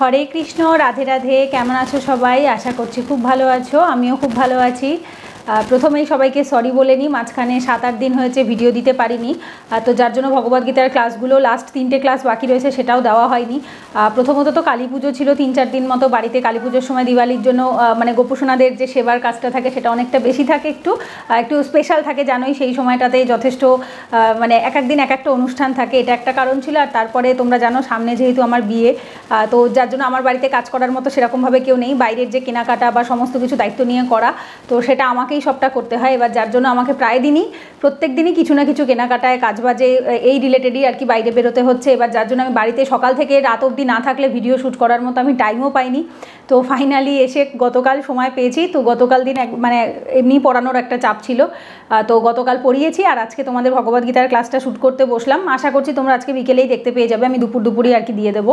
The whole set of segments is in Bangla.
হরে কৃষ্ণ, রাধে রাধে। কেমন আছো সবাই? আশা করছি খুব ভালো আছো। আমিও খুব ভালো আছি। প্রথমেই সবাইকে সরি বলে নিই, মাঝখানে সাত আট দিন হয়েছে ভিডিও দিতে পারিনি। তো যার জন্য ভগবদ্গীতার ক্লাসগুলো লাস্ট তিনটে ক্লাস বাকি রয়েছে সেটাও দেওয়া হয়নি। প্রথমত তো কালী পুজো ছিল তিন চার দিন মতো বাড়িতে কালী পুজোর সময় দিওয়ালির জন্য মানে গোপুসোনাদের যে সেবার কাজটা থাকে সেটা অনেকটা বেশি থাকে একটু। একটু স্পেশাল থাকে জানোই, সেই সময়টাতে যথেষ্ট মানে এক এক দিন এক একটা অনুষ্ঠান থাকে, এটা একটা কারণ ছিল। আর তারপরে তোমরা জানো, সামনে যেহেতু আমার বিয়ে তো যার জন্য আমার বাড়িতে কাজ করার মতো সেরকমভাবে কেউ নেই। বাইরের যে কেনাকাটা বা সমস্ত কিছু দায়িত্ব নিয়ে করা, তো সেটা আমাকেই সবটা করতে হয়। এবার যার জন্য আমাকে প্রায় দিনই, প্রত্যেক দিনই কিছু না কিছু কেনাকাটায় কাজবাজে এই রিলেটেডই আর কি বাইরে বেরোতে হচ্ছে। এবার যার জন্য আমি বাড়িতে সকাল থেকে রাত অবধি না থাকলে ভিডিও শ্যুট করার মতো আমি টাইমও পাইনি। তো ফাইনালি এসে গতকাল সময় পেয়েছি। তো গতকাল দিন এক মানে এমনি পড়ানোর একটা চাপ ছিল। তো গতকাল পড়িয়েছি আর আজকে তোমাদের ভগবদ্গীতার ক্লাসটা শ্যুট করতে বসলাম। আশা করছি তোমরা আজকে বিকেলেই দেখতে পেয়ে যাবে। আমি দুপুর দুপুরই আর কি দিয়ে দেবো।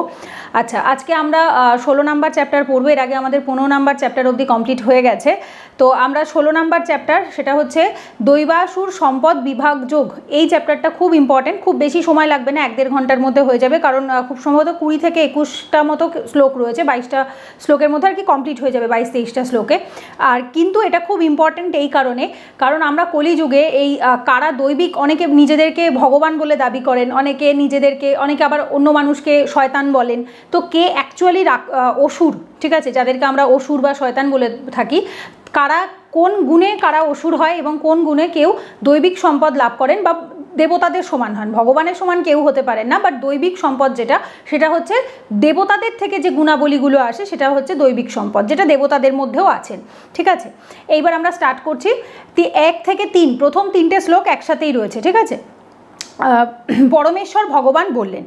আচ্ছা আজকে আমরা ষোলো নাম্বার চ্যাপ্টার পড়ব। এর আগে আমাদের পনেরো নাম্বার চ্যাপ্টার অবধি কমপ্লিট হয়ে গেছে। তো আমরা ষোলো নাম্বার চ্যাপ্টার সেটা হচ্ছে দৈবাসুর সম্পদ বিভাগ যোগ। এই চ্যাপ্টারটা খুব ইম্পর্টেন্ট খুব বেশি সময় লাগবে না, এক দেড় ঘণ্টার মধ্যে হয়ে যাবে, কারণ খুব সম্ভবত কুড়ি থেকে একুশটা মতো শ্লোক রয়েছে, বাইশটা শ্লোকের মধ্যে আর কি কমপ্লিট হয়ে যাবে, বাইশ তেইশটা শ্লোকে। আর কিন্তু এটা খুব ইম্পর্টেন্ট এই কারণে, কারণ আমরা কলিযুগে এই কারা দৈবিক, অনেকে নিজেদেরকে ভগবান বলে দাবি করেন, অনেকে নিজেদেরকে, অনেকে আবার অন্য মানুষকে শয়তান বলেন। তো কে অ্যাকচুয়ালি অসুর, ঠিক আছে? যাদেরকে আমরা অসুর বা শয়তান বলে থাকি, কারা কোন গুণে কারা অসুর হয় এবং কোন গুণে কেউ দৈবিক সম্পদ লাভ করেন বা দেবতাদের সমান হন? ভগবানের সমান কেউ হতে পারেন না বাট দৈবিক সম্পদ যেটা, সেটা হচ্ছে দেবতাদের থেকে যে গুণাবলীগুলো আসে, সেটা হচ্ছে দৈবিক সম্পদ, যেটা দেবতাদের মধ্যেও আছেন। ঠিক আছে? এইবার আমরা স্টার্ট করছি। এক থেকে তিন, প্রথম তিনটে শ্লোক একসাথেই রয়েছে, ঠিক আছে? পরমেশ্বর ভগবান বললেন,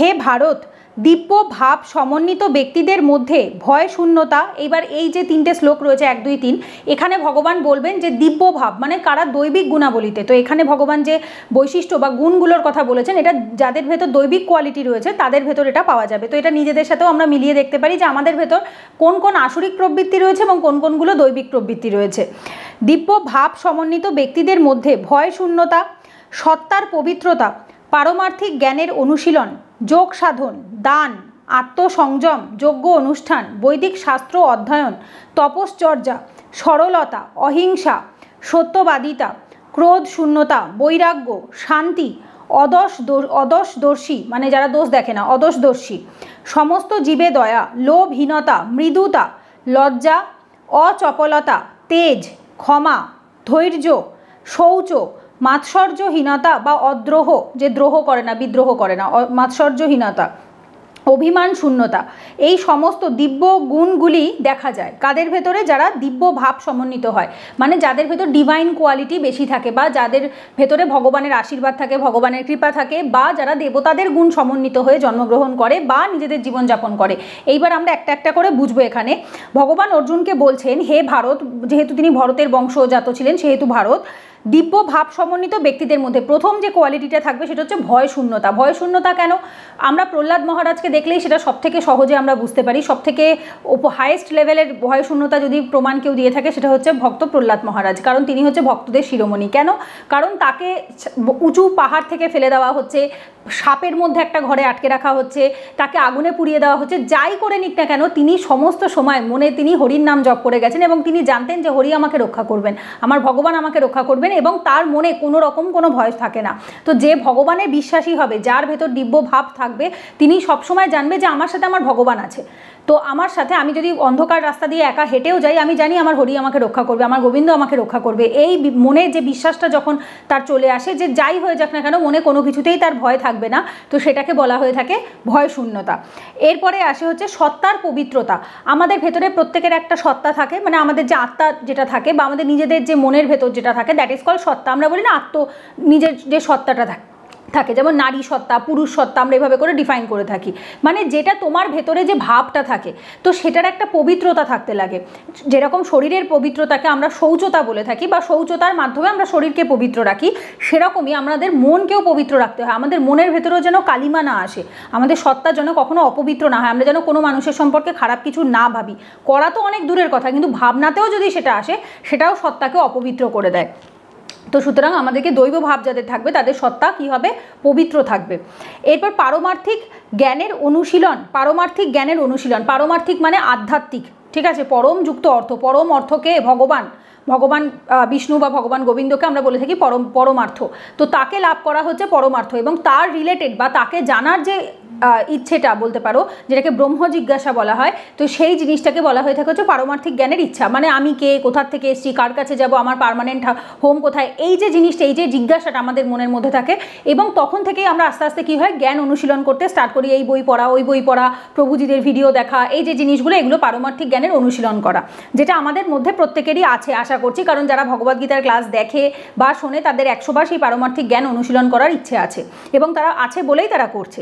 হে ভারত দিব্য ভাব সমন্বিত ব্যক্তিদের মধ্যে ভয় শূন্যতা এইবার এই যে তিনটে শ্লোক রয়েছে, এক, দুই, তিন, এখানে ভগবান বলবেন যে দিব্য ভাব মানে কারা দৈবিক গুণাবলিতে, তো এখানে ভগবান যে বৈশিষ্ট্য বা গুণগুলোর কথা বলেছেন, এটা যাদের ভেতর দৈবিক কোয়ালিটি রয়েছে, তাদের ভেতর এটা পাওয়া যাবে। তো এটা নিজেদের সাথেও আমরা মিলিয়ে দেখতে পারি যে আমাদের ভেতর কোন কোন আসরিক প্রবৃত্তি রয়েছে এবং কোন, কোনগুলো দৈবিক প্রবৃত্তি রয়েছে। দিব্য ভাব সমন্বিত ব্যক্তিদের মধ্যে ভয় শূন্যতা, সত্তার পবিত্রতা, পারমার্থিক জ্ঞানের অনুশীলন যোগ সাধন, দান, আত্মসংযম যোগ্য অনুষ্ঠান, বৈদিক শাস্ত্র অধ্যয়ন, তপশ্চর্যা, সরলতা, অহিংসা, সত্যবাদিতা, ক্রোধ শূন্যতা, বৈরাগ্য, শান্তি, অদশ অদশদর্শী মানে যারা দোষ দেখে না অদশদর্শী সমস্ত জীবে দয়া লোভহীনতা মৃদুতা, লজ্জা, অচপলতা, তেজ, ক্ষমা, ধৈর্য, শৌচ মাৎসর্যহীনতা বা অদ্রোহ, যে দ্রোহ করে না, বিদ্রোহ করে না মাৎসর্যহীনতা, অভিমান শূন্যতা, এই সমস্ত দিব্য গুণগুলি দেখা যায়। কাদের ভেতরে? যারা দিব্য ভাব সমন্বিত হয়। মানে যাদের ভেতর ডিভাইন কোয়ালিটি বেশি থাকে বা যাদের ভেতরে ভগবানের আশীর্বাদ থাকে, ভগবানের কৃপা থাকে বা যারা দেবতাদের গুণ সমন্বিত হয়ে জন্মগ্রহণ করে বা নিজেদের জীবনযাপন করে। এইবার আমরা একটা একটা করে বুঝব এখানে। ভগবান অর্জুনকে বলছেন, হে ভারত, যেহেতু তিনি ভরতের বংশজাত ছিলেন, সেহেতু ভারত দিব্য ভাব সমন্বিত ব্যক্তিদের মধ্যে প্রথম যে কোয়ালিটিটা থাকবে সেটা হচ্ছে ভয় শূন্যতা। ভয় শূন্যতা কেন? আমরা প্রহ্লাদ মহারাজকে দেখলেই সেটা সব থেকে সহজে আমরা বুঝতে পারি। সব থেকে হাইয়েস্ট লেভেলের ভয় শূন্যতা যদি প্রমাণ কেউ দিয়ে থাকে সেটা হচ্ছে ভক্ত প্রহ্লাদ মহারাজ। কারণ তিনি হচ্ছে ভক্তদের শিরোমণি। কেন? কারণ তাকে উঁচু পাহাড় থেকে ফেলে দেওয়া হচ্ছে, সাপের মধ্যে একটা ঘরে আটকে রাখা হচ্ছে, তাকে আগুনে পুড়িয়ে দেওয়া হচ্ছে, যাই করে নিক না কেন, তিনি সমস্ত সময় মনে তিনি হরির নাম জপ করে গেছেন এবং তিনি জানতেন যে হরি আমাকে রক্ষা করবেন। আমার ভগবান আমাকে রক্ষা করবেন এবং তার মনে কোনো রকম কোনো ভয় থাকে না। তো যে ভগবানে বিশ্বাসী হবে, যার ভেতর দিব্য ভাব থাকবে, তিনি সবসময় জানবে যে আমার সাথে আমার ভগবান আছে। তো আমার সাথে আমি যদি অন্ধকার রাস্তা দিয়ে একা হেঁটেও যাই, আমি জানি আমার হরি আমাকে রক্ষা করবে, আমার গোবিন্দ আমাকে রক্ষা করবে। এই মনে যে বিশ্বাসটা যখন তার চলে আসে যে যাই হয়ে যাক না কেন, মনে কোনো কিছুতেই তার ভয় থাকবে না। তো সেটাকে বলা হয়ে থাকে ভয় শূন্যতা এরপরে আসে হচ্ছে সত্তার পবিত্রতা। আমাদের ভেতরে প্রত্যেকের একটা সত্তা থাকে মানে আমাদের যে আত্মা যেটা থাকে বা আমাদের নিজেদের যে মনের ভেতর যেটা থাকে দ্যাট ইজ কল সত্তা। আমরা বলি না আত্ম, নিজের যে সত্তাটা থাকে। থাকে, যেমন নারী সত্তা, পুরুষ সত্তা আমরা এভাবে করে ডিফাইন করে থাকি। মানে যেটা তোমার ভেতরে যে ভাবটা থাকে, তো সেটার একটা পবিত্রতা থাকতে লাগে। যেরকম শরীরের পবিত্রতাকে আমরা শৌচতা বলে থাকি, বা শৌচতার মাধ্যমে আমরা শরীরকে পবিত্র রাখি, সেরকমই আমাদের মনকেও পবিত্র রাখতে হয়। আমাদের মনের ভেতরেও যেন কালিমা না আসে, আমাদের সত্তা যেন কখনো অপবিত্র না হয়। আমরা যেন কোনো মানুষের সম্পর্কে খারাপ কিছু না ভাবি। করা তো অনেক দূরের কথা, কিন্তু ভাবনাতেও যদি সেটা আসে, সেটাও সত্তাকে অপবিত্র করে দেয়। তো সুতরাং আমাদেরকে দৈব ভাব যাদের থাকবে, তাদের সত্তা কী হবে? পবিত্র থাকবে। এরপর পারমার্থিক জ্ঞানের অনুশীলন, পারমার্থিক জ্ঞানের অনুশীলন। পারমার্থিক মানে আধ্যাত্মিক, ঠিক আছে? পরম যুক্ত অর্থ, পরম অর্থকে ভগবান ভগবান বিষ্ণু বা ভগবান গোবিন্দকে আমরা বলে থাকি পরম, পরমার্থ। তো তাকে লাভ করা হচ্ছে পরমার্থ এবং তার রিলেটেড বা তাকে জানার যে ইচ্ছেটা বলতে পারো, যেটাকে ব্রহ্ম জিজ্ঞাসা বলা হয়, তো সেই জিনিসটাকে বলা হয়ে থাকে হচ্ছে পারমার্থিক জ্ঞানের ইচ্ছা। মানে আমি কে, কোথার থেকে এসেছি, কার কাছে যাব, আমার পারমানেন্ট হোম কোথায়, এই যে জিনিসটা, এই যে জিজ্ঞাসাটা আমাদের মনের মধ্যে থাকে এবং তখন থেকেই আমরা আস্তে আস্তে কী হয়, জ্ঞান অনুশীলন করতে স্টার্ট করি, এই বই পড়া, ওই বই পড়া, প্রভুজিদের ভিডিও দেখা, এই যে জিনিসগুলো, এগুলো পারমার্থিক জ্ঞানের অনুশীলন করা, যেটা আমাদের মধ্যে প্রত্যেকেরই আছে, আশা করছি, কারণ যারা ভগবদ্গীতার ক্লাস দেখে বা শোনে, তাদের একশোবার সেই পারমার্থিক জ্ঞান অনুশীলন করার ইচ্ছে আছে এবং তারা আছে বলেই তারা করছে।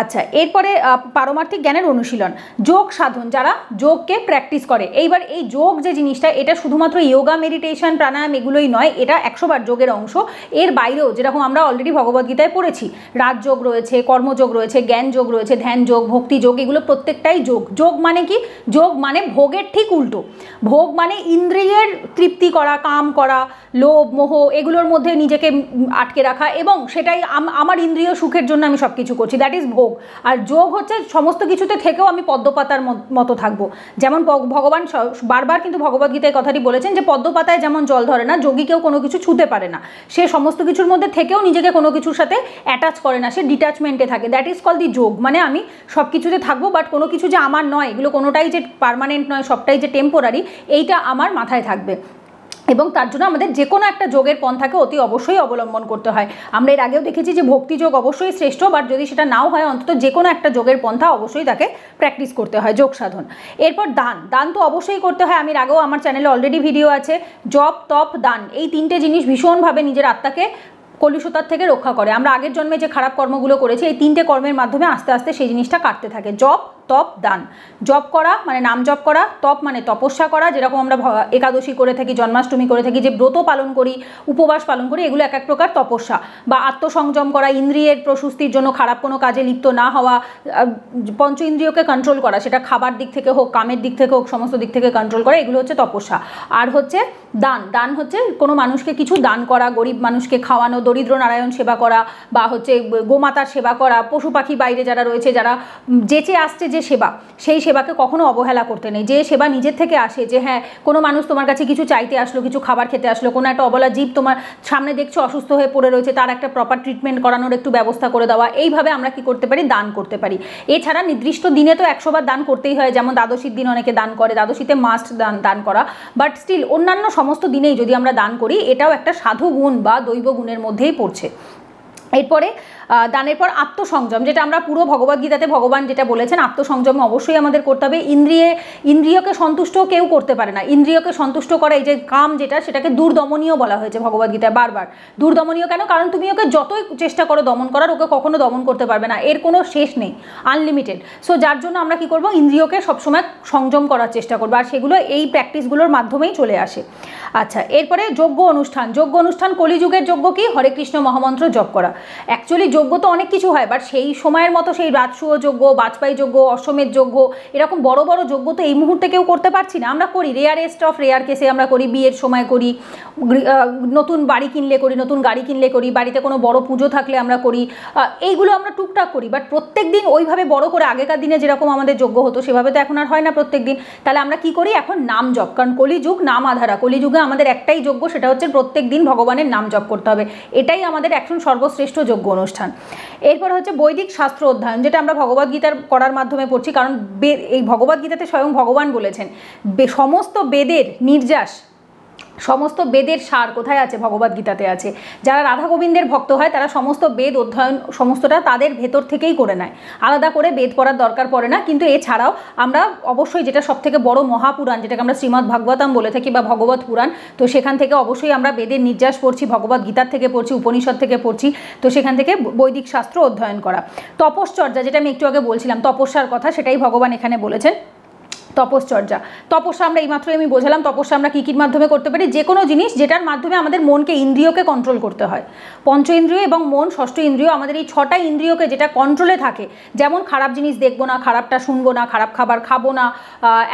আচ্ছা এরপরে পারমার্থিক জ্ঞানের অনুশীলন, যোগ সাধন, যারা যোগকে প্র্যাকটিস করে। এইবার এই যোগ যে জিনিসটা, এটা শুধুমাত্র ইয়োগা মেডিটেশন প্রাণায়াম এগুলোই নয়, এটা একশোবার যোগের অংশ। এর বাইরেও, যেরকম আমরা অলরেডি ভগবদ্গীতায় পড়েছি রাজযোগ রয়েছে কর্মযোগ রয়েছে, জ্ঞান যোগ রয়েছে, ধ্যান যোগ, ভক্তি যোগ, এগুলো প্রত্যেকটাই যোগ। যোগ মানে কি? যোগ মানে ভোগের ঠিক উল্টো। ভোগ মানে ইন্দ্রিয়ের তৃপ্তি করা, কাম করা, লোভ, মোহ এগুলোর মধ্যে নিজেকে আটকে রাখা এবং সেটাই আমার ইন্দ্রিয় সুখের জন্য আমি সব কিছু করছি। দ্যাট ইজ ভোগ। আর যোগ হচ্ছে সমস্ত কিছুতে থেকেও আমি পদ্মপাতার মতো থাকব। যেমন ভগবান বারবার কিন্তু ভগবদ্গীতায় কথাটি বলেছেন যে পদ্মপাতায় যেমন জল ধরে না, যোগী কেউ কোনো কিছু ছুতে পারে না। সে সমস্ত কিছুর মধ্যে থেকেও নিজেকে কোনো কিছুর সাথে অ্যাটাচ করে না। সে ডিট্যাচমেন্টে থাকে। দ্যাট ইজ কল দি যোগ। মানে আমি সব কিছুতে থাকব বাট কোনো কিছু যে আমার নয়, এগুলো কোনোটাই যে পারমানেন্ট নয়, সবটাই যে টেম্পোরারি এইটা আমার মাথায় থাকবে। এবং তার জন্য আমাদের যে কোনো একটা যোগের পন্থাকে অতি অবশ্যই অবলম্বন করতে হয়। আমরা এর আগেও দেখেছি যে ভক্তিযোগ অবশ্যই শ্রেষ্ঠ বাট যদি সেটা নাও হয়, অন্তত যে কোনো একটা যোগের পন্থা অবশ্যই তাকে প্র্যাকটিস করতে হয়, যোগ সাধন। এরপর দান। দান তো অবশ্যই করতে হয়। আমি আগেও আমার চ্যানেলে অলরেডি ভিডিও আছে। জপ, তপ, দান। এই তিনটে জিনিস ভীষণভাবে নিজের আত্মাকে কলুষতার থেকে রক্ষা করে। আমরা আগের জন্মে যে খারাপ কর্মগুলো করেছি, এই তিনটে কর্মের মাধ্যমে আস্তে আস্তে সেই জিনিসটা কাটতে থাকে। জপ তপ দান। জপ করা মানে নাম জপ করা, তপ মানে তপস্যা করা, যেরকম আমরা একাদশী করে থাকি, জন্মাষ্টমী করে থাকি, যে ব্রত পালন করি, উপবাস পালন করি, এগুলো এক এক প্রকার তপস্যা। বা আত্মসংযম করা, ইন্দ্রিয়ের প্রশস্তির জন্য খারাপ কোনো কাজে লিপ্ত না হওয়া পঞ্চ ইন্দ্রিয়কে কন্ট্রোল করা, সেটা খাবার দিক থেকে হোক, কামের দিক থেকে হোক, সমস্ত দিক থেকে কন্ট্রোল করা, এগুলো হচ্ছে তপস্যা। আর হচ্ছে দান। দান হচ্ছে কোনো মানুষকে কিছু দান করা, গরিব মানুষকে খাওয়ানো, দরিদ্র নারায়ণ সেবা করা, বা হচ্ছে গোমাতার সেবা করা, পশু পাখি বাইরে যারা রয়েছে, যারা যেচে আসছে যে সেবা, সেই সেবাকে কখনো অবহেলা করতে নেই। যে সেবা নিজের থেকে আসে, যে হ্যাঁ কোনো মানুষ তোমার কাছে কিছু চাইতে আসলো, কিছু খাবার খেতে আসলো, কোনো একটা অবলা জীব তোমার সামনে দেখছ অসুস্থ হয়ে পড়ে রয়েছে, তার একটা প্রপার ট্রিটমেন্ট করানোর একটু ব্যবস্থা করে দেওয়া, এইভাবে আমরা কি করতে পারি? দান করতে পারি। এছাড়া নির্দিষ্ট দিনে তো একশোবার দান করতেই হয়, যেমন দ্বাদশীর দিন অনেকে দান করে, দ্বাদশীতে মাস্ট দান দান করা। বাট স্টিল অন্যান্য সমস্ত দিনেই যদি আমরা দান করি, এটাও একটা সাধু গুণ বা দৈব গুণের মধ্যেই পড়ছে। এরপরে দানের পর আত্মসংযম, যেটা আমরা পুরো ভগবদ্গীতাতে ভগবান যেটা বলেছেন, আত্মসংযম অবশ্যই আমাদের করতে হবে। ইন্দ্রিয়ে, ইন্দ্রিয়কে সন্তুষ্ট কেউ করতে পারে না। ইন্দ্রিয়কে সন্তুষ্ট করা, এই যে কাম যেটা, সেটাকে দুর্দমনীয় বলা হয়েছে ভগবদ্গীতায় বারবার। দুর্দমনীয় কেন? কারণ তুমি ওকে যতই চেষ্টা করো দমন করার, ওকে কখনো দমন করতে পারবে না। এর কোনো শেষ নেই আনলিমিটেড সো যার জন্য আমরা কি করব? ইন্দ্রিয়কে সবসময় সংযম করার চেষ্টা করব। আর সেগুলো এই প্র্যাকটিসগুলোর মাধ্যমেই চলে আসে। আচ্ছা এরপরে যোগ্য অনুষ্ঠান। যোগ্য অনুষ্ঠান, কলিযুগের যোগ্য কি? হরে কৃষ্ণ মহামন্ত্র জপ করা। অ্যাকচুয়ালি যোগ্য তো অনেক কিছু হয় বাট সেই সময়ের মতো সেই রাজসূয় যোগ্য বাজপাই যোগ্য অসমের যোগ্য, এরকম বড় বড় যোগ্য তো এই মুহূর্তে কেউ করতে পারছি না। আমরা করি রেয়ারেস্ট অফ রেয়ার কেসে আমরা করি, বিয়ের সময় করি নতুন বাড়ি কিনলে করি, নতুন গাড়ি কিনলে করি, বাড়িতে কোনো বড় পুজো থাকলে আমরা করি এইগুলো আমরা টুকটাক করি বাট প্রত্যেক দিন ওইভাবে বড় করে আগেকার দিনে যেরকম আমাদের যোগ্য হতো, সেভাবে তো এখন আর হয় না প্রত্যেক দিন। তাহলে আমরা কি করি? এখন নাম জপ, কারণ কলিযুগ নাম আধারা, কলিযুগে আমাদের একটাই যোগ্য, সেটা হচ্ছে প্রত্যেক দিন ভগবানের নাম জপ করতে হবে। এটাই আমাদের এখন সর্বশ্রেষ্ঠ যোগ্য অনুষ্ঠান। এরপর হচ্ছে বৈদিক শাস্ত্র অধ্যয়ন, যেটা আমরা ভগবদ্গীতার করার মাধ্যমে পড়ছি, কারণ এই ভগবদ্গীতাতে স্বয়ং ভগবান বলেছেন সমস্ত বেদের নির্যাস সমস্ত বেদের সার কোথায় আছে? ভগবদ্গীতাতে আছে। যারা রাধা গোবিন্দের ভক্ত হয়, তারা সমস্ত বেদ অধ্যয়ন সমস্তটা তাদের ভেতর থেকেই করে নেয়। আলাদা করে বেদ পড়ার দরকার পড়ে না। কিন্তু এছাড়াও আমরা অবশ্যই যেটা সব থেকে বড় মহাপুরাণ, যেটাকে আমরা শ্রীমদ্ ভাগবতাম বলে থাকি বা ভগবত পুরাণ, তো সেখান থেকে অবশ্যই আমরা বেদের নির্যাস পড়ছি, ভগবত গীতার থেকে পড়ছি, উপনিষদ থেকে পড়ছি, তো সেখান থেকে বৈদিক শাস্ত্র অধ্যয়ন করা। তপশ্চর্যা, যেটা আমি একটু আগে বলছিলাম, তপস্যার কথা, সেটাই ভগবান এখানে বলেছেন। তপশ্চর্যা। তপস্যা আমরা এইমাত্র আমি বোঝালাম তপস্যা আমরা কী কীর মাধ্যমে করতে পারি? যে কোনো জিনিস যেটার মাধ্যমে আমাদের মনকে ইন্দ্রিয়কে কন্ট্রোল করতে হয়। পঞ্চ ইন্দ্রিয় এবং মন, ষষ্ঠ ইন্দ্রিয় আমাদের এই ছটা ইন্দ্রিয়কে যেটা কন্ট্রোলে থাকে, যেমন খারাপ জিনিস দেখব না, খারাপটা শুনব না, খারাপ খাবার খাব না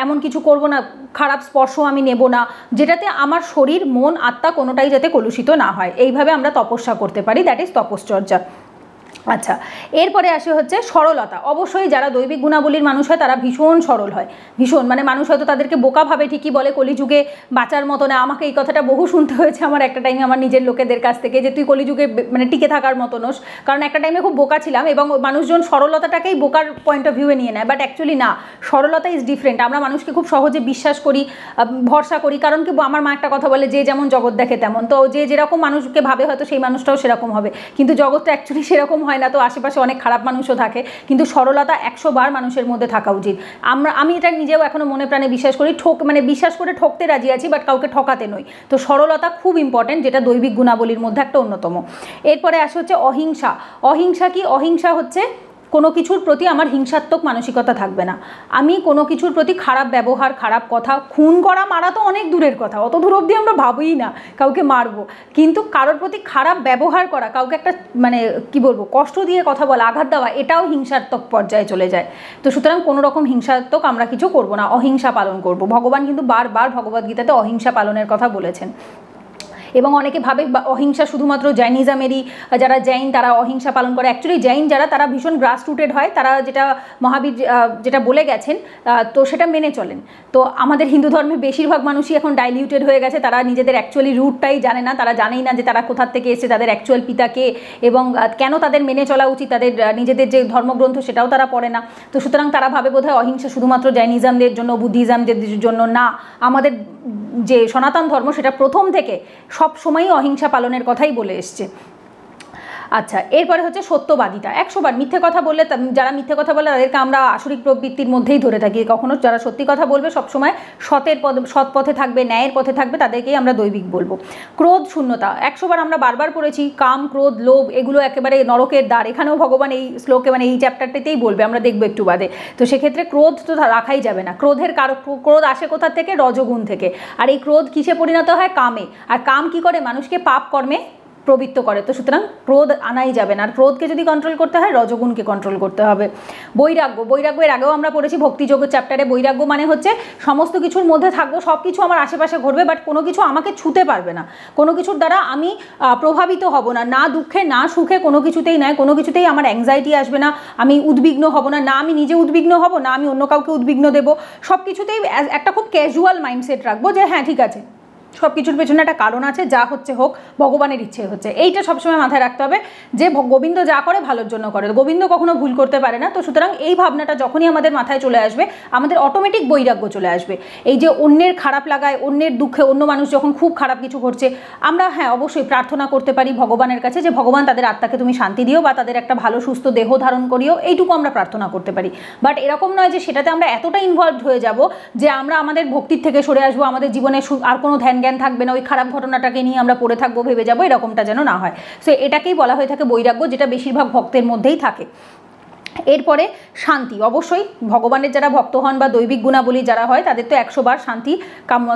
এমন কিছু করব না, খারাপ স্পর্শ আমি নেব না, যেটাতে আমার শরীর, মন, আত্মা কোনোটাই যাতে কলুষিত না হয়। এইভাবে আমরা তপস্যা করতে পারি দ্যাট ইজ তপশ্চর্যা। আচ্ছা এরপরে আসে হচ্ছে সরলতা। অবশ্যই যারা দৈবিক গুণাবলীর মানুষ হয়, তারা ভীষণ সরল হয়। ভীষণ মানে মানুষ হয়তো তাদেরকে বোকা ভাবে ঠিকই বলে, কলিযুগে বাঁচার মতো না। আমাকে এই কথাটা বহু শুনতে হয়েছে আমার একটা টাইমে আমার নিজের লোকেদের কাছ থেকে, যে তুই কলিযুগে মানে টিকে থাকার মতো নোস। কারণ একটা টাইমে খুব বোকা ছিলাম এবং মানুষজন সরলতাটাকেই বোকার পয়েন্ট অফ ভিউয়ে নিয়ে নেয়। বাট অ্যাকচুয়ালি না, সরলতা ইজ ডিফারেন্ট আমরা মানুষকে খুব সহজে বিশ্বাস করি ভরসা করি। কারণ কি, আমার মা একটা কথা বলে, যে যেমন জগৎ দেখে তেমন। তো যে যেরকম মানুষকে ভাবে, হয়তো সেই মানুষটাও সেরকম হবে। কিন্তু জগৎটা অ্যাকচুয়ালি সেরকম হয় হয় না তো আশেপাশে অনেক খারাপ মানুষও থাকে, কিন্তু সরলতা একশো বার মানুষের মধ্যে থাকা উচিত। আমরা, আমি এটা নিজেও এখনও মনে প্রাণে বিশ্বাস করি, ঠোক মানে বিশ্বাস করে ঠকতে রাজি আছি বাট কাউকে ঠকাতে নই। তো সরলতা খুব ইম্পর্টেন্ট যেটা দৈবিক গুণাবলীর মধ্যে একটা অন্যতম। এরপরে আসে হচ্ছে অহিংসা। অহিংসা কি? অহিংসা হচ্ছে কোনো কিছুর প্রতি আমার হিংসাত্মক মানসিকতা থাকবে না। আমি কোনো কিছুর প্রতি খারাপ ব্যবহার, খারাপ কথা, খুন করা মারা তো অনেক দূরের কথা। অত দূর অবধি আমরা ভাবই না, কাউকে মারবো। কিন্তু কারোর প্রতি খারাপ ব্যবহার করা, কাউকে একটা মানে কি বলব, কষ্ট দিয়ে কথা বলা, আঘাত দেওয়া, এটাও হিংসাত্মক পর্যায়ে চলে যায়। তো সুতরাং কোনো রকম হিংসাত্মক আমরা কিছু করব না, অহিংসা পালন করব। ভগবান কিন্তু বারবার ভগবদ্গীতাতে অহিংসা পালনের কথা বলেছেন। এবং অনেকে ভাবে অহিংসা শুধুমাত্র জৈনিজমেরই যারা জৈন তারা অহিংসা পালন করে। অ্যাকচুয়ালি জৈন যারা, তারা ভীষণ গ্রাস রুটেড হয়, তারা যেটা মহাবীর যেটা বলে গেছেন তো সেটা মেনে চলেন। তো আমাদের হিন্দু ধর্মে বেশিরভাগ মানুষই এখন ডাইলিউটেড হয়ে গেছে, তারা নিজেদের অ্যাকচুয়ালি রুটটাই জানে না, তারা জানেই না যে তারা কোথার থেকে এসে তাদের অ্যাকচুয়াল পিতাকে এবং কেন তাদের মেনে চলা উচিত, তাদের নিজেদের যে ধর্মগ্রন্থ সেটাও তারা পড়ে না। তো সুতরাং তারা ভাবে বোধহয় অহিংসা শুধুমাত্র জৈনিজমদের জন্য, বুদ্ধিজমদের জন্য না। আমাদের যে সনাতন ধর্ম, সেটা প্রথম থেকে সব সময়ই অহিংসা পালনের কথাই বলে এসছে। আচ্ছা এরপরে হচ্ছে সত্যবাদিতা। একশোবার মিথ্যে কথা বললে যারা মিথ্যে কথা বলে তাদেরকে আমরা আসরিক প্রবৃত্তির মধ্যেই ধরে থাকি। কখনো যারা সত্যি কথা বলবে সবসময় সতের পদ, সৎ পথে থাকবে, ন্যায়ের পথে থাকবে, তাদেরকেই আমরা দৈবিক বলব। ক্রোধ, শূন্যতা, একশোবার আমরা বারবার পড়েছি, কাম, ক্রোধ, লোভ, এগুলো একেবারে নরকের দ্বার। এখানেও ভগবান এই শ্লোকে মানে এই চ্যাপ্টারটিতেই বলবে, আমরা দেখব একটু বাদে। তো সেক্ষেত্রে ক্রোধ তো রাখাই যাবে না। ক্রোধের কারও, ক্রোধ আসে কোথা থেকে? রজগুণ থেকে। আর এই ক্রোধ কিসে পরিণত হয়? কামে। আর কাম কি করে? মানুষকে পাপ কর্মে প্রবৃত্ত করে। তো সুতরাং ক্রোধ আনাই যাবে না। আর ক্রোধকে যদি কন্ট্রোল করতে হয়, রজগুণকে কন্ট্রোল করতে হবে। বৈরাগ্য। বৈরাগ্যের আগেও আমরা পড়েছি ভক্তিযোগ্য চ্যাপ্টারে বৈরাগ্য মানে হচ্ছে সমস্ত কিছুর মধ্যে থাকব সব কিছু আমার আশেপাশে ঘটবে বাট কোনো কিছু আমাকে ছুতে পারবে না। কোনো কিছুর দ্বারা আমি প্রভাবিত হব না। না দুঃখে, না সুখে কোনো কিছুতেই নয়। কোনো কিছুতেই আমার অ্যাংজাইটি আসবে না। আমি উদ্বিগ্ন হব না। না আমি নিজে উদ্বিগ্ন হব, না আমি অন্য কাউকে উদ্বিগ্ন দেবো। সব কিছুতেই একটা খুব ক্যাজুয়াল মাইন্ডসেট রাখব যে হ্যাঁ ঠিক আছে। সব কিছুর পেছনে একটা কারণ আছে, যা হচ্ছে হোক, ভগবানের ইচ্ছে হচ্ছে। এইটা সবসময় মাথায় রাখতে হবে যে গোবিন্দ যা করে ভালোর জন্য করে। গোবিন্দ কখনো ভুল করতে পারে না। তো সুতরাং এই ভাবনাটা যখনই আমাদের মাথায় চলে আসবে, আমাদের অটোমেটিক বৈরাগ্য চলে আসবে। এই যে অন্যের খারাপ লাগায়, অন্যের দুঃখে অন্য মানুষ যখন খুব খারাপ কিছু করছে আমরা হ্যাঁ অবশ্যই প্রার্থনা করতে পারি ভগবানের কাছে যে, ভগবান, তাদের আত্মাকে তুমি শান্তি দিও বা তাদের একটা ভালো, সুস্থ দেহ ধারণ করিও। এইটুকু আমরা প্রার্থনা করতে পারি। বাট এরকম নয় যে, সেটাতে আমরা এতটা ইনভলভ হয়ে যাব যে, আমরা আমাদের ভক্তির থেকে সরে আসব, আমাদের জীবনে আর কোনো ধ্যান জ্ঞান থাকবে না, ওই খারাপ ঘটনাটাকে নিয়ে আমরা পড়ে থাকব, ভেবে যাব, এরকমটা যেন না হয়। সো এটাকেই বলা হয়ে থাকে বৈরাগ্য, যেটা বেশিরভাগ ভক্তের মধ্যেই থাকে। এরপরে শান্তি। অবশ্যই ভগবানের যারা ভক্ত হন বা দৈবিক গুণাবলী যারা হয়, তাদের তো একশো বার শান্তি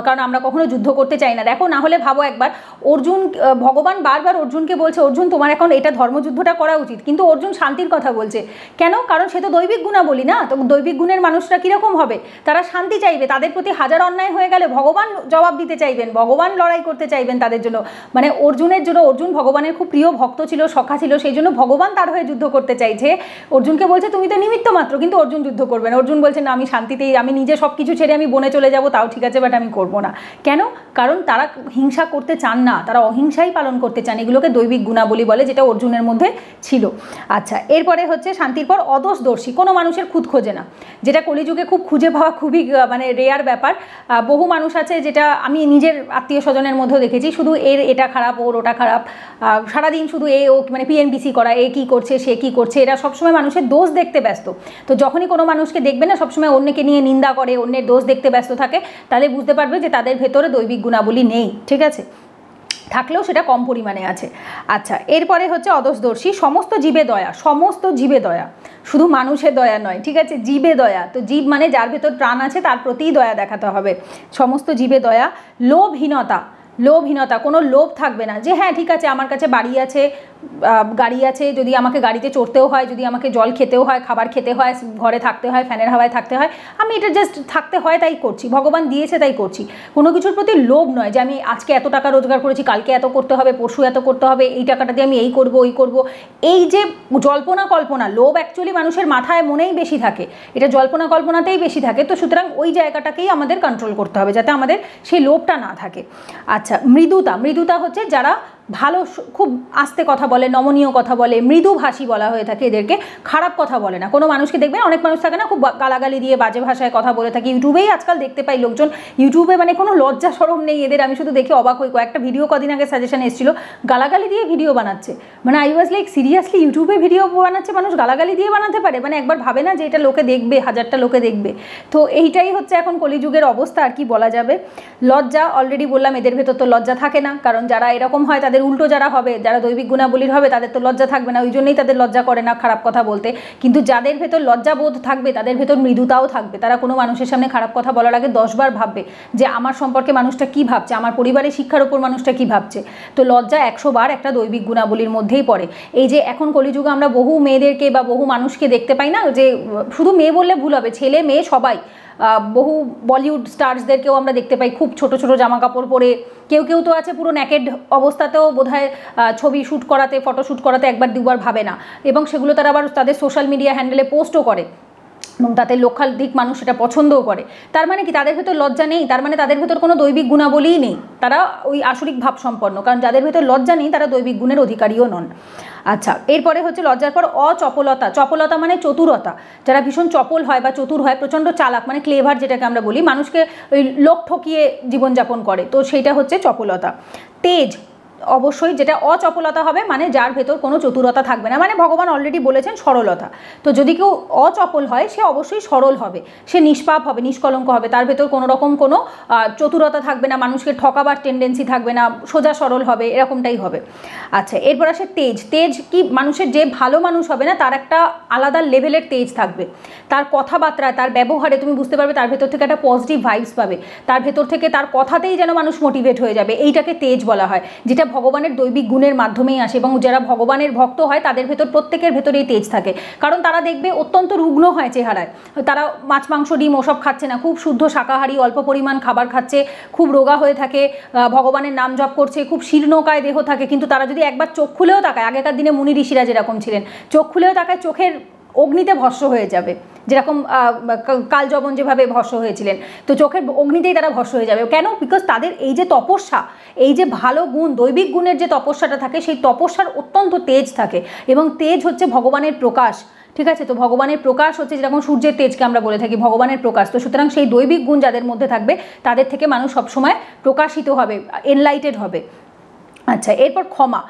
কারণ আমরা কখনো যুদ্ধ করতে চাই না। দেখো, না হলে ভাবো একবার, অর্জুন ভগবান বারবার অর্জুনকে বলছে, অর্জুন, তোমার এখন এটা ধর্মযুদ্ধটা করা উচিত। কিন্তু অর্জুন শান্তির কথা বলছে। কেন? কারণ সে তো দৈবিক গুণাবলী না? তো দৈবিক গুণের মানুষরা কীরকম হবে? তারা শান্তি চাইবে, তাদের প্রতি হাজার অন্যায় হয়ে গেলে ভগবান জবাব দিতে চাইবেন, ভগবান লড়াই করতে চাইবেন তাদের জন্য। মানে অর্জুনের জন্য অর্জুন ভগবানের খুব প্রিয় ভক্ত ছিল, সখা ছিল, সেই জন্য ভগবান তার হয়ে যুদ্ধ করতে চাইছে। অর্জুনকে বলছে, তুমি তো নিমিত্ত মাত্র, কিন্তু অর্জুন যুদ্ধ করবে না। অর্জুন বলছে, না, আমি শান্তিতেই, আমি নিজে সব কিছু ছেড়ে আমি বনে চলে যাব, তাও ঠিক আছে বাট আমি করব না। কেন? কারণ তারা হিংসা করতে চান না, তারা অহিংসাই পালন করতে চান, এগুলোকে দৈবিক গুণাবলী বলে যেটা অর্জুনের মধ্যে ছিল। আচ্ছা এরপরে হচ্ছে শান্তির পর অদোষদর্শী, কোনো মানুষের খুদ খোঁজে না, যেটা কলিযুগে খুব খুঁজে পাওয়া খুবই মানে রেয়ার ব্যাপার। বহু মানুষ আছে যেটা আমি নিজের আত্মীয় স্বজনের মধ্যেও দেখেছি, শুধু এর এটা খারাপ, ওর ওটা খারাপ সারাদিন শুধু এ ও মানে পিএনবিসি করা, এ কী করছে, সে কী করছে, এরা সবসময় মানুষের দোষ দেখতে ব্যস্ত। তো যখনই কোনো মানুষকে দেখবে না, সবসময় অন্যকে নিয়ে নিন্দা করে, অন্যের দোষ দেখতে ব্যস্ত থাকে, তাহলে বুঝতে পারবে যে তাদের ভেতরে দৈবিক গুণাবলী নেই, ঠিক আছে? থাকলেও সেটা কম পরিমাণে আছে। আচ্ছা এরপরে হচ্ছে অদোষদর্শী, সমস্ত জীবে দয়া, সমস্ত জীবে দয়া। শুধু মানুষের দয়া নয়, ঠিক আছে? জীবে দয়া। তো জীব মানে যার ভেতর প্রাণ আছে, তার প্রতিই দয়া দেখাতে হবে। সমস্ত জীবে দয়া, লোভহীনতা। লোভহীনতা, কোনো লোভ থাকবে না। যে হ্যাঁ ঠিক আছে, আমার কাছে বাড়ি আছে গাড়ি আছে, যদি আমাকে গাড়িতে চড়তেও হয়, যদি আমাকে জল খেতেও হয়, খাবার খেতে হয়, ঘরে থাকতে হয়, ফ্যানের হাওয়ায় থাকতে হয়, আমি এটা জাস্ট থাকতে হয় তাই করছি, ভগবান দিয়েছে তাই করছি। কোনো কিছুর প্রতি লোভ নয় যে আমি আজকে এত টাকা রোজগার করেছি, কালকে এত করতে হবে, পরশু এত করতে হবে, এই টাকাটা দিয়ে আমি এই করব, ওই করব। এই যে জল্পনা কল্পনা, লোভ অ্যাকচুয়ালি মানুষের মাথায় মনেই বেশি থাকে। এটা জল্পনা কল্পনাতেই বেশি থাকে। তো সুতরাং ওই জায়গাটাকেই আমাদের কন্ট্রোল করতে হবে, যাতে আমাদের সেই লোভটা না থাকে। আচ্ছা মৃদুতা মৃদুতা হচ্ছে যারা ভালো খুব আস্তে কথা বলে, নমনীয় কথা বলে, মৃদু ভাষী বলা হয়ে থাকে এদেরকে, খারাপ কথা বলে না। কোনো মানুষকে দেখবেন অনেক মানুষ থাকে না, খুব গালাগালি দিয়ে বাজে ভাষায় কথা বলে থাকে। ইউটিউবেই আজকাল দেখতে পাই লোকজন। ইউটিউবে মানে কোনো লজ্জা সরম নেই এদের, আমি শুধু দেখে অবাক হই। কয়েকটা ভিডিও কদিন আগে সাজেশন এসেছিল, গালাগালি দিয়ে ভিডিও বানাচ্ছে। মানে আই ওয়াজ লাইক সিরিয়াসলি ইউটিউবে ভিডিও বানাচ্ছে মানুষ, গালাগালি দিয়ে বানাতে পারে? মানে একবার ভাবে না যে এটা লোকে দেখবে, হাজারটা লোকে দেখবে। তো এইটাই হচ্ছে এখন কলিযুগের অবস্থা, আর কি বলা যাবে। লজ্জা অলরেডি বললাম, এদের ভেতর তো লজ্জা থাকে না। কারণ যারা এরকম হয়, তাদের উল্টো যারা হবে, যারা দৈবিক গুণাবলীর হবে, তাদের তো লজ্জা থাকবে না, ওই জন্যই তাদের লজ্জা করে না খারাপ কথা বলতে। কিন্তু যাদের ভেতর লজ্জাবোধ থাকবে, তাদের ভেতর মৃদুতাও থাকবে। তারা কোনো মানুষের সামনে খারাপ কথা বলার আগে দশবার ভাববে যে, আমার সম্পর্কে মানুষটা কি ভাবছে? আমার পরিবারের শিক্ষার ওপর মানুষটা কি ভাবছে? তো লজ্জা একশো বার একটা দৈবিক গুণাবলীর মধ্যেই পড়ে। এই যে এখন কলিযুগে আমরা বহু মেয়েদেরকে বা বহু মানুষকে দেখতে পাই না, যে শুধু মেয়ে বললে ভুল হবে, ছেলে, মেয়ে সবাই। বহু বলিউড স্টার্সদেরকেও আমরা দেখতে পাই, খুব ছোট ছোট জামা কাপড় পরে। কেউ কেউ তো আছে পুরো ন্যাকেড অবস্থাতেও বোধহয় ছবি শ্যুট করাতে ফটো শ্যুট করাতে একবার দুবার ভাবে না। এবং সেগুলো তারা আবার তাদের সোশ্যাল মিডিয়া হ্যান্ডেলে পোস্টও করে। এবং তাতে দিক মানুষ সেটা পছন্দও করে। তার মানে কি? তাদের ভেতর লজ্জা নেই। তার মানে তাদের ভেতর কোনো দৈবিক গুণাবলীই নেই। তারা ওই আসরিক ভাব সম্পন্ন কারণ যাদের ভেতর লজ্জা নেই, তারা দৈবিক গুণের অধিকারীও নন। আচ্ছা এরপরে হচ্ছে লজ্জার পর অচপলতা। চপলতা মানে চতুরতা। যারা ভীষণ চপল হয় বা চতুর হয়, প্রচণ্ড চালাক মানে ক্লেভার যেটাকে আমরা বলি, মানুষকে ওই লোক ঠকিয়ে জীবনযাপন করে। তো সেইটা হচ্ছে চপলতা। তেজ অবশ্যই যেটা অচপলতা হবে মানে যার ভেতর কোনো চতুরতা থাকবে না। মানে ভগবান অলরেডি বলেছেন সরলতা। তো যদি কেউ অচপল হয়, সে অবশ্যই সরল হবে। সে নিষ্পাপ হবে, নিষ্কলঙ্ক হবে। তার ভেতর কোনো রকম কোনো চতুরতা থাকবে না, মানুষকে ঠকাবার টেন্ডেন্সি থাকবে না, সোজা সরল হবে, এরকমটাই হবে। আচ্ছা এরপর আসে তেজ। তেজ কি মানুষের যে ভালো মানুষ হবে না, তার একটা আলাদা লেভেলের তেজ থাকবে। তার কথাবার্তা, তার ব্যবহারে, তুমি বুঝতে পারবে, তার ভেতর থেকে একটা পজিটিভ ভাইবস পাবে। তার ভেতর থেকে তার কথাতেই যেন মানুষ মোটিভেট হয়ে যাবে। এইটাকে তেজ বলা হয়। যেটা ভগবানের দৈবিক গুণের মাধ্যমেই আসে এবং যারা ভগবানের ভক্ত হয়, তাদের ভেতর প্রত্যেকের ভেতরেই তেজ থাকে। কারণ তারা দেখবে অত্যন্ত রুগ্ন হয় চেহারায়। তারা মাছ, মাংস, ডিম ওসব খাচ্ছে না। খুব শুদ্ধ শাকাহারি, অল্প পরিমাণ খাবার খাচ্ছে, খুব রোগা হয়ে থাকে ভগবানের নাম জপ করছে, খুব শীর্ণকায় দেহ থাকে। কিন্তু তারা যদি একবার চোখ খুলেও তাকায়, আগেকার দিনে মুনি ঋষিরা যেরকম ছিলেন, চোখ খুলেও তাকায়, চোখের অগ্নিতে ভস্য হয়ে যাবে। যেরকম কালজবন যেভাবে ভস্য হয়েছিলেন, তো চোখের অগ্নিতেই তারা ভস্য হয়ে যাবে। কেন? বিকজ তাদের এই যে তপস্যা, এই যে ভালো গুণ, দৈবিক গুণের যে তপস্যাটা থাকে, সেই তপস্যার অত্যন্ত তেজ থাকে। এবং তেজ হচ্ছে ভগবানের প্রকাশ, ঠিক আছে? তো ভগবানের প্রকাশ হচ্ছে যেরকম সূর্যের তেজকে আমরা বলে থাকি, ভগবানের প্রকাশ। তো সুতরাং সেই দৈবিক গুণ যাদের মধ্যে থাকবে, তাদের থেকে মানুষ সবসময় প্রকাশিত হবে এনলাইটেড হবে। আচ্ছা এরপর ক্ষমা।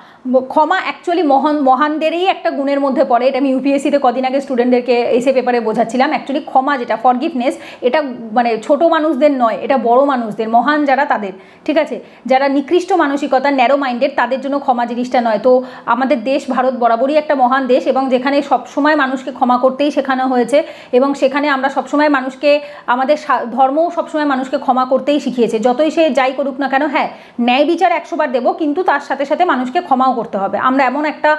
ক্ষমা অ্যাকচুয়ালি মহান, মহানদেরই একটা গুণের মধ্যে পড়ে। এটা আমি ইউপিএসসিতে কদিন আগে স্টুডেন্টদেরকে এসে পেপারে বোঝাচ্ছিলাম। অ্যাকচুয়ালি ক্ষমা যেটা ফরগিভনেস এটা মানে ছোট মানুষদের নয়, এটা বড় মানুষদের, মহান যারা তাদের, ঠিক আছে? যারা নিকৃষ্ট মানসিকতা ন্যারো মাইন্ডেড তাদের জন্য ক্ষমা জিনিসটা নয়। তো আমাদের দেশ ভারত বরাবরই একটা মহান দেশ এবং যেখানে সবসময় মানুষকে ক্ষমা করতেই শেখানো হয়েছে এবং সেখানে আমরা সবসময় মানুষকে, আমাদের ধর্মও সবসময় মানুষকে ক্ষমা করতেই শিখিয়েছে। যতই সে যাই করুক না কেন হ্যাঁ ন্যায় বিচার একশোবার দেবো, কিন্তু তার সাথে সাথে মানুষকে ক্ষমাও করতে হবে। আমরা এমন একটা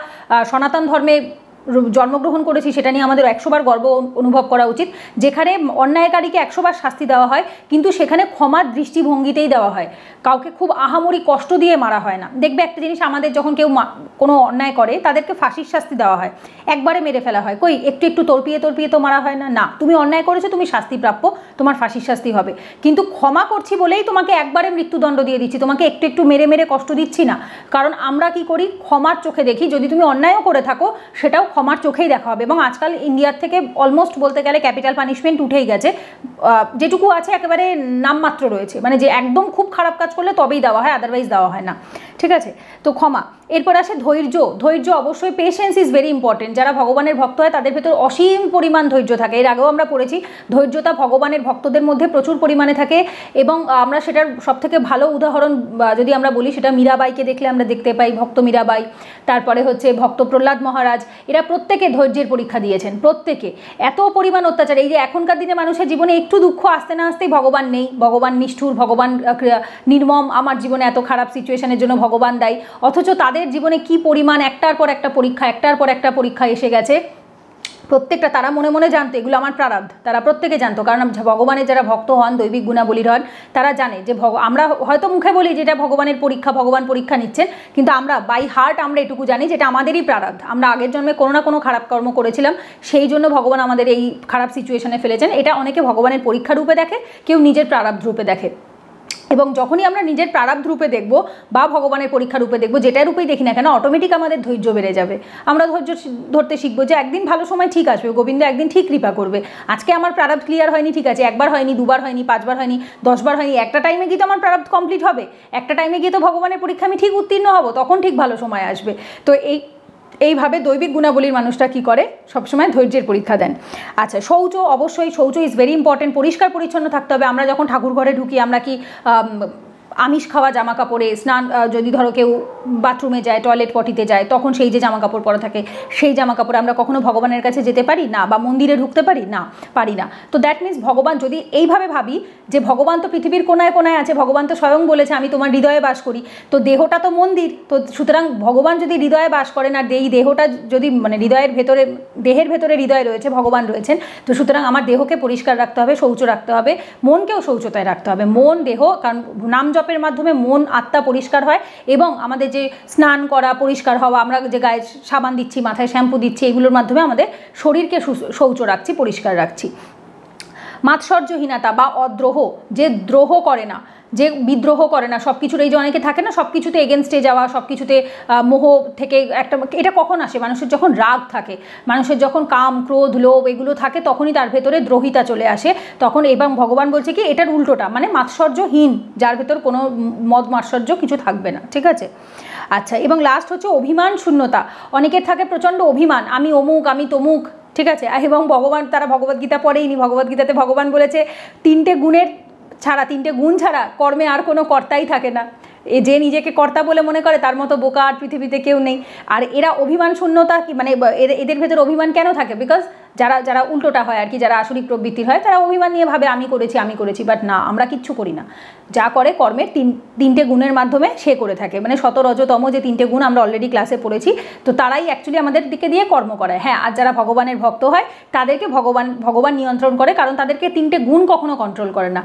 সনাতন ধর্মে জন্মগ্রহণ করেছি সেটা নিয়ে আমাদের একশোবার গর্ব অনুভব করা উচিত। যেখানে অন্যায়কারীকে একশোবার শাস্তি দেওয়া হয়, কিন্তু সেখানে ক্ষমার দৃষ্টিভঙ্গিতেই দেওয়া হয়। কাউকে খুব আহামরি কষ্ট দিয়ে মারা হয় না। দেখবে একটা জিনিস, আমাদের যখন কেউ কোনো অন্যায় করে, তাদেরকে ফাঁসির শাস্তি দেওয়া হয়। একবারে মেরে ফেলা হয়। কই, একটু একটু তর্পিয়ে তর্পিয়ে তো মারা হয় না? না, তুমি অন্যায় করেছ, তুমি শাস্তি প্রাপ্য তোমার ফাঁসির শাস্তি হবে। কিন্তু ক্ষমা করছি বলেই তোমাকে একবারে মৃত্যুদণ্ড দিয়ে দিচ্ছি। তোমাকে একটু একটু মেরে মেরে কষ্ট দিচ্ছি না। কারণ আমরা কি করি? ক্ষমার চোখে দেখি। যদি তুমি অন্যায়ও করে থাকো, সেটাও ক্ষমার চোখেই দেখা হবে। এবং আজকাল ইন্ডিয়ার থেকে অলমোস্ট বলতে গেলে ক্যাপিটাল পানিশমেন্ট উঠেই গেছে। যেটুকু আছে একেবারে নামমাত্র রয়েছে। মানে যে একদম খুব খারাপ কাজ করলে তবেই দেওয়া হয় আদারওয়াইজ দেওয়া হয় না। ঠিক আছে? তো ক্ষমা। এরপর আসে ধৈর্য। ধৈর্য অবশ্যই পেশেন্স ইজ ভেরি ইম্পর্টেন্ট যারা ভগবানের ভক্ত হয়, তাদের ভেতর অসীম পরিমাণ ধৈর্য থাকে। এর আগেও আমরা পড়েছি, ধৈর্যতা ভগবানের ভক্তদের মধ্যে প্রচুর পরিমাণে থাকে এবং আমরা সেটার সবথেকে ভালো উদাহরণ যদি আমরা বলি সেটা মীরাবাইকে দেখলে আমরা দেখতে পাই, ভক্ত মীরাবাই। তারপরে হচ্ছে ভক্ত প্রহ্লাদ মহারাজ। এরা প্রত্যেকে ধৈর্যের পরীক্ষা দিয়েছেন, প্রত্যেকে। এত পরিমাণ অত্যাচার। এই যে এখনকার দিনে মানুষের জীবনে একটু দুঃখ, আসতে না আসতেই ভগবান নেই। ভগবান নিষ্ঠুর, ভগবান নির্মম। আমার জীবনে এত খারাপ সিচুয়েশনের জন্য ভগবান দায়ী। অথচ তাদের জীবনে কি পরিমাণ একটার পর একটা পরীক্ষা, একটার পর একটা পরীক্ষা এসে গেছে, প্রত্যেকটা তারা মনে মনে জানতো, এগুলো আমার প্রারব্ধ। তারা প্রত্যেকে জানতো, কারণ ভগবানের যারা ভক্ত হন, দৈবিক গুণাবলীর হন, তারা জানে যে ভগ আমরা হয়তো মুখে বলি যেটা ভগবানের পরীক্ষা, ভগবান পরীক্ষা নিচ্ছেন, কিন্তু আমরা বাই হার্ট আমরা এটুকু জানি যেটা আমাদেরই প্রারব্ধ। আমরা আগের জন্মে কোনো না কোনো খারাপ কর্ম করেছিলাম, সেই জন্য ভগবান আমাদের এই খারাপ সিচুয়েশনে ফেলেছেন। এটা অনেকে ভগবানের পরীক্ষা রূপে দেখে, কেউ নিজের প্রারব্ধ রূপে দেখে। এবং যখনই আমরা নিজের প্রারব্ধ রূপে দেখব বা ভগবানের পরীক্ষা রূপে দেখব, যেটা রূপেই দেখি না কেন অটোমেটিক আমাদের ধৈর্য বেড়ে যাবে। আমরা ধৈর্য ধরতে শিখব যে একদিন ভালো সময় ঠিক আসবে, গোবিন্দ একদিন ঠিক কৃপা করবে। আজকে আমার প্রারব্ধ ক্লিয়ার হয়নি, ঠিক আছে, একবার হয়নি, দুবার হয়নি, পাঁচবার হয়নি, দশবার হয়নি, একটা টাইমে গিয়ে তো আমার প্রারব্ধ কমপ্লিট হবে। একটা টাইমে গিয়ে তো ভগবানের পরীক্ষা আমি ঠিক উত্তীর্ণ হব, তখন ঠিক ভালো সময় আসবে। তো এই এইভাবে দৈবিক গুণাবলীর মানুষটা কি করে? সবসময় ধৈর্যের পরীক্ষা দেন। আচ্ছা শৌচ অবশ্যই, শৌচ ইজ ভেরি ইম্পর্টেন্ট পরিষ্কার পরিচ্ছন্ন থাকতে হবে। আমরা যখন ঠাকুর ঘরে ঢুকি, আমরা কি আমিষ খাওয়া জামা কাপড়ে স্নান যদি ধরো কেউ বাথরুমে যায় টয়লেট পটিতে যায়, তখন সেই যে জামা কাপড় পরা থাকে, সেই জামা কাপড়ে আমরা কখনো ভগবানের কাছে যেতে পারি না বা মন্দিরে ঢুকতে পারি না পারি না। তো দ্যাট মিনস ভগবান যদি এইভাবে ভাবি যে ভগবান তো পৃথিবীর কোনায় কোনায় আছে, ভগবান তো স্বয়ং বলেছে, আমি তোমার হৃদয়ে বাস করি, তো দেহটা তো মন্দির, তো সুতরাং ভগবান যদি হৃদয়ে বাস করেন আর এই দেহটা যদি মানে হৃদয়ের ভেতরে, দেহের ভেতরে হৃদয় রয়েছে, ভগবান রয়েছেন, তো সুতরাং আমার দেহকে পরিষ্কার রাখতে হবে, শৌচ রাখতে হবে, মনকেও শৌচতায় রাখতে হবে। মন, দেহ, কারণ নাম জপের মাধ্যমে মন, আত্মা পরিষ্কার হয় এবং আমাদের যে স্নান করা, পরিষ্কার হওয়া, আমরা যে গায়ে সাবান দিচ্ছি, মাথায় শ্যাম্পু দিচ্ছি, এগুলোর মাধ্যমে আমাদের শরীরকে শৌচ রাখছি, পরিষ্কার রাখছি। মাৎসর্যহীনতা বা অদ্রোহ, যে দ্রোহ করে না যে বিদ্রোহ করে না সব কিছুর এই যে অনেকে থাকে না সব কিছুতে এগেনস্টে যাওয়া সব কিছুতে মোহ থেকে একটা, এটা কখন আসে? মানুষের যখন রাগ থাকে, মানুষের যখন কাম, ক্রোধ, লোভ এগুলো থাকে, তখনই তার ভেতরে দ্রোহিতা চলে আসে। তখন এবং ভগবান বলছে কি, এটার উল্টোটা মানে মাৎসর্যহীন, যার ভেতর কোনো মদ মাৎসর্য কিছু থাকবে না, ঠিক আছে? আচ্ছা এবং লাস্ট হচ্ছে অভিমান শূন্যতা। অনেকের থাকে প্রচণ্ড অভিমান, আমি অমুক, আমি তমুক, ঠিক আছে? এবং ভগবান, তারা ভগবদ্গীতা পড়েইনি, ভগবদ্গীতাতে ভগবান বলেছে, তিনটে গুণের ছাড়া, তিনটে গুণ ছাড়া, কর্মে আর কোনো কর্তাই থাকে না। এ যে নিজেকে কর্তা বলে মনে করে, তার মতো বোকা আর পৃথিবীতে কেউ নেই। আর এরা অভিমান শূন্যতা কি মানে এদের ভেতর অভিমান কেন থাকে? বিকজ যারা যারা উল্টোটা হয় আর কি, যারা আসরিক প্রবৃত্তির হয়, তারা অভিমান নিয়ে ভাবে, আমি করেছি আমি করেছি বাট না, আমরা কিচ্ছু করি না। যা করে কর্মের তিন, তিনটে গুণের মাধ্যমে সে করে থাকে। মানে শত রজতম যে তিনটে গুণ আমরা অলরেডি ক্লাসে পড়েছি, তো তারাই অ্যাকচুয়ালি আমাদের দিকে দিয়ে কর্ম করে। হ্যাঁ আর যারা ভগবানের ভক্ত হয়, তাদেরকে ভগবান ভগবান নিয়ন্ত্রণ করে, কারণ তাদেরকে তিনটে গুণ কখনো কন্ট্রোল করে না।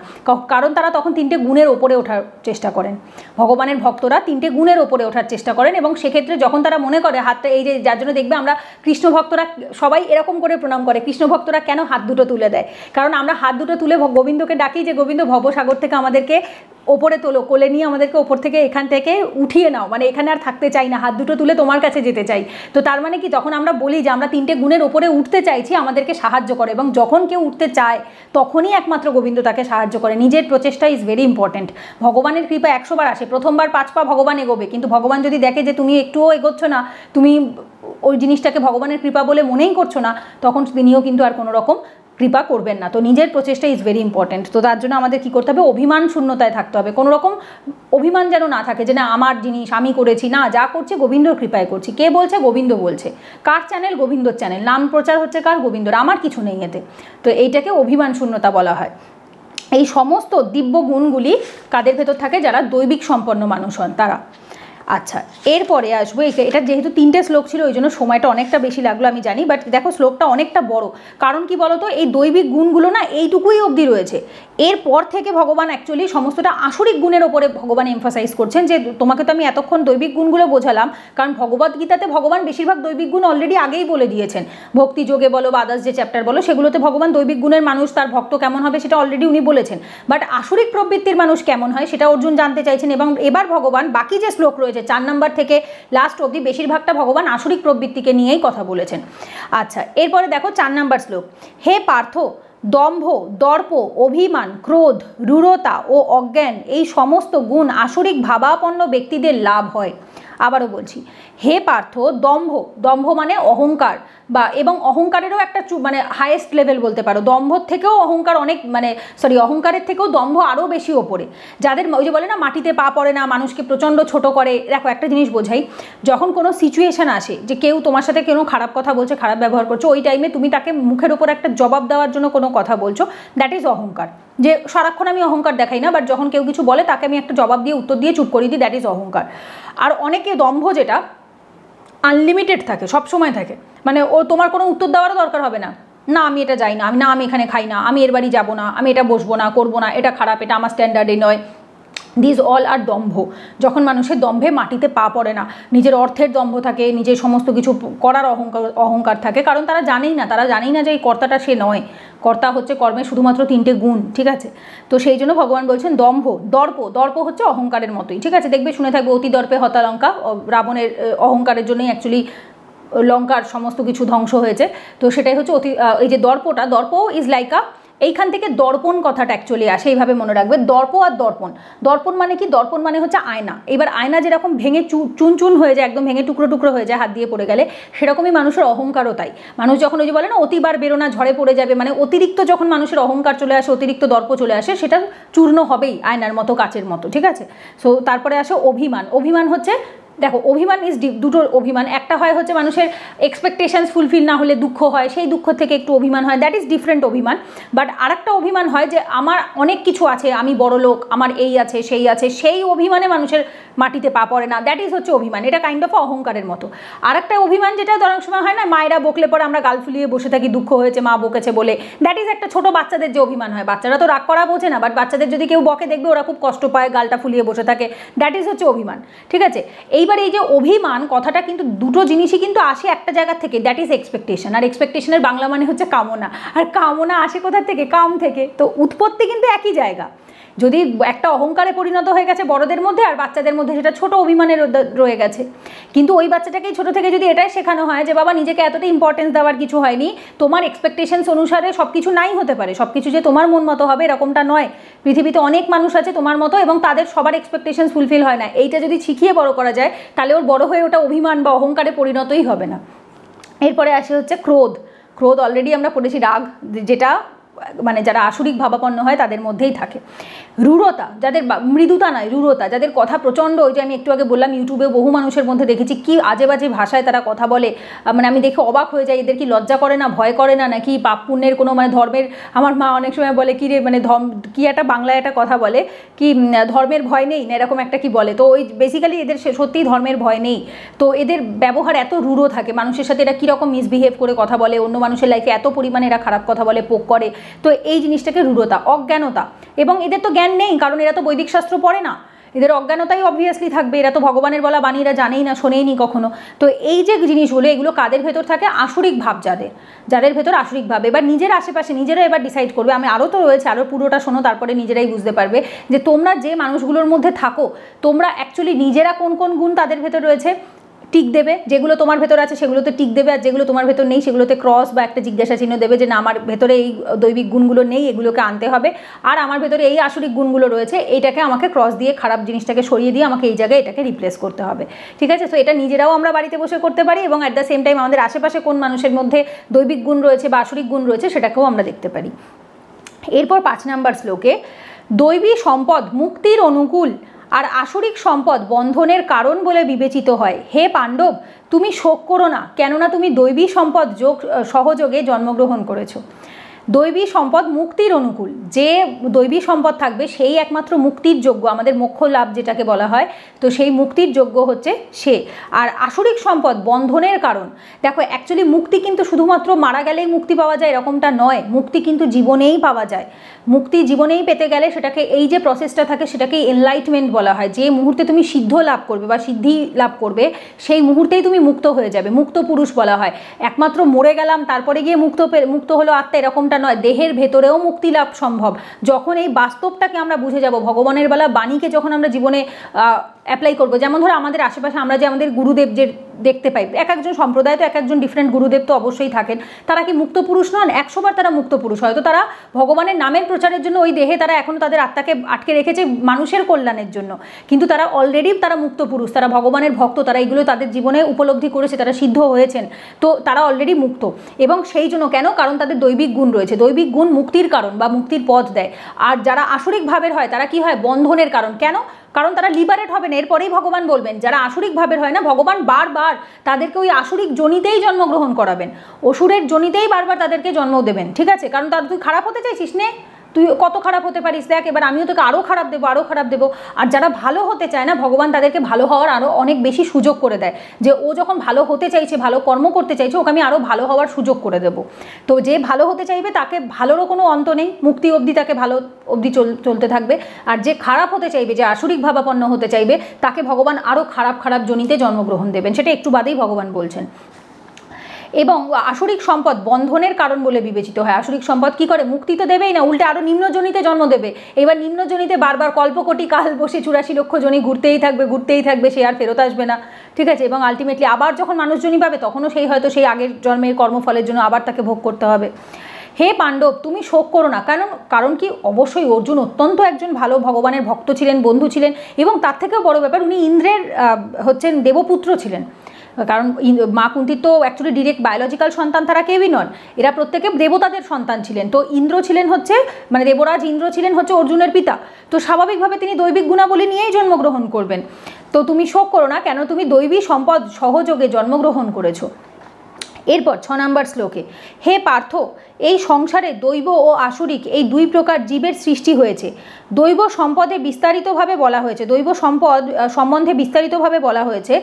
কারণ তারা তখন তিনটে গুণের ওপরে ওঠার চেষ্টা করেন। ভগবানের ভক্তরা তিনটে গুণের ওপরে ওঠার চেষ্টা করেন এবং সেক্ষেত্রে যখন তারা মনে করে হাতটা, এই যে যার জন্য দেখবে আমরা কৃষ্ণ ভক্তরা সবাই এরকম করে প্রণাম করে। কৃষ্ণ ভক্তরা কেন হাত দুটো তুলে দেয়? কারণ আমরা হাত দুটো তুলে গোবিন্দকে ডাকি যে, গোবিন্দ, ভবসাগর থেকে আমাদেরকে ওপরে তোলো, কোলে নিয়ে আমাদেরকে ওপর থেকে এখান থেকে উঠিয়ে নাও। মানে এখানে আর থাকতে চাই না, হাত দুটো তুলে তোমার কাছে যেতে চাই। তো তার মানে কি, যখন আমরা বলি যে, আমরা তিনটে গুণের ওপরে উঠতে চাইছি, আমাদেরকে সাহায্য করে। এবং যখন কেউ উঠতে চায়, তখনই একমাত্র গোবিন্দ তাকে সাহায্য করে। নিজের প্রচেষ্টা ইজ ভেরি ইম্পর্টেন্ট ভগবানের কৃপা একশোবার আসে। প্রথমবার পাঁচ পা ভগবান এগোবে। কিন্তু ভগবান যদি দেখে যে, তুমি একটুও এগোচ্ছ না, তুমি ওই জিনিসটাকে ভগবানের কৃপা বলে মনেই করছ না, তখন তিনিও কিন্তু আর কোনো রকম কৃপা করবেন না। তো নিজের প্রচেষ্টা ইজ ভেরি ইম্পর্ট্যান্ট তো তার জন্য আমাদের কী করতে হবে? অভিমান শূন্যতায় থাকতে হবে। কোনো রকম অভিমান যেন না থাকে যে, না, আমার জিনিস আমি করেছি, না, যা করছে গোবিন্দর কৃপায় করছি। কে বলছে? গোবিন্দ বলছে। কার চ্যানেল গোবিন্দর চ্যানেল নাম প্রচার হচ্ছে কার? গোবিন্দর। আমার কিছু নেই এতে। তো এইটাকে অভিমান শূন্যতা বলা হয়। এই সমস্ত দিব্য গুণগুলি কাদের ভেতর থাকে? যারা দৈবিক সম্পন্ন মানুষ হন, তারা। আচ্ছা এরপরে আসব এটা যেহেতু তিনটে শ্লোক ছিল, ওই জন্য সময়টা অনেকটা বেশি লাগল, আমি জানি বাট দেখো শ্লোকটা অনেকটা বড়। কারণ কি বলতো, এই দৈবিক গুণগুলো না এইটুকুই অবধি রয়েছে। এরপর থেকে ভগবান অ্যাকচুয়ালি সমস্তটা আসরিক গুণের ওপরে ভগবান এমফাসাইজ করছেন যে, তোমাকে তো আমি এতক্ষণ দৈবিক গুণগুলো বোঝালাম, কারণ ভগবদ্গীতাতে ভগবান বেশিরভাগ দৈবিক গুণ অলরেডি আগেই বলে দিয়েছেন। ভক্তি যোগে বলো বা আদার্স যে চ্যাপ্টার বলো, সেগুলোতে ভগবান দৈবিক গুণের মানুষ, তার ভক্ত কেমন হবে সেটা অলরেডি উনি বলেছেন। বাট আসরিক প্রবৃত্তির মানুষ কেমন হয়, সেটা অর্জুন জানতে চাইছেন এবং এবার ভগবান বাকি যে শ্লোক রয়েছে চার নম্বর থেকে লাস্ট অবধি বেশিরভাগটা ভগবান আসরিক প্রবৃত্তিকে নিয়েই কথা বলেছেন। আচ্ছা এরপরে দেখো চার নম্বর শ্লোক। হে পার্থ, দম্ভ, দর্প, অভিমান, ক্রোধ, রূঢ়তা ও অজ্ঞান এই সমস্ত গুণ আসরিক ভাবাপন্ন ব্যক্তিদের লাভ হয়। আবারও বলছি। হে পার্থ, দম্ভ দম্ভ মানে অহংকার বা এবং অহংকারেরও একটা মানে হায়েস্ট লেভেল বলতে পারো। দম্ভর থেকেও অহংকার অনেক মানে সরি অহংকারের থেকেও দম্ভ আরও বেশি ওপরে। যাদের ওই যে বলে না, মাটিতে পা পড়ে না, মানুষকে প্রচণ্ড ছোট করে, দেখো একটা জিনিস বোঝাই। যখন কোনো সিচুয়েশান আসে যে কেউ তোমার সাথে কোনো খারাপ কথা বলছে, খারাপ ব্যবহার করছ, ওই টাইমে তুমি তাকে মুখের ওপর একটা জবাব দেওয়ার জন্য কোনো কথা বলছো দ্যাট ইজ অহংকার। যে সারাক্ষণ আমি অহংকার দেখাই না বাট যখন কেউ কিছু বলে, তাকে আমি একটা জবাব দিয়ে, উত্তর দিয়ে চুপ করিয়ে দিই দ্যাট ইজ অহংকার। আর অনেকে দম্ভ যেটা আনলিমিটেড থাকে, সব সময় থাকে। মানে ও তোমার কোনো উত্তর দেওয়ারও দরকার হবে না। না, আমি এটা যাই না, আমি না, আমি এখানে খাই না, আমি এর বাড়ি যাব না, আমি এটা বসবো না, করব না, এটা খারাপ, এটা আমার স্ট্যান্ডার্ডে নয়। দিস অল আর দম্ভ। যখন মানুষের দম্ভে মাটিতে পা পড়ে না, নিজের অর্থের দম্ভ থাকে, নিজের সমস্ত কিছু করার অহংকার অহংকার থাকে, কারণ তারা জানেই না, তারা জানেই না যে এই কর্তাটা সে নয়। কর্তা হচ্ছে কর্মে শুধুমাত্র তিনটে গুণ, ঠিক আছে? তো সেই জন্য ভগবান বলছেন দম্ভ, দর্প দর্প হচ্ছে অহংকারের মতোই, ঠিক আছে? দেখবে, শুনে থাকবে, অতি দর্পে হতালঙ্কা রাবণের অহংকারের জন্যই অ্যাকচুয়ালি লঙ্কার সমস্ত কিছু ধ্বংস হয়েছে। তো সেটাই হচ্ছে অতি এই যে দর্পটা দর্প ইজ লাইক আ এইখান থেকে দর্পণ কথাটা অ্যাকচুয়ালি আসে, এইভাবে মনে রাখবে, দর্প আর দর্পণ। দর্পণ মানে কি? দর্পণ মানে হচ্ছে আয়না। এবার আয়না যেরকম ভেঙে চুন চুন হয়ে যায়, একদম ভেঙে টুকরো টুকরো হয়ে যায়, হাত দিয়ে পড়ে গেলে, সেরকমই মানুষের অহংকারও তাই। মানুষ যখন ওই যে বলে না, অতিবার বেরোনা, ঝড়ে পড়ে যাবে মানে অতিরিক্ত যখন মানুষের অহংকার চলে আসে, অতিরিক্ত দর্প চলে আসে, সেটা চূর্ণ হবেই আয়নার মতো, কাচের মতো, ঠিক আছে? সো তারপরে আসে অভিমান। অভিমান হচ্ছে দেখো, অভিমান ইজ দুটো অভিমান। একটা হয় হচ্ছে মানুষের এক্সপেকটেশনস ফুলফিল না হলে দুঃখ হয়, সেই দুঃখ থেকে একটু অভিমান হয় দ্যাট ইজ ডিফারেন্ট অভিমান। বাট আরেকটা অভিমান হয় যে আমার অনেক কিছু আছে, আমি বড় লোক, আমার এই আছে, সেই আছে, সেই অভিমানে মানুষের মাটিতে পা পড়ে না। দ্যাট ইজ হচ্ছে অভিমান, এটা কাইন্ড অফ অহংকারের মতো। আর একটা অভিমান যেটা অনেক সময় হয় না, মায়েরা বকলে পরে আমরা গাল ফুলিয়ে বসে থাকি, দুঃখ হয়েছে, মা বকেছে বলে। দ্যাট ইজ একটা ছোট বাচ্চাদের যে অভিমান হয়। বাচ্চারা তো রাগ করা বোঝে না বাট বাচ্চাদের যদি কেউ বকে, দেখবে ওরা খুব কষ্ট পায়, গালটা ফুলিয়ে বসে থাকে। দ্যাট ইজ হচ্ছে অভিমান, ঠিক আছে? এইবার এই যে অভিমান কথাটা কিন্তু দুটো জিনিসই কিন্তু আসে একটা জায়গা থেকে দ্যাট ইজ এক্সপেকটেশন আর এক্সপেকটেশনের বাংলা মানে হচ্ছে কামনা। আর কামনা আসে কোথা থেকে? কাম থেকে। তো উৎপত্তি কিন্তু একই জায়গা। যদি একটা অহংকারে পরিণত হয়ে গেছে বড়দের মধ্যে আর বাচ্চাদের মধ্যে, সেটা ছোট অভিমানের রয়ে গেছে। কিন্তু ওই বাচ্চাটাকেই ছোট থেকে যদি এটাই শেখানো হয় যে, বাবা, নিজেকে এতটা ইম্পর্টেন্স দেওয়ার কিছু হয়নি। তোমার এক্সপেকটেশনস অনুসারে সব কিছু নাই হতে পারে। সব কিছু যে তোমার মন মতো হবে, এরকমটা নয়। পৃথিবীতে অনেক মানুষ আছে তোমার মতো এবং তাদের সবার এক্সপেকটেশনস ফুলফিল হয় না। এইটা যদি শিখিয়ে বড় করা যায়, তাহলে ওর বড় হয়ে ওটা অভিমান বা অহংকারে পরিণতই হবে না। এরপরে আসে হচ্ছে ক্রোধ। ক্রোধ অলরেডি আমরা পড়েছি রাগ, যেটা মানে যারা আসরিক ভাবাপন্ন হয় তাদের মধ্যেই থাকে। রূঢ়তা, যাদের মৃদুতা নয়, রূঢ়তা, যাদের কথা প্রচণ্ড ওই যে আমি একটু আগে বললাম, ইউটিউবে বহু মানুষের মধ্যে দেখেছি কি আজে বাজে ভাষায় তারা কথা বলে। মানে আমি দেখে অবাক হয়ে যাই, এদের কি লজ্জা করে না, ভয় করে না, নাকি পাপ পুণ্যের কোনো মানে ধর্মের, আমার মা অনেক সময় বলে কি রে মানে ধর্ম, কি একটা বাংলায় একটা কথা বলে, কি ধর্মের ভয় নেই না এরকম একটা কি বলে? তো ওই বেসিক্যালি এদের সত্যিই ধর্মের ভয় নেই। তো এদের ব্যবহার এত রূঢ় থাকে, মানুষের সাথে এরা কীরকম মিসবিহেভ করে কথা বলে, অন্য মানুষের লাইফে এত পরিমাণে এরা খারাপ কথা বলে, পোক করে। তো এই জিনিসটাকে রূঢ়তা, অজ্ঞানতা। এবং এদের তো জ্ঞান নেই, কারণ এরা তো বৈদিক শাস্ত্র পড়ে না। এদের অজ্ঞানতাই অবভিয়াসলি থাকবে, এরা তো ভগবানের বলা বাণী এরা জানেই না, শোনেইনি কখনো। তো এই যে জিনিসগুলো, এগুলো কাদের ভেতর থাকে? আসরিক ভাব যাদের। যাদের ভেতর আসরিক ভাব। এবার নিজের আশেপাশে নিজেরা এবার ডিসাইড করবে। আমি আরও তো রয়েছে আরও পুরোটা শোনো, তারপরে নিজেরাই বুঝতে পারবে যে তোমরা যে মানুষগুলোর মধ্যে থাকো, তোমরা অ্যাকচুয়ালি নিজেরা কোন কোন গুণ তাদের ভেতর রয়েছে? টিক দেবে, যেগুলো তোমার ভেতর আছে সেগুলোতে টিক দেবে, আর যেগুলো তোমার ভেতর নেই সেগুলোতে ক্রস বা একটা জিজ্ঞাসা চিহ্ন দেবে যে না, আমার ভেতরে এই দৈবিক গুণগুলো নেই, এগুলোকে আনতে হবে। আর আমার ভেতরে এই আসরিক গুণগুলো রয়েছে, এটাকে আমাকে ক্রস দিয়ে খারাপ জিনিসটাকে সরিয়ে দিয়ে আমাকে এই জায়গায় এটাকে রিপ্লেস করতে হবে। ঠিক আছে? তো এটা নিজেরাও আমরা বাড়িতে বসে করতে পারি এবং অ্যাট দ্য সেম টাইম আমাদের আশেপাশে কোন মানুষের মধ্যে দৈবিক গুণ রয়েছে বা আসরিক গুণ রয়েছে সেটাকেও আমরা দেখতে পারি। এরপর পাঁচ নাম্বার শ্লোকে, দৈবী সম্পদ মুক্তির অনুকূল আর আসরিক সম্পদ বন্ধনের কারণ বলে বিবেচিত হয়। হে পাণ্ডব, তুমি শোক করো না, কেননা তুমি দৈবী সম্পদ যোগ, সহযোগে জন্মগ্রহণ করেছ। দৈবী সম্পদ মুক্তির অনুকূল। যে দৈবী সম্পদ থাকবে সেই একমাত্র মুক্তির যোগ্য, আমাদের মোক্ষ লাভ যেটাকে বলা হয়, তো সেই মুক্তির যোগ্য হচ্ছে সে। আর আসরিক সম্পদ বন্ধনের কারণ। দেখো অ্যাকচুয়ালি মুক্তি কিন্তু শুধুমাত্র মারা গেলেই মুক্তি পাওয়া যায় এরকমটা নয়। মুক্তি কিন্তু জীবনেই পাওয়া যায়। মুক্তি জীবনেই পেতে গেলে সেটাকে এই যে প্রসেসটা থাকে সেটাকে এনলাইটমেন্ট বলা হয়। যে মুহূর্তে তুমি সিদ্ধ লাভ করবে বা সিদ্ধি লাভ করবে, সেই মুহূর্তেই তুমি মুক্ত হয়ে যাবে। মুক্ত পুরুষ বলা হয়। একমাত্র মরে গেলাম, তারপরে গিয়ে মুক্ত মুক্ত হলো আত্মা এরকম এরকমটা নয়, দেহের ভেতরেও মুক্তি লাভ সম্ভব। যখন এই বাস্তবটাকে আমরা বুঝে যাব, ভগবানের বেলা বাণীকে যখন আমরা জীবনে অ্যাপ্লাই করব, যেমন ধরো আমাদের আশেপাশে আমরা যে আমাদের গুরুদেব যে দেখতে পাই, এক একজন সম্প্রদায় তো এক একজন ডিফারেন্ট গুরুদেব তো অবশ্যই থাকেন। তারা কি মুক্ত পুরুষ নন? একশোবার তারা মুক্ত পুরুষ। হয়তো তারা ভগবানের নামের প্রচারের জন্য ওই দেহে তারা এখনও তাদের আত্মাকে আটকে রেখেছে মানুষের কল্যাণের জন্য। কিন্তু তারা অলরেডি তারা মুক্ত পুরুষ, তারা ভগবানের ভক্ত, তারা এগুলো তাদের জীবনে উপলব্ধি করেছে, তারা সিদ্ধ হয়েছেন। তো তারা অলরেডি মুক্ত। এবং সেই জন্য কেন? কারণ তাদের দৈবিক গুণ রয়েছে। দৈবিক গুণ মুক্তির কারণ বা মুক্তির পথ দেয়। আর যারা আসরিক ভাবের হয়, তারা কি হয়? বন্ধনের কারণ। কেন? কারণ তারা লিবারেট হবেন। এরপরেই ভগবান বলবেন, যারা আসরিক ভাবের হয় না, ভগবান বারবার তাদেরকে ওই আসরিক জনিতেই জন্মগ্রহণ করাবেন। অসুরের জনিতেই বারবার তাদেরকে জন্ম দেবেন, ঠিক আছে? কারণ তার তুই খারাপ হতে চাইছিস নে। তুই কত খারাপ হতে পারিস দেখ, এবার আমিও তোকে আরও খারাপ দেবো আরও খারাপ দেবো। আর যারা ভালো হতে চায় না, ভগবান তাদেরকে ভালো হওয়ার আরও অনেক বেশি সুযোগ করে দেয়। যে ও যখন ভালো হতে চাইছে, ভালো কর্ম করতে চাইছে, ওকে আমি আরও ভালো হওয়ার সুযোগ করে দেবো। তো যে ভালো হতে চাইবে, তাকে ভালোরও কোনো অন্ত নেই, মুক্তি অবধি তাকে ভালো অবধি চল, চলতে থাকবে। আর যে খারাপ হতে চাইবে, যে আসরিক ভাবাপন্ন হতে চাইবে, তাকে ভগবান আরও খারাপ খারাপ জনিতে জন্মগ্রহণ দেবেন। সেটা একটু বাদেই ভগবান বলছেন। এবং আসরিক সম্পদ বন্ধনের কারণ বলে বিবেচিত হয়। আসরিক সম্পদ কি করে? মুক্তি তো দেবেই না, উল্টে আরও নিম্নজনিতে জন্ম দেবে। এবার নিম্নজনিতে বারবার কল্পকটি কাল বসে চুরাশি লক্ষ জনি ঘুরতেই থাকবে ঘুরতেই থাকবে, সে আর ফেরত আসবে না। ঠিক আছে? এবং আলটিমেটলি আবার যখন মানুষজনই পাবে, তখনও সেই হয়তো সেই আগের জন্মের কর্মফলের জন্য আবার তাকে ভোগ করতে হবে। হে পাণ্ডব, তুমি শোক করো না। কারণ কারণ কি? অবশ্যই অর্জুন অত্যন্ত একজন ভালো ভগবানের ভক্ত ছিলেন, বন্ধু ছিলেন এবং তার থেকেও বড় ব্যাপার, উনি ইন্দ্রের হচ্ছেন দেবপুত্র ছিলেন। কারণ মা কুন্তির তো অ্যাকচুয়ালি ডিরেক্ট বায়োলজিক্যাল সন্তান তারা কেউই নন। এরা প্রত্যেকে দেবতাদের সন্তান ছিলেন। তো ইন্দ্র ছিলেন হচ্ছে মানে দেবরাজ ইন্দ্র ছিলেন হচ্ছে অর্জুনের পিতা। তো স্বাভাবিকভাবে তিনি দৈবিক গুণাবলী নিয়েই জন্মগ্রহণ করবেন। তো তুমি শোক করো না, কেন তুমি দৈবী সম্পদ সহযোগে জন্মগ্রহণ করেছ। এরপর ছ নম্বর শ্লোকে, হে পার্থ এই সংসারে দৈব ও আসরিক এই দুই প্রকার জীবের সৃষ্টি হয়েছে। দৈব সম্পদে বিস্তারিতভাবে বলা হয়েছে, দৈব সম্পদ সম্বন্ধে বিস্তারিতভাবে বলা হয়েছে।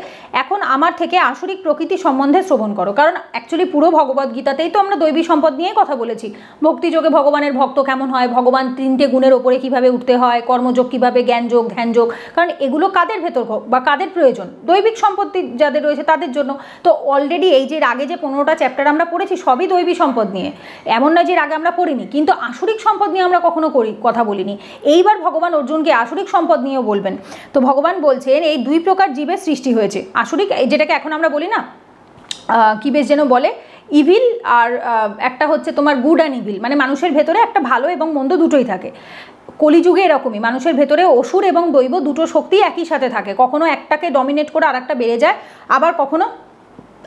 এখন আমার থেকে আসরিক প্রকৃতি সম্বন্ধে শ্রবণ করো, কারণ অ্যাকচুয়ালি পুরো ভগবদ্গীতাতেই তো আমরা দৈবী সম্পদ নিয়েই কথা বলেছি। ভক্তিযোগে ভগবানের ভক্ত কেমন হয়, ভগবান তিনটে গুণের ওপরে কীভাবে উঠতে হয়, কর্মযোগ কীভাবে, জ্ঞানযোগ, ধ্যানযোগ, কারণ এগুলো কাদের ভেতর বা কাদের প্রয়োজন? দৈবিক সম্পত্তি যাদের রয়েছে তাদের জন্য। তো অলরেডি এই যে আগে যে পনেরোটা চ্যাপ্টার আমরা পড়েছি, সবই দৈবী সম্পদ নিয়ে। এমন নয় যে আগে আমরা পড়িনি, কিন্তু আসরিক সম্পদ নিয়ে আমরা কখনো করি কথা বলিনি। এইবার ভগবান অর্জুনকে আসরিক সম্পদ নিয়েও বলবেন। তো ভগবান বলছেন, এই দুই প্রকার জীবের সৃষ্টি হয়েছে। আসরিক যেটাকে এখন আমরা বলি না কি বেশ যেন বলে ইভিল আর একটা হচ্ছে তোমার গুড অ্যান্ড ইভিল মানে মানুষের ভেতরে একটা ভালো এবং মন্দ দুটোই থাকে। কলিযুগে এরকমই, মানুষের ভেতরে অসুর এবং দৈব দুটো শক্তি একই সাথে থাকে। কখনো একটাকে ডমিনেট করে আর একটা বেড়ে যায়, আবার কখনো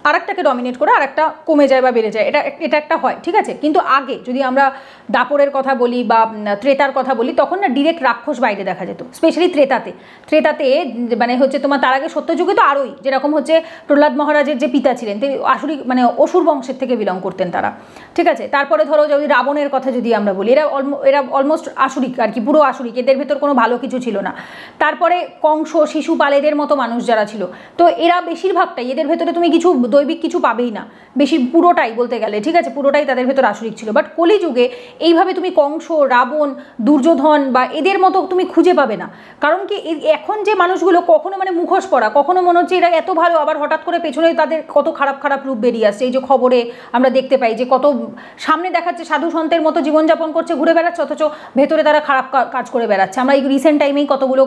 আরেকটাকে ডমিনেট করে আরেকটা কমে যায় বা বেড়ে যায়। এটা এটা একটা হয়, ঠিক আছে? কিন্তু আগে যদি আমরা দাপরের কথা বলি বা ত্রেতার কথা বলি, তখন না ডিরেক্ট রাক্ষস বাইরে দেখা যেত স্পেশালি ত্রেতাতে। ত্রেতাতে মানে হচ্ছে তোমার তার আগে সত্যযুগে তো আরোই, যেরকম হচ্ছে প্রহ্লাদ মহারাজের যে পিতা ছিলেন, তিনি আসুরি মানে অসুর বংশের থেকে বিলং করতেন তারা, ঠিক আছে? তারপরে ধরো যদি রাবণের কথা যদি আমরা বলি, এরা এরা অলমোস্ট আসুরিক আর কি, পুরো আসুরিক, এদের ভেতর কোনো ভালো কিছু ছিল না। তারপরে কংস শিশুপাল এদের মতো মানুষ যারা ছিল, তো এরা বেশিরভাগটাই, এদের ভেতরে তুমি কিছু দৈবিক কিছু পাবেই না। বেশি পুরোটাই বলতে গেলে, ঠিক আছে? পুরোটাই তাদের ভেতর আসরিক ছিল। বাট কলিযুগে এইভাবে তুমি কংস, রাবণ, দুর্যোধন বা এদের মতো তুমি খুঁজে পাবে না। কারণ কি এখন যে মানুষগুলো কখনো মানে মুখোশ পড়া কখনো মনে হচ্ছে এরা এত ভালো, আবার হঠাৎ করে পেছনে তাদের কত খারাপ খারাপ রূপ বেরিয়ে আসছে। এই যে খবরে আমরা দেখতে পাই যে কত সামনে দেখাচ্ছে সাধু সন্তের মতো জীবনযাপন করছে, ঘুরে বেড়াচ্ছে, অথচ ভেতরে তারা খারাপ কাজ করে বেড়াচ্ছে। আমরা এই রিসেন্ট টাইমেই কতগুলো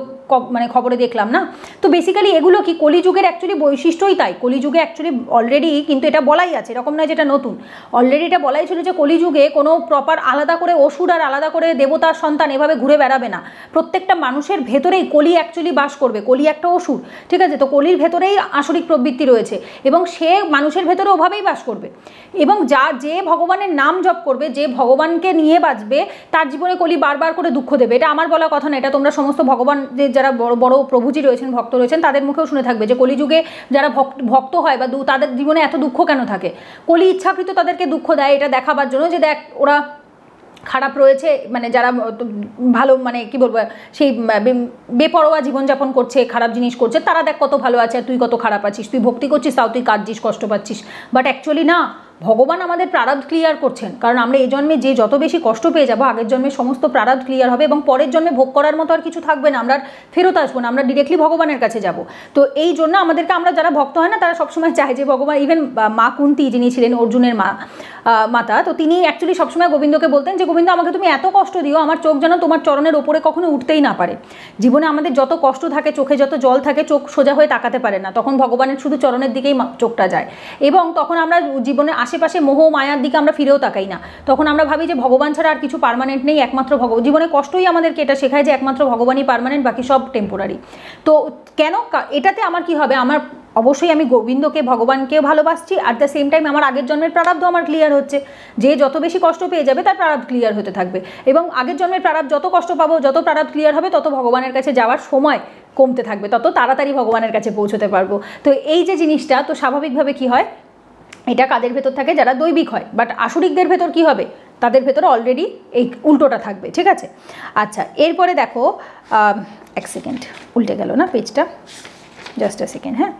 মানে খবরে দেখলাম না? তো বেসিক্যালি এগুলো কি কলিযুগের অ্যাকচুয়ালি বৈশিষ্ট্যই তাই। কলিযুগে অ্যাকচুয়ালি অলরেডি কিন্তু এটা বলাই আছে, এরকম নয় যেটা নতুন। অলরেডি এটা বলাই ছিল যে কলিযুগে কোনো প্রপার আলাদা করে অসুর আর আলাদা করে দেবতার সন্তান এভাবে ঘুরে বেড়াবে না। প্রত্যেকটা মানুষের ভেতরেই কলি অ্যাকচুয়ালি বাস করবে, কলি একটা অসুর ঠিক আছে? তো কলির ভেতরেই আসরিক প্রবৃত্তি রয়েছে এবং সে মানুষের ভেতরে ওভাবেই বাস করবে। এবং যা, যে ভগবানের নাম জপ করবে, যে ভগবানকে নিয়ে বাঁচবে, তার জীবনে কলি বারবার করে দুঃখ দেবে। এটা আমার বলা কথা না, এটা তোমরা সমস্ত ভগবান, যে যারা বড় বড় প্রভুজি রয়েছেন, ভক্ত রয়েছেন, তাদের মুখেও শুনে থাকবে যে কলিযুগে যারা ভক্ত ভক্ত হয় বা তাদের জীবনে এত দুঃখ কেন থাকে? কলি ইচ্ছাকৃত তাদেরকে দুঃখ দেয় এটা দেখাবার জন্য যে দেখ, ওরা খারাপ রয়েছে মানে যারা ভালো মানে কি বলব, সেই বেপরোয়া জীবনযাপন করছে, খারাপ জিনিস করছে, তারা দেখ কত ভালো আছে তুই কত খারাপ আছিস, তুই ভক্তি করছিস, তাও তুই কাঁদছিস, কষ্ট পাচ্ছিস। বাট অ্যাকচুয়ালি না ভগবান আমাদের প্রারব্ধ ক্লিয়ার করছেন। কারণ আমরা এই জন্মে যে যত বেশি কষ্ট পেয়ে যাব, আগের জন্মে সমস্ত প্রারব্ধ ক্লিয়ার হবে এবং পরের জন্মে ভোগ করার মতো আর কিছু থাকবে না। আমরা ফেরত আসব না, আমরা ডিরেক্টলি ভগবানের কাছে যাব। তো এই জন্য আমাদেরকে আমরা যারা ভক্ত হয় না, তারা সবসময় চায় যে ভগবান ইভেন মা কুন্তি যিনি ছিলেন, অর্জুনের মা মাতা, তো তিনি অ্যাকচুয়ালি সবসময় গোবিন্দকে বলতেন যে, গোবিন্দ, আমাকে তুমি এত কষ্ট দিও, আমার চোখ যেন তোমার চরণের ওপরে কখনো উঠতেই না পারে। জীবনে আমাদের যত কষ্ট থাকে, চোখে যত জল থাকে, চোখ সোজা হয়ে তাকাতে পারে না। তখন ভগবানের শুধু চরণের দিকেই চোখটা যায়। এবং তখন আমরা জীবনের আশেপাশে মোহ মায়ার দিকে আমরা ফিরেও তাকাই না। তখন আমরা ভাবি যে ভগবান ছাড়া আর কিছু পারমানেন্ট নেই, একমাত্র ভগবান জীবনে কষ্টই আমাদেরকে এটা শেখায় যে একমাত্র ভগবানই পারমানেন্ট বাকি সব টেম্পোরারি তো কেন? এটাতে আমার কি হবে? আমার অবশ্যই আমি গোবিন্দকে, ভগবানকেও ভালোবাসছি অ্যাট দ্য সেম টাইম আমার আগের জন্মের প্রারব্ধ আমার ক্লিয়ার হচ্ছে। যে যত বেশি কষ্ট পেয়ে যাবে, তার প্রারব্ধ ক্লিয়ার হতে থাকবে। এবং আগের জন্মের প্রারব্ধ যত কষ্ট পাবো, যত প্রারব্ধ ক্লিয়ার হবে, তত ভগবানের কাছে যাওয়ার সময় কমতে থাকবে, তত তাড়াতাড়ি ভগবানের কাছে পৌঁছতে পারব। তো এই যে জিনিসটা, তো স্বাভাবিকভাবে কি হয়? এটা কাদের ভেতর থাকে? যারা দৈবিক হয়। বাট আসরিকদের ভেতর কি হবে? তাদের ভেতরে অলরেডি এই উল্টোটা থাকবে, ঠিক আছে? আচ্ছা এরপরে দেখো এক সেকেন্ড উল্টে গেল না পেজটা? জাস্ট আ সেকেন্ড হ্যাঁ?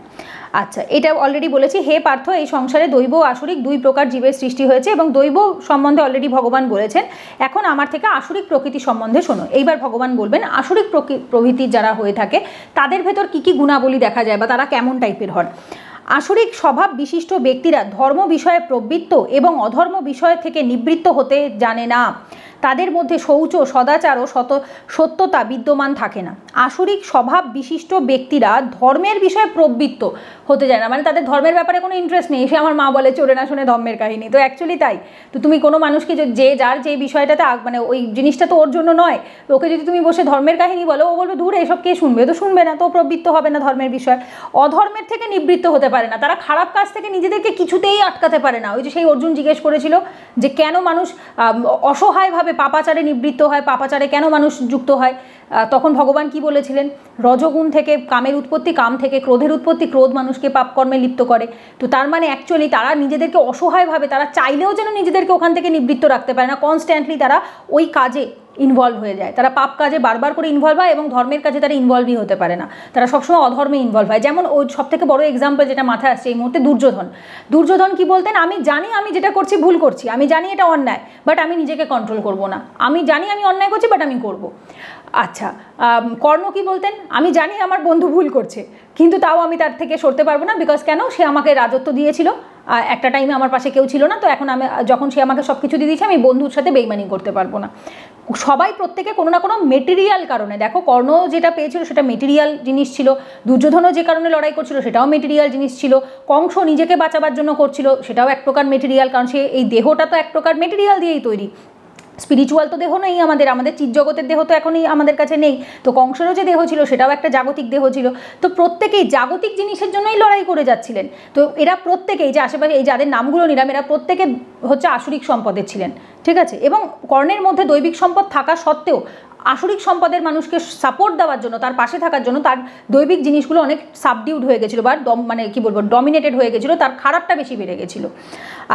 আচ্ছা এটা অলরেডি বলেছি, হে পার্থ, এই সংসারে দৈব আসরিক দুই প্রকার জীবের সৃষ্টি হয়েছে এবং দৈব সম্বন্ধে অলরেডি ভগবান বলেছেন। এখন আমার থেকে আসরিক প্রকৃতি সম্বন্ধে শোনো। এইবার ভগবান বলবেন, আসরিক প্রকৃতির যারা হয়ে থাকে, তাদের ভেতর কি কি গুণাবলী দেখা যায় বা তারা কেমন টাইপের হন? আসরিক স্বভাব বিশিষ্ট ব্যক্তিরা ধর্ম বিষয়ে প্রবৃত্ত এবং অধর্ম বিষয় থেকে নিবৃত্ত হতে জানে না। তাদের মধ্যে শৌচ সদাচার ও সত সত্যতা বিদ্যমান থাকে না। আসরিক স্বভাব বিশিষ্ট ব্যক্তিরা ধর্মের বিষয়ে প্রবৃত্ত হতে যায় না। মানে তাদের ধর্মের ব্যাপারে কোনো ইন্টারেস্ট নেই। সে আমার মা বলে, চোরে না শুনে ধর্মের কাহিনী। তো অ্যাকচুয়ালি তাই। তো তুমি কোনো মানুষকে যে যার যে বিষয়টাতে মানে ওই জিনিসটা তো ওর জন্য নয় ওকে যদি তুমি বসে ধর্মের কাহিনী বলো, ও বলবে, দূরে, এসব কে শুনবে? তো শুনবে না, তো প্রবৃত্ত হবে না ধর্মের বিষয়। অধর্মের থেকে নিবৃত্ত হতে পারে না। তারা খারাপ কাজ থেকে নিজেদেরকে কিছুতেই আটকাতে পারে না। ওই যে সেই অর্জুন জিজ্ঞেস করেছিল যে, কেন মানুষ অসহায়ভাবে পাপাচারে নিবৃত্ত হয়, পাপাচারে কেন মানুষ যুক্ত হয়? তখন ভগবান কি বলেছিলেন? রজগুণ থেকে কামের উৎপত্তি, কাম থেকে ক্রোধের উৎপত্তি, ক্রোধ মানুষকে পাপকর্মে লিপ্ত করে। তো তার মানে অ্যাকচুয়ালি তারা নিজেদেরকে অসহায়ভাবে, তারা চাইলেও যেন নিজেদেরকে ওখান থেকে নিবৃত্ত রাখতে পারে না। কনস্ট্যান্টলি তারা ওই কাজে ইনভলভ হয়ে যায়। তারা পাপ কাজে বারবার করে ইনভলভ হয় এবং ধর্মের কাজে তারা ইনভলভই হতে পারে না। তারা সবসময় অধর্মে ইনভলভ হয়। যেমন ওই সব থেকে বড় এক্সাম্পল যেটা মাথায় আসছে এই মুহূর্তে দুর্যোধন। দুর্যোধন কি বলতেন? আমি জানি আমি যেটা করছি ভুল করছি। আমি জানি এটা অন্যায় বাট আমি নিজেকে কন্ট্রোল করব না। আমি জানি আমি অন্যায় করছি বাট আমি করব। আচ্ছা কর্ণ কি বলতেন? আমি জানি আমার বন্ধু ভুল করছে, কিন্তু তাও আমি তার থেকে সরতে পারব না বিকজ কেন? সে আমাকে রাজত্ব দিয়েছিল। একটা টাইমে আমার পাশে কেউ ছিল না, তো এখন আমি যখন সে আমাকে সব কিছু দিয়ে দিয়েছে, আমি বন্ধুর সাথে বেইমানি করতে পারব না। সবাই প্রত্যেকে কোনো না কোনো মেটেরিয়াল কারণে, দেখো কর্ণ যেটা পেয়েছিল সেটা মেটেরিয়াল জিনিস ছিল দুর্যোধনও যে কারণে লড়াই করছিল সেটাও মেটেরিয়াল জিনিস ছিল, কংস নিজেকে বাঁচাবার জন্য করছিল, সেটাও এক প্রকার মেটেরিয়াল কারণ সে এই দেহটা তো এক প্রকার মেটেরিয়াল দিয়েই তৈরি। স্পিরিচুয়াল তো দেহ নেই আমাদের আমাদের চিৎজগতের দেহ তো এখনই আমাদের কাছে নেই। তো কংসেরও যে দেহ ছিল, সেটাও একটা জাগতিক দেহ ছিল। তো প্রত্যেকেই জাগতিক জিনিসের জন্যই লড়াই করে যাচ্ছিলেন। তো এরা প্রত্যেকেই যে আশেপাশে, এই যাদের নামগুলো নিলাম, এরা প্রত্যেকে হচ্ছে আসরিক সম্পদের ছিলেন। ঠিক আছে? এবং কর্ণের মধ্যে দৈবিক সম্পদ থাকা সত্ত্বেও আসরিক সম্পদের মানুষকে সাপোর্ট দেওয়ার জন্য, তার পাশে থাকার জন্য তার দৈবিক জিনিসগুলো অনেক সাবডিউড হয়ে গেছিল বা মানে কি বলব ডমিনেটেড হয়ে গেছিল, তার খারাপটা বেশি বেড়ে গেছিল।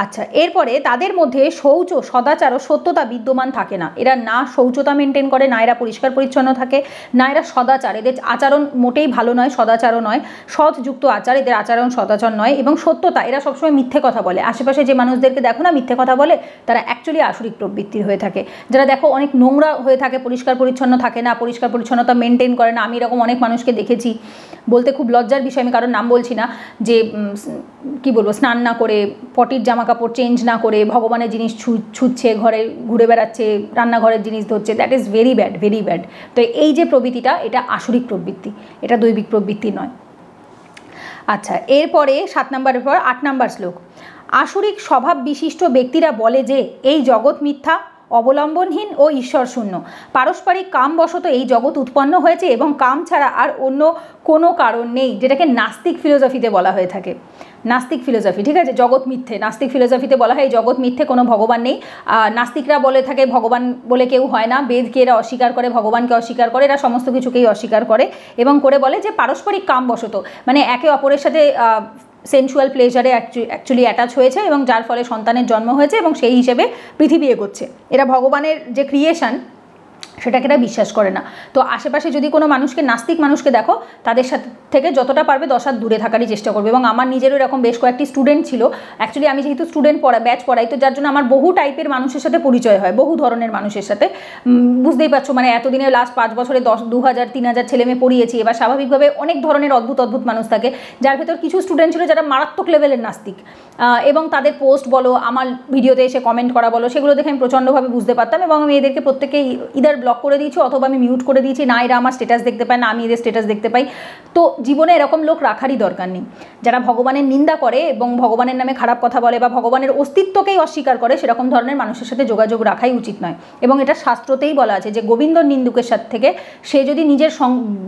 আচ্ছা এরপরে তাদের মধ্যে শৌচ সদাচার ও সত্যতা বিদ্যমান থাকে না। এরা না শৌচতা মেনটেন করে, না এরা পরিষ্কার পরিচ্ছন্ন থাকে, না এরা সদাচার। এদের আচরণ মোটেই ভালো নয়, সদাচারও নয়। সৎযুক্ত আচার, এদের আচরণ সদাচার নয় এবং সত্যতা, এরা সবসময় মিথ্যে কথা বলে। আশেপাশে যে মানুষদেরকে দেখো না মিথ্যে কথা বলে, তারা অ্যাকচুয়ালি আসরিক প্রবৃত্তির হয়ে থাকে। যারা দেখো অনেক নোংরা হয়ে থাকে, পরিষ্কার পরিচ্ছন্ন থাকে না, পরিষ্কার পরিচ্ছন্নতা মেনটেন করে না, আমি এরকম অনেক মানুষকে দেখেছি। বলতে খুব লজ্জার বিষয়, আমি কারোর নাম বলছি না, যে কি বলব, স্নান না করে পটির জামা কাপড় চেঞ্জ না করে ভগবানের জিনিস ছুঁচ্ছে, ঘরে ঘুরে বেড়াচ্ছে, রান্নাঘরের জিনিস ধরছে that is very bad very bad তো এই যে প্রবৃত্তিটা, এটা আসরিক প্রবৃত্তি, এটা দৈবিক প্রবৃত্তি নয়। আচ্ছা এরপরে সাত নম্বরের পর আট নম্বর শ্লোক। আসরিক স্বভাব বিশিষ্ট ব্যক্তিরা বলে যে, এই জগৎ মিথ্যা অবলম্বনহীন ও ঈশ্বরশূন্য। পারস্পরিক কামবশত এই জগৎ উৎপন্ন হয়েছে এবং কাম ছাড়া আর অন্য কোনো কারণ নেই, যেটাকে নাস্তিক ফিলোসফিতে বলা হয়ে থাকে। নাস্তিক ফিলোসফি, ঠিক আছে? জগৎ মিথ্যে। নাস্তিক ফিলোসফিতে বলা হয় জগৎ মিথ্যে কোনো ভগবান নেই। নাস্তিকরা বলে থাকে ভগবান বলে কেউ হয় না। বেদকে এরা অস্বীকার করে, ভগবানকে অস্বীকার করে, এরা সমস্ত কিছুকেই অস্বীকার করে এবং করে বলে যে পারস্পরিক কাম বশত। মানে একে অপরের সাথে সেন্সুয়াল প্লেজারে অ্যাকচুয়ালি অ্যাটাচ হয়েছে এবং যার ফলে সন্তানের জন্ম হয়েছে এবং সেই হিসেবে পৃথিবী এগোচ্ছে। এরা ভগবানের যে ক্রিয়েশন সেটাকে এরা বিশ্বাস করে না। তো আশেপাশে যদি কোনো মানুষকে, নাস্তিক মানুষকে দেখো, তাদের সাথে থেকে যতটা পারবে দশ দূরে থাকারই চেষ্টা করবে। এবং আমার নিজেরও এরকম বেশ কয়েকটি স্টুডেন্ট ছিল। অ্যাকচুয়ালি আমি যেহেতু স্টুডেন্ট পড়া ব্যাচ পড়াই, তো যার জন্য আমার বহু টাইপের মানুষের সাথে পরিচয় হয়, বহু ধরনের মানুষের সাথে। বুঝতেই পারছ মানে এতদিনে লাস্ট পাঁচ বছরে দশ, দু হাজার, তিন হাজার ছেলে মেয়ে পড়িয়েছি। এবার স্বাভাবিকভাবে অনেক ধরনের অদ্ভুত অদ্ভুত মানুষ থাকে। যার ভেতর কিছু স্টুডেন্ট ছিল যারা মারাত্মক লেভেলের নাস্তিক। এবং তাদের পোস্ট বলো, আমার ভিডিওতে এসে কমেন্ট করা বলো, সেগুলো দেখে আমি প্রচণ্ডভাবে বুঝতে পারতাম এবং আমি এদেরকে প্রত্যেকে ইদার ব্লক করে দিয়েছি অথবা আমি মিউট করে দিয়েছি, না, এরা আমার স্টেটাস দেখতে পায় না, আমি এদের স্টেটাস দেখতে পাই। তো জীবনে এরকম লোক রাখারই দরকার নেই। যারা ভগবানের নিন্দা করে এবং ভগবানের নামে খারাপ কথা বলে বা ভগবানের অস্তিত্বকেই অস্বীকার করে, সেরকম ধরনের মানুষের সাথে যোগাযোগ রাখাই উচিত নয়। এবং এটা শাস্ত্রতেই বলা আছে যে, গোবিন্দ নিন্দুকের সাথে থেকে সে যদি নিজের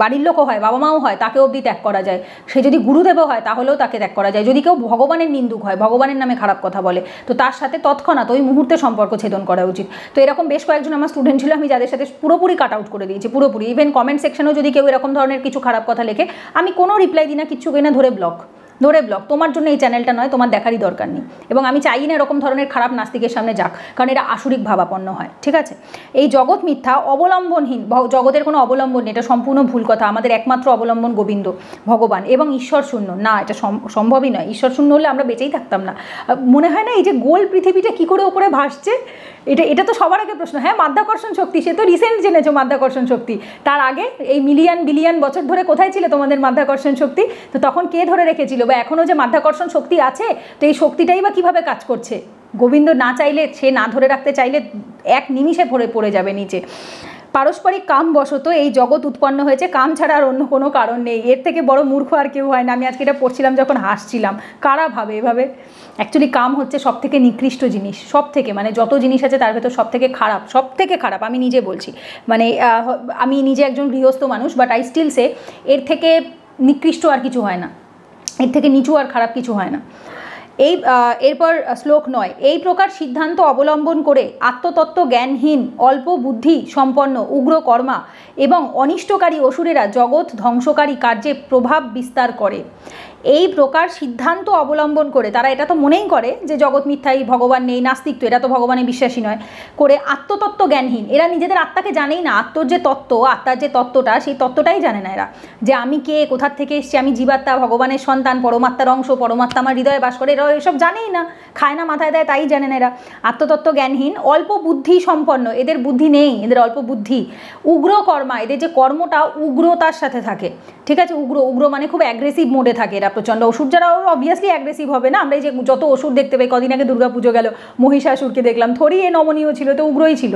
বাড়ির লোকও হয় বাবা মাও হয়, তাকে অবধি ত্যাগ করা যায়। সে যদি গুরুদেবও হয়, তাহলেও তাকে ত্যাগ করা যায়। যদি কেউ ভগবানের নিন্দুক হয়, ভগবানের নামে খারাপ কথা বলে, তো তার সাথে তৎক্ষণাৎ ওই মুহূর্তে সম্পর্ক ছেদন করা উচিত। তো এরকম বেশ কয়েকজন আমার স্টুডেন্ট ছিল, আমি যাদের সাথে পুরোপুরি কাট আউট করে দিয়েছি, পুরোপুরি। ইভেন কমেন্ট সেকশনেও যদি কেউ এরকম ধরনের কিছু খারাপ কথা লেখে, আমি কোনো রিপ্লাই দিই না, কিচ্ছু না, ধরে ব্লক ধরে ব্লগ তোমার জন্য এই চ্যানেলটা নয়, তোমার দেখারই দরকার নেই। এবং আমি চাই না এরকম ধরনের খারাপ নাস্তিকের সামনে যাক, কারণ এটা আসরিক ভাবাপন্ন হয়, ঠিক আছে? এই জগৎ মিথ্যা, অবলম্বনহীন জগতের কোনো অবলম্বন নেই, এটা সম্পূর্ণ ভুল কথা, আমাদের একমাত্র অবলম্বন গোবিন্দ, ভগবান এবং ঈশ্বর শূন্য না, এটা সম্ভবই নয়। ঈশ্বর শূন্য হলে আমরা বেঁচেই থাকতাম না। মনে হয় না এই যে গোল পৃথিবীটা কী করে ওপরে ভাসছে? এটা এটা তো সবার আগে প্রশ্ন হ্যাঁ মাধ্যাকর্ষণ শক্তি, সে তো রিসেন্ট জেনেছো মাধ্যাকর্ষণ শক্তি। তার আগে এই মিলিয়ন বিলিয়ন বছর ধরে কোথায় ছিল তোমাদের মাধ্যাকর্ষণ শক্তি? তো তখন কে ধরে রেখেছিল? বা এখনও যে মাধ্যাকর্ষণ শক্তি আছে, তো এই শক্তিটাই বা কীভাবে কাজ করছে? গোবিন্দ না চাইলে, সে না ধরে রাখতে চাইলে এক নিমিষে ভরে, পড়ে যাবে নিচে। পারস্পরিক কাম বশত এই জগৎ উৎপন্ন হয়েছে। কাম ছাড়া আর অন্য কোনো কারণ নেই। এর থেকে বড় মূর্খ আর কেউ হয় না। আমি আজকে এটা পড়ছিলাম, যখন হাসছিলাম। কারা ভাবে এভাবে? অ্যাকচুয়ালি কাম হচ্ছে সব থেকে নিকৃষ্ট জিনিস সব থেকে মানে যত জিনিস আছে তার ভেতর সব থেকে খারাপ সব থেকে খারাপ, আমি নিজে বলছি। মানে আমি নিজে একজন গৃহস্থ মানুষ বাট আই স্টিল সে এর থেকে নিকৃষ্ট আর কিছু হয় না। এর থেকে নিচু আর খারাপ কিছু হয় না। এই এরপর শ্লোক নয়, এই প্রকার সিদ্ধান্ত অবলম্বন করে আত্মতত্ত্ব জ্ঞানহীন, অল্প বুদ্ধি সম্পন্ন উগ্র কর্মা এবং অনিষ্টকারী অসুরেরা জগৎ ধ্বংসকারী কার্যে প্রভাব বিস্তার করে। এই প্রকার সিদ্ধান্ত অবলম্বন করে, তারা এটা তো মনেই করে যে জগৎ মিথ্যাই, ভগবান নেই, নাস্তিক তো এরা তো ভগবানে বিশ্বাসী নয়, করে আত্মতত্ত্ব জ্ঞানহীন এরা নিজেদের আত্মাকে জানেই না, আত্মর যে তত্ত্ব, আত্মার যে তত্ত্বটা, সেই তত্ত্বটাই জানে না এরা। যে আমি কে, কোথার থেকে এসছি, আমি জীবাত্মা, ভগবানের সন্তান, পরমাত্মার অংশ, পরমাত্মা আমার হৃদয়ে বাস করে, এরা এসব জানেই না, খায় না, মাথায় দেয়, তাই জানে না এরা। আত্মতত্ত্ব জ্ঞানহীন অল্প বুদ্ধি সম্পন্ন, এদের বুদ্ধি নেই, এদের অল্প বুদ্ধি। উগ্র কর্মা এদের যে কর্মটা উগ্রতার সাথে থাকে, ঠিক আছে? উগ্র উগ্র মানে খুব অ্যাগ্রেসিভ মোডে থাকে এরা। প্রচণ্ড ওষুধ যারা অবভিয়াসলি অ্যাগ্রেসিভ হবে না। আমরা এই যে যত ওষুধ দেখতে পাই, কদিন আগে দুর্গাপুজো গেল, মহিষাসুরকে দেখলাম, থরি এ নমনীয় ছিল, তো উগ্রই ছিল।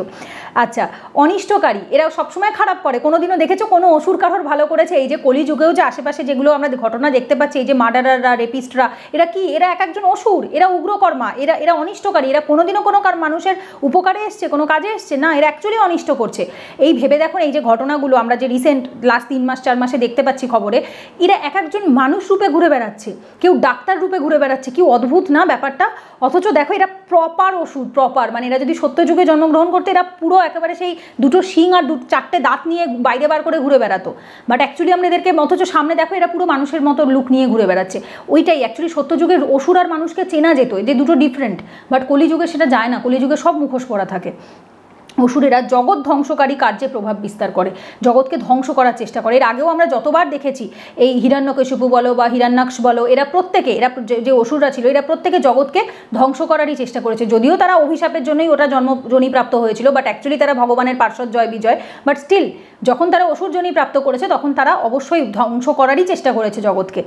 আচ্ছা অনিষ্টকারী এরা সবসময় খারাপ করে। কোনোদিনও দেখেছ কোনো অসুর কারোর ভালো করেছে? এই যে কলিযুগেও যে আশেপাশে যেগুলো আমরা ঘটনা দেখতে পাচ্ছি, এই যে মার্ডারাররা রেপিস্টরা এরা কি? এরা এক একজন অসুর, এরা উগ্রকর্মা, এরা এরা অনিষ্টকারী, এরা কোনোদিনও কোনো কার মানুষের উপকারে এসছে, কোনো কাজে এসছে? না, এরা অ্যাকচুয়ালি অনিষ্ট করছে। এই ভেবে দেখুন এই যে ঘটনাগুলো আমরা যে রিসেন্ট লাস্ট তিন মাস, চার মাসে দেখতে পাচ্ছি খবরে, এরা এক একজন মানুষ রূপে ঘুরে বেড়াচ্ছে। কেউ ডাক্তার রূপে ঘুরে বেড়াচ্ছে, কি অদ্ভুত না ব্যাপারটা? অথচ দেখো এরা প্রপার ওষুধ প্রপার মানে এরা যদি সত্যযুগে জন্মগ্রহণ করতে, এরা পুরো একেবারে সেই দুটো শিং আর দু চারটে দাঁত নিয়ে বাইরে বার করে ঘুরে বেড়াতো। বাট অ্যাকচুয়ালি আমরা এদেরকে, অথচ সামনে দেখো এরা পুরো মানুষের মতো লুক নিয়ে ঘুরে বেড়াচ্ছে। ওইটাই অ্যাকচুয়ালি সত্যযুগের অসুর আর মানুষকে চেনা যেত, এদের দুটো ডিফারেন্ট বাট কলিযুগে সেটা যায় না, কলিযুগে সব মুখোশ পরা থাকে। অসুরেরা জগৎ ধ্বংসকারী কার্যে প্রভাব বিস্তার করে, জগৎকে ধ্বংস করার চেষ্টা করে। এর আগেও আমরা যতবার দেখেছি, এই হিরণ্যকেশুপু বলো বা হিরণ্যাক্ষ বলো, এরা প্রত্যেকে, এরা যে অসুররা ছিল, এরা প্রত্যেকে জগৎকে ধ্বংস করারই চেষ্টা করেছে। যদিও তারা অভিশাপের জন্যই ওটা জন্মজনী প্রাপ্ত হয়েছিল বাট অ্যাকচুয়ালি তারা ভগবানের পার্শ্বদ জয়, বিজয় বাট স্টিল যখন তারা অসুরজনী প্রাপ্ত করেছে, তখন তারা অবশ্যই ধ্বংস করারই চেষ্টা করেছে জগৎকে।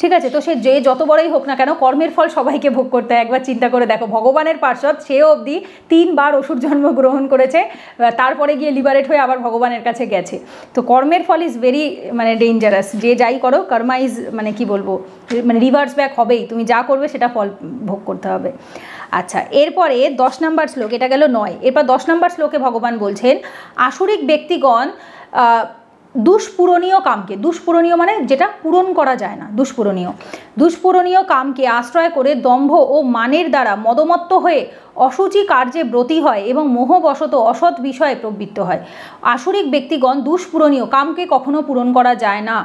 ঠিক আছে, তো সে যে, যত বড়ই হোক না কেন, কর্মের ফল সবাইকে ভোগ করতে হয়। একবার চিন্তা করে দেখো, ভগবানের পার্শ্বদ, সে অবধি তিনবার অসুর জন্ম গ্রহণ করেছে। তারপরে গিয়ে লিবারেট হয়ে আবার ভগবানের কাছে গেছে। তো কর্মের ফল ইজ ভেরি মানে ডেঞ্জারাস যে যাই করো কর্মা ইজ মানে কি বলব মানে রিভার্স ব্যাক হবেই। তুমি যা করবে, সেটা ফল ভোগ করতে হবে। আচ্ছা এরপরে দশ নম্বর শ্লোক, এটা গেল নয়। এরপর দশ নম্বর শ্লোকে ভগবান বলছেন, আসুরিক ব্যক্তিগণ দুষ্পূরণীয় কামকে, দুষ্পূরণীয় মানে যেটা পূরণ করা যায় না, দুষ্পূরণীয়। দুষ্পূরণীয় কামকে আশ্রয় করে দম্ভ ও মানের দ্বারা মদমত্ত হয়ে অসুচি কার্যে ব্রতী হয় এবং মোহবশত অসৎ বিষয়ে প্রবৃত্ত হয়। আসরিক ব্যক্তিগণ দুষ্পূরণীয় কামকে কখনো পূরণ করা যায় না।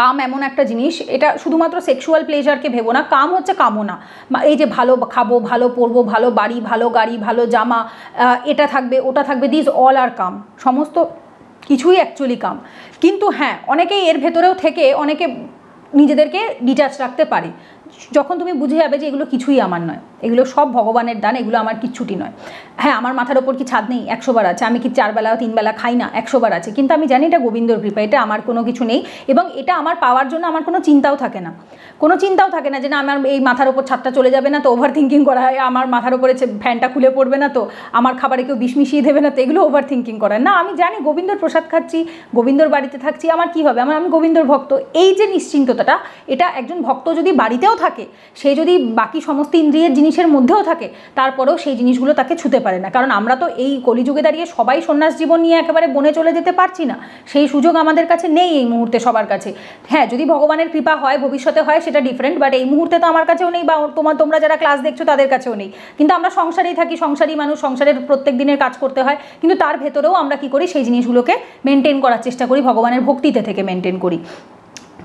কাম এমন একটা জিনিস, এটা শুধুমাত্র সেক্সুয়াল প্লেজারকে ভেবো না, কাম হচ্ছে কামনা। এই যে ভালো খাব, ভালো পরবো, ভালো বাড়ি, ভালো গাড়ি, ভালো জামা এটা থাকবে, ওটা থাকবে দিস অল আর কাম। সমস্ত কিছুই অ্যাকচুয়ালি কাম। কিন্তু হ্যাঁ অনেকেই এর ভেতরেও থেকে অনেকে নিজেদেরকে ডিটাচ রাখতে পারে। যখন তুমি বুঝে যাবে যে এগুলো কিছুই আমার নয়। এগুলো সব ভগবানের দান, এগুলো আমার কিচ্ছুটি নয়। হ্যাঁ আমার মাথার ওপর কি ছাদ নেই? একশো বার আছে। আমি কি চারবেলা তিনবেলা খাই না? একশো বার আছে। কিন্তু আমি জানি এটা গোবিন্দর কৃপা, এটা আমার কোনো কিছু নেই এবং এটা আমার পাওয়ার জন্য আমার কোনো চিন্তাও থাকে না। কোনো চিন্তাও থাকে না যে না, আমার এই মাথার ওপর ছাদটা চলে যাবে না তো ওভার থিঙ্কিং করা হয়, আমার মাথার ওপরে ফ্যানটা খুলে পড়বে না তো, আমার খাবারে কেউ বিষ মিশিয়ে দেবে না তো, এগুলো ওভার থিঙ্কিং করার না, আমি জানি গোবিন্দর প্রসাদ খাচ্ছি, গোবিন্দর বাড়িতে থাকছি, আমার কি হবে? আমার, আমি গোবিন্দর ভক্ত। এই যে নিশ্চিন্ততাটা, এটা একজন ভক্ত যদি বাড়িতেও থাকে, সে যদি বাকি সমস্ত ইন্দ্রিয়ের জিনিসের মধ্যেও থাকে, তারপরেও সেই জিনিসগুলো তাকে ছুতে পারে না। কারণ আমরা তো এই কলিযুগে দাঁড়িয়ে সবাই সন্ন্যাস জীবন নিয়ে একেবারে বনে চলে যেতে পারছি না। সেই সুযোগ আমাদের কাছে নেই এই মুহূর্তে সবার কাছে। হ্যাঁ যদি ভগবানের কৃপা হয়, ভবিষ্যতে হয়, সেটা ডিফারেন্ট বাট এই মুহূর্তে তো আমার কাছেও নেই বা তোমার, তোমরা যারা ক্লাস দেখছ তাদের কাছেও নেই। কিন্তু আমরা সংসারেই থাকি, সংসারী মানুষ, সংসারের প্রত্যেক দিনের কাজ করতে হয়। কিন্তু তার ভেতরেও আমরা কি করি, সেই জিনিসগুলোকে মেনটেন করার চেষ্টা করি, ভগবানের ভক্তিতে থেকে মেনটেন করি।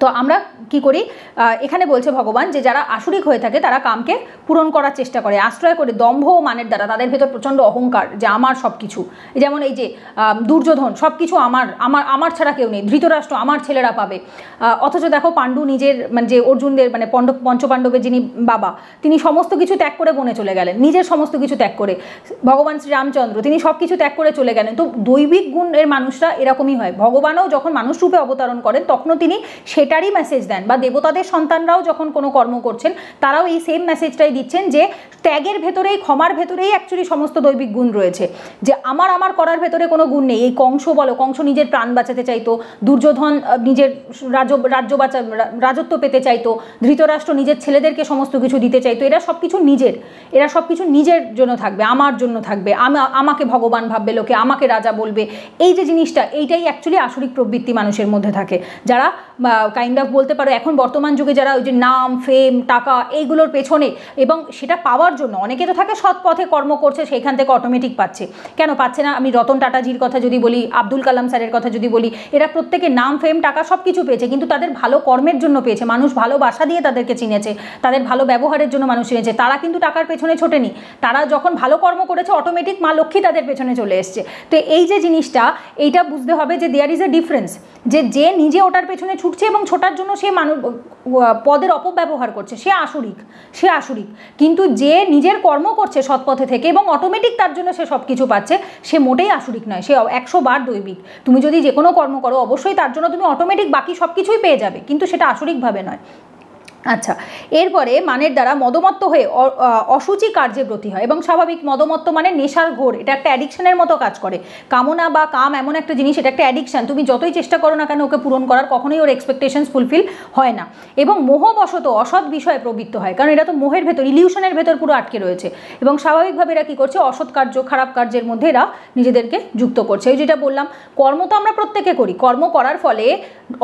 তো আমরা কি করি? এখানে বলছে ভগবান যে যারা আসরিক হয়ে থাকে তারা কামকে পূরণ করার চেষ্টা করে, আশ্রয় করে, দম্ভ ও মানের দ্বারা, তাদের ভেতর প্রচণ্ড অহংকার যে আমার সব কিছু যেমন এই যে দুর্যোধন সব কিছু আমার আমার আমার ছাড়া কেউ নেই, ধৃতরাষ্ট্র আমার ছেলেরা পাবে। অথচ দেখো পাণ্ডু নিজের মানে যে অর্জুনদের মানে পণ্ড পঞ্চপাণ্ডবের যিনি বাবা, তিনি সমস্ত কিছু ত্যাগ করে বনে চলে গেলেন, নিজের সমস্ত কিছু ত্যাগ করে। ভগবান শ্রীরামচন্দ্র, তিনি সব কিছু ত্যাগ করে চলে গেলেন। তো দৈবিক গুণের মানুষরা এরকমই হয়। ভগবানও যখন মানুষ রূপে অবতরণ করেন, তখনও তিনি সে সেটারই মেসেজ দেন বা দেবতাদের সন্তানরাও যখন কোনো কর্ম করছেন, তারাও এই সেম মেসেজটাই দিচ্ছেন যে ত্যাগের ভেতরেই, ক্ষমার ভেতরেই অ্যাকচুয়ালি সমস্ত দৈবিক গুণ রয়েছে। যে আমার আমার করার ভেতরে কোনো গুণ নেই। এই কংস বলো, কংস নিজের প্রাণ বাঁচাতে চাইতো, দুর্যোধন নিজের রাজ্য রাজ্য বাঁচা রাজত্ব পেতে চাইতো, ধৃতরাষ্ট্র নিজের ছেলেদেরকে সমস্ত কিছু দিতে চাইতো, এরা সব কিছু নিজের। এরা সব কিছু নিজের জন্য থাকবে, আমার জন্য থাকবে আমাকে ভগবান ভাববে, লোকে আমাকে রাজা বলবে। এই যে জিনিসটা, এইটাই অ্যাকচুয়ালি আসরিক প্রবৃত্তি মানুষের মধ্যে থাকে। যারা কাইন্ড অফ বলতে পারো, এখন বর্তমান যুগে যারা ওই যে নাম ফেম টাকা এইগুলোর পেছনে এবং সেটা পাওয়ার জন্য অনেকে তো থাকে সৎ পথে কর্ম করছে, সেইখান থেকে অটোমেটিক পাচ্ছে। কেন পাচ্ছে না? আমি রতন টাটাজির কথা যদি বলি, আব্দুল কালাম স্যারের কথা যদি বলি, এরা প্রত্যেকে নাম ফেম টাকা সব কিছু পেয়েছে, কিন্তু তাদের ভালো কর্মের জন্য পেয়েছে। মানুষ ভালোবাসা দিয়ে তাদেরকে চিনেছে, তাদের ভালো ব্যবহারের জন্য মানুষ চিনেছে। তারা কিন্তু টাকার পেছনে ছোটেনি। তারা যখন ভালো কর্ম করেছে অটোমেটিক মা লক্ষ্মী তাদের পেছনে চলে এসছে। তো এই যে জিনিসটা, এইটা বুঝতে হবে যে দেয়ার ইজ এ ডিফারেন্স যে যে নিজে ওটার পেছনে ছুটছে এবং ছোটার জন্য সে মানুষ পদের অপব্যবহার করছে। সে আসরিক সে আসরিক। কিন্তু যে নিজের কর্ম করছে সৎপথে থেকে এবং অটোমেটিক তার জন্য সে সব কিছু পাচ্ছে, সে মোটেই আসরিক নয়। সে একশো বার দৈবিক। তুমি যদি যে কোনো কর্ম করো, অবশ্যই তার জন্য তুমি অটোমেটিক বাকি সব কিছুই পেয়ে যাবে। কিন্তু সেটা আসরিকভাবে নয়। আচ্ছা এরপরে মানের দ্বারা মদমত্ত হয়ে অসুচি কার্যে ব্রতী হয় এবং স্বাভাবিক মদমত্ত মানে নেশার ঘোর, এটা একটা অ্যাডিকশনের মতো কাজ করে। কামনা বা কাম এমন একটা জিনিস, এটা একটা অ্যাডিকশান তুমি যতই চেষ্টা করো না কেন ওকে পূরণ করার কখনোই ওর এক্সপেকটেশনস ফুলফিল হয় না। এবং মোহবশত অসৎ বিষয়ে প্রবৃত্ত হয়, কারণ এটা তো মোহের ভেতর ইলিউশনের ভেতর পুরো আটকে রয়েছে। এবং স্বাভাবিকভাবে এরা কী করছে, অসৎ কার্য, খারাপ কার্যের মধ্যে এরা নিজেদেরকে যুক্ত করছে। ওই যেটা বললাম, কর্ম তো আমরা প্রত্যেকে করি, কর্ম করার ফলে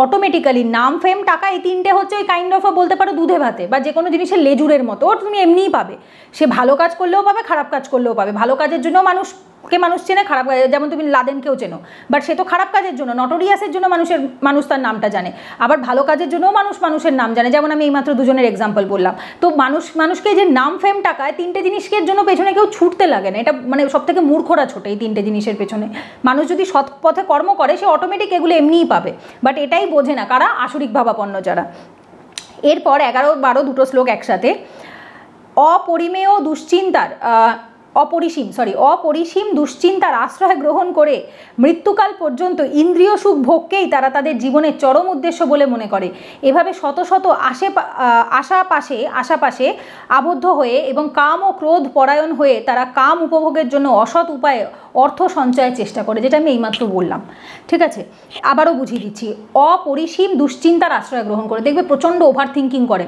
অটোমেটিক্যালি নাম ফেম টাকা এই তিনটে হচ্ছে ওই কাইন্ড অফ বলতে দুধে ভাতে বা যে কোনো জিনিসের লেজুরের মতো ওর তুমি এমনিই পাবে। সে ভালো কাজ করলেও পাবে, খারাপ কাজ করলেও পাবে। ভালো কাজের জন্য মানুষ কে মানুষ চেনে, খারাপ কাজ যেমন তুমি লাদেনকেও চেনো। বাট সে তো খারাপ কাজের জন্য, নটোরিয়াসের জন্য মানুষের, মানুষ তার নামটা জানে। আবার ভালো কাজের জন্যও মানুষ মানুষের নাম জানে। যেমন আমি এইমাত্র দুজনের এক্সাম্পল বললাম। তো মানুষ মানুষকে যে নাম ফেম টাকায় তিনটে জিনিসের জন্য পেছনে কেউ ছুটতে লাগে না। এটা মানে সব থেকে মূর্খরা ছোটে এই তিনটে জিনিসের পেছনে। মানুষ যদি সৎ পথে কর্ম করে, সে অটোমেটিক এগুলো এমনিই পাবে। বাট এটাই বোঝে না কারা আসরিক ভাবাপন্ন যারা। এরপর এগারো বারো দুটো শ্লোক একসাথে। অপরিমেয় দুশ্চিন্তার অপরিসীম সরি অপরিসীম দুশ্চিন্তার আশ্রয় গ্রহণ করে মৃত্যুকাল পর্যন্ত ইন্দ্রিয় সুখ ভোগকেই তারা তাদের জীবনের চরম উদ্দেশ্য বলে মনে করে। এভাবে শত শত আশে আশাপাশে আশাপাশে আবদ্ধ হয়ে এবং কাম ও ক্রোধ পরায়ণ হয়ে তারা কাম উপভোগের জন্য অসৎ উপায়ে অর্থ সঞ্চয়ের চেষ্টা করে, যেটা আমি এইমাত্র বললাম। ঠিক আছে? আবারও বুঝিয়ে দিচ্ছি। অপরিসীম দুশ্চিন্তার আশ্রয় গ্রহণ করে। দেখবে প্রচণ্ড ওভার থিঙ্কিং করে।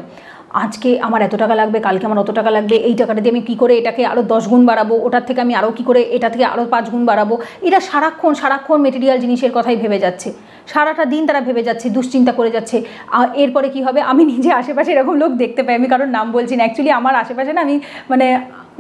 আজকে আমার এত টাকা লাগবে, কালকে আমার অত টাকা লাগবে, এই টাকাটা দিয়ে আমি কী করে এটাকে আরও দশ গুণ বাড়াবো, ওটার থেকে আমি আরও কী করে এটা থেকে আরও পাঁচ গুণ বাড়াবো? এরা সারাক্ষণ সারাক্ষণ মেটেরিয়াল জিনিসের কথাই ভেবে যাচ্ছে। সারাটা দিন তারা ভেবে যাচ্ছে, দুশ্চিন্তা করে যাচ্ছে। এরপরে কি হবে? আমি নিজে আশেপাশে এরকম লোক দেখতে পাই, আমি কারোর নাম বলছি না। অ্যাকচুয়ালি আমার আশেপাশে না আমি মানে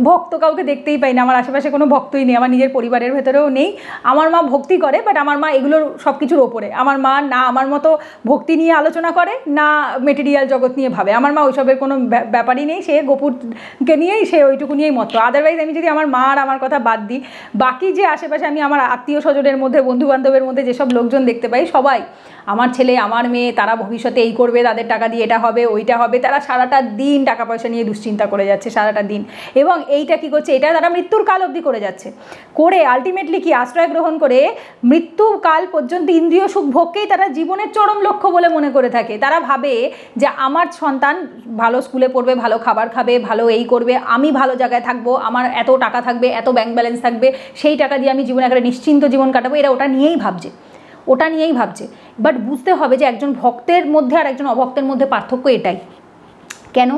ভক্ত কাউকে দেখতেই পাই না, আমার আশেপাশে কোনো ভক্তই নেই, আমার নিজের পরিবারের ভেতরেও নেই। আমার মা ভক্তি করে বাট আমার মা এগুলোর সব কিছুর ওপরে। আমার মা না আমার মতো ভক্তি নিয়ে আলোচনা করে, না মেটেরিয়াল জগৎ নিয়ে ভাবে। আমার মা ওইসবের কোনো ব্যা- ব্যাপারই নেই, সে গোপুরকে নিয়েই, সে ওইটুকু নিয়েই মতো আদারওয়াইজ আমি যদি আমার মা আর আমার কথা বাদ দিই, বাকি যে আশেপাশে আমি আমার আত্মীয় স্বজনের মধ্যে বন্ধু বান্ধবের মধ্যে যেসব লোকজন দেখতে পাই, সবাই আমার ছেলে, আমার মেয়ে, তারা ভবিষ্যতে এই করবে, তাদের টাকা দিয়ে এটা হবে, ওইটা হবে, তারা সারাটা দিন টাকা পয়সা নিয়ে দুশ্চিন্তা করে যাচ্ছে, সারাটা দিন। এবং এইটা কি করছে, এটা তারা মৃত্যুর কাল অবধি করে যাচ্ছে। করে আলটিমেটলি কি, আশ্রয় গ্রহণ করে মৃত্যু কাল পর্যন্ত ইন্দ্রিয় সুখ ভোগকেই তারা জীবনের চরম লক্ষ্য বলে মনে করে থাকে। তারা ভাবে যে আমার সন্তান ভালো স্কুলে পড়বে, ভালো খাবার খাবে, ভালো এই করবে, আমি ভালো জায়গায় থাকব, আমার এত টাকা থাকবে, এত ব্যাংক ব্যালেন্স থাকবে, সেই টাকা দিয়ে আমি জীবনে একটা নিশ্চিন্ত জীবন কাটাবো, এরা ওটা নিয়েই ভাবছে। ওটা নিয়েই ভাবছে। বাট বুঝতে হবে যে একজন ভক্তের মধ্যে আর একজন অভক্তের মধ্যে পার্থক্য এটাই। কেন?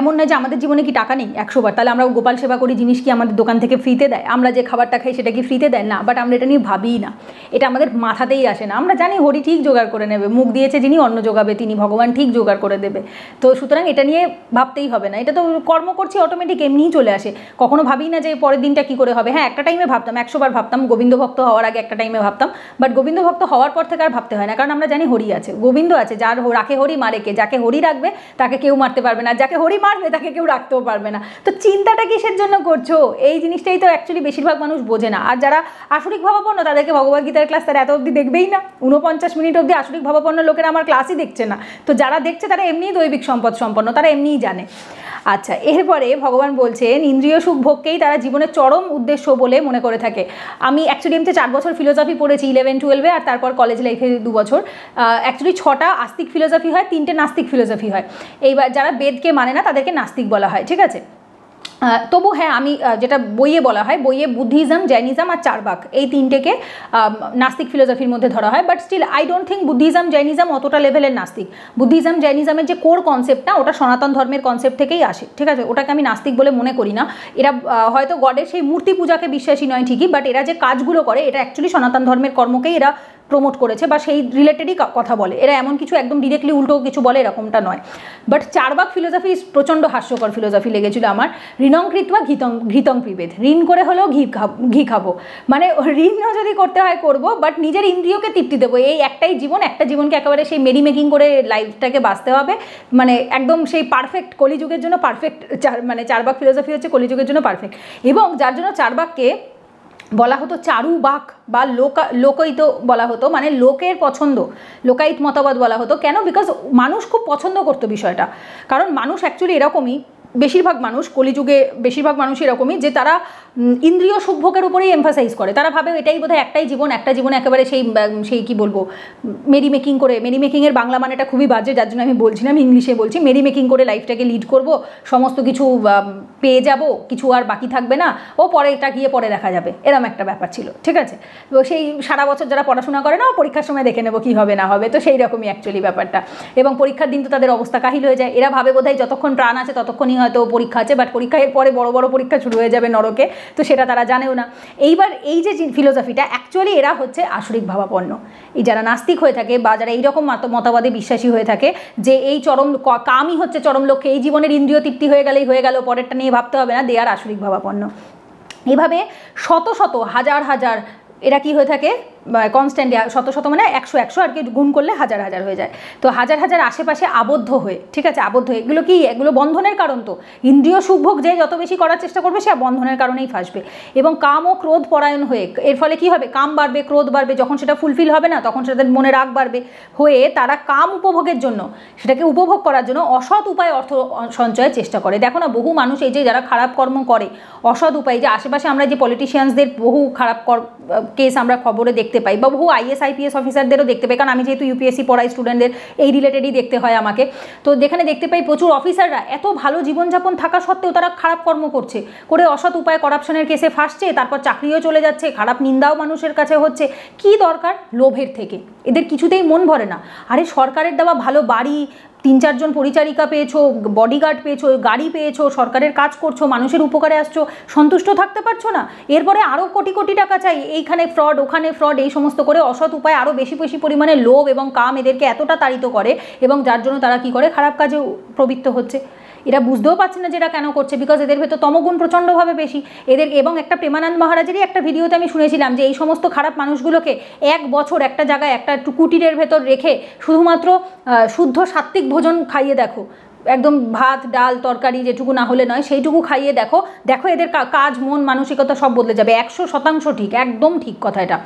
এমন নয় যে আমাদের জীবনে কি টাকা নেই একশো বার তাহলে আমরা গোপাল সেবা করি, জিনিস কি আমাদের দোকান থেকে ফ্রিতে দেয়? আমরা যে খাবারটা খাই সেটা কি ফ্রিতে দেয়? না বাট আমরা এটা নিয়ে ভাবিই না। এটা আমাদের মাথাতেই আসে না। আমরা জানি হরি ঠিক জোগাড় করে নেবে। মুখ দিয়েছে যিনি, অন্ন যোগাবে তিনি, ভগবান ঠিক জোগাড় করে দেবে। তো সুতরাং এটা নিয়ে ভাবতেই হবে না। এটা তো কর্ম করছি অটোমেটিক এমনিই চলে আসে। কখনো ভাবি না যে পরের দিনটা কি করে হবে। হ্যাঁ একটা টাইমে ভাবতাম একশো বার ভাবতাম, গোবিন্দ ভক্ত হওয়ার আগে একটা টাইমে ভাবতাম বাট গোবিন্দ ভক্ত হওয়ার পর থেকে আর ভাবতে হয় না, কারণ আমরা জানি হরি আছে। গোবিন্দ আছে, যার রাখে হরি মারে কে যাকে হরি রাখবে, তাকে কেউ মারতে পারবে না। যাকে হরি মারবে তাকে কেউ রাখতেও পারবে না। তো চিন্তাটা কিসের জন্য করছ? এই জিনিসটাই তো অ্যাকচুয়ালি বেশিরভাগ মানুষ বোঝে না। আর যারা আসরিক ভাবাপন্ন, তাদেরকে ভগবদ গীতার ক্লাস তারা এত অবধি দেখবেই না। উনপঞ্চাশ মিনিট অবধি আসরিক ভাবাপন্ন লোকেরা আমার ক্লাসই দেখছে না। তো যারা দেখছে, তারা এমনিই দৈবিক সম্পদ সম্পন্ন, তারা এমনিই জানে। আচ্ছা এরপরে ভগবান বলছেন, ইন্দ্রিয় সুখ ভোগকেই তারা জীবনের চরম উদ্দেশ্য বলে মনে করে থাকে। আমি অ্যাকচুয়ালি এমতে চার বছর ফিলোসফি পড়েছি ইলেভেন টুয়েলভে আর তারপর কলেজ লাইফে দু বছর। অ্যাকচুয়ালি ছটা আস্তিক ফিলোসফি হয়, তিনটে নাস্তিক ফিলোসফি হয়। এইবার যারা বেদকে মানে না, তাদেরকে নাস্তিক বলা হয়, ঠিক আছে? তবু হ্যাঁ আমি যেটা বইয়ে বলা হয়, বইয়ে বুদ্ধিজম, জৈনিজম আর চারবাক এই তিনটেকে নাস্তিক ফিলোসফির মধ্যে ধরা হয় but still I don't think Buddhism, Jainism অতটা লেভেলের নাস্তিক। বুদ্ধিজম, জৈনিজমের যে কোর কনসেপ্টটা ওটা সনাতন ধর্মের কনসেপ্ট থেকেই আসে, ঠিক আছে? ওটাকে আমি নাস্তিক বলে মনে করি না। এরা হয়তো গডের সেই মূর্তি পূজাকে বিশ্বাসী নয় ঠিকই বাট এরা যে কাজগুলো করে, এটা অ্যাকচুয়ালি সনাতন ধর্মের কর্মকেই এরা প্রমোট করেছে বা সেই রিলেটেডই কথা বলে। এরা এমন কিছু একদম ডিরেক্টলি উল্টো কিছু বলে এরকমটা নয়। বাট চারবাক ফিলোসফি প্রচণ্ড হাস্যকর ফিলোসফি লেগেছিল আমার। ঋণং কৃত্বা ঘিতং ঘৃতং পিবেদ ঋণ করে হলেও ঘি খাব ঘি খাব। মানে ঋণও যদি করতে হয় করব বাট নিজের ইন্দ্রিয়কে তৃপ্তি দেবো। এই একটাই জীবন, একটা জীবনকে একেবারে সেই মেরি মেকিং করে লাইফটাকে বাঁচতে হবে। মানে একদম সেই পারফেক্ট কলিযুগের জন্য পারফেক্ট চার মানে চারবাক ফিলোসফি হচ্ছে কলিযুগের জন্য পারফেক্ট এবং যার জন্য চারবাককে বলা হতো চারু বাক বা লোকা লোকইত বলা হতো মানে লোকের পছন্দ, লোকায়িত মতবাদ বলা হতো। কেন? বিকজ মানুষ খুব পছন্দ করতো বিষয়টা। কারণ মানুষ অ্যাকচুয়ালি এরকমই বেশিরভাগ মানুষ, কলিযুগে বেশিরভাগ মানুষ এরকমই যে তারা ইন্দ্রিয় সুখভোগের উপরেই এমফাসাইজ করে। তারা ভাবে এটাই বোধহয় একটাই জীবন, একটা জীবনে একেবারে সেই সেই কি বলব মেরি মেকিং করে। মেরি মেকিংয়ের বাংলা মানেটা খুবই বাজে, যার জন্য আমি বলছি না আমি ইংলিশে বলছি মেরি মেকিং করে লাইফটাকে লিড করব, সমস্ত কিছু পেয়ে যাব, কিছু আর বাকি থাকবে না, ও পরে এটা গিয়ে পরে দেখা যাবে। এরম একটা ব্যাপার ছিল, ঠিক আছে? তো সেই সারা বছর যারা পড়াশোনা করে না পরীক্ষার সময় দেখে নেব কী হবে না হবে, তো সেই রকমই অ্যাকচুয়ালি ব্যাপারটা। এবং পরীক্ষার দিন তো তাদের অবস্থা কাহিল হয়ে যায়। এরা ভাবে বোধহয় যতক্ষণ প্রাণ আছে ততক্ষণই হয়তো পরীক্ষা আছে বাট পরীক্ষা এর পরে বড় বড় পরীক্ষা শুরু হয়ে যাবে নরকে, তো সেটা তারা জানেও না। এইবার এই যে ফিলোসফিটা অ্যাকচুয়ালি এরা হচ্ছে আসরিক ভাবাপন্ন। এই যারা নাস্তিক হয়ে থাকে বা যারা এইরকম মত- মতবাদে বিশ্বাসী হয়ে থাকে যে এই চরম কামই হচ্ছে চরম লক্ষ্যে, এই জীবনের ইন্দ্রিয় তৃপ্তি হয়ে গেলেই হয়ে গেল, পরেরটা নিয়ে ভাবতে হবে না দেয়ার আসরিক ভাবাপন্ন। এভাবে শত শত, হাজার হাজার, এরা কি হয়ে থাকে? কনস্ট্যান্ট শত শত মানে একশো একশো আর কি গুণ করলে হাজার হাজার হয়ে যায়। তো হাজার হাজার আশেপাশে আবদ্ধ হয়ে, ঠিক আছে? আবদ্ধ হয়ে। এগুলো কি? এগুলো বন্ধনের কারণ তো। ইন্দ্রিয় সুখভোগ যে যত বেশি করার চেষ্টা করবে, সে বন্ধনের কারণেই ফাঁসবে। এবং কাম ও ক্রোধ পরায়ণ হয়ে, এর ফলে কি হবে? কাম বাড়বে, ক্রোধ বাড়বে, যখন সেটা ফুলফিল হবে না, তখন সেটাদের মনে রাগ বাড়বে। হয়ে তারা কাম উপভোগের জন্য, সেটাকে উপভোগ করার জন্য অসৎ উপায় অর্থ সঞ্চয়ের চেষ্টা করে। দেখো না, বহু মানুষ এই যে যারা খারাপ কর্ম করে, অসৎ উপায় যে আশেপাশে আমরা যে পলিটিশিয়ানসদের বহু খারাপ কর কেস আমরা খবরে দেখতে পাই বা বহু আইএস আইপিএস অফিসারদেরও দেখতে পাই। কারণ আমি যেহেতু ইউপিএসসি পড়াই স্টুডেন্টদের এই রিলেটেডই দেখতে হয় আমাকে। তো যেখানে দেখতে পাই প্রচুর অফিসাররা এত ভালো জীবনযাপন থাকা সত্ত্বেও তারা খারাপ কর্ম করছে। করে অসৎ উপায় করাপশনের কেসে ফাঁসছে, তারপর চাকরিও চলে যাচ্ছে, খারাপ নিন্দাও মানুষের কাছে হচ্ছে। কি দরকার? লোভের থেকে। এদের কিছুতেই মন ভরে না। আরে সরকারের দেওয়া ভালো বাড়ি তিন চারজন পরিচারিকা পেয়েছ বডিগার্ড পেয়েছ, গাড়ি পেয়েছ, সরকারের কাজ করছ, মানুষের উপকারে আসছো, সন্তুষ্ট থাকতে পারছ না? এরপরে আরও কোটি কোটি টাকা চাই, এইখানে ফ্রড ওখানে ফ্রড এই সমস্ত করে অসৎ উপায় আরও বেশি বেশি পরিমাণে লোভ এবং কাম এদেরকে এতটা তাড়িত করে এবং যার জন্য তারা কি করে? খারাপ কাজে প্রবৃত্ত হচ্ছে। এরা বুঝতেও পারছে না যে এরা কেন করছে বিকজ এদের ভেতর তমগুণ প্রচণ্ডভাবে বেশি। এদের, এবং একটা প্রেমানন্দ মহারাজেরই একটা ভিডিওতে আমি শুনেছিলাম যে এই সমস্ত খারাপ মানুষগুলোকে এক বছর একটা জায়গায় একটা কুটিরের ভেতর রেখে শুধুমাত্র শুদ্ধ সাত্ত্বিক ভোজন খাইয়ে দেখো। একদম ভাত, ডাল, তরকারি যেটুকু না হলে নয়, সেইটুকু খাইয়ে দেখো। দেখো এদের কাজ, মন, মানসিকতা সব বদলে যাবে। একশো শতাংশ ঠিক, একদম ঠিক কথা এটা।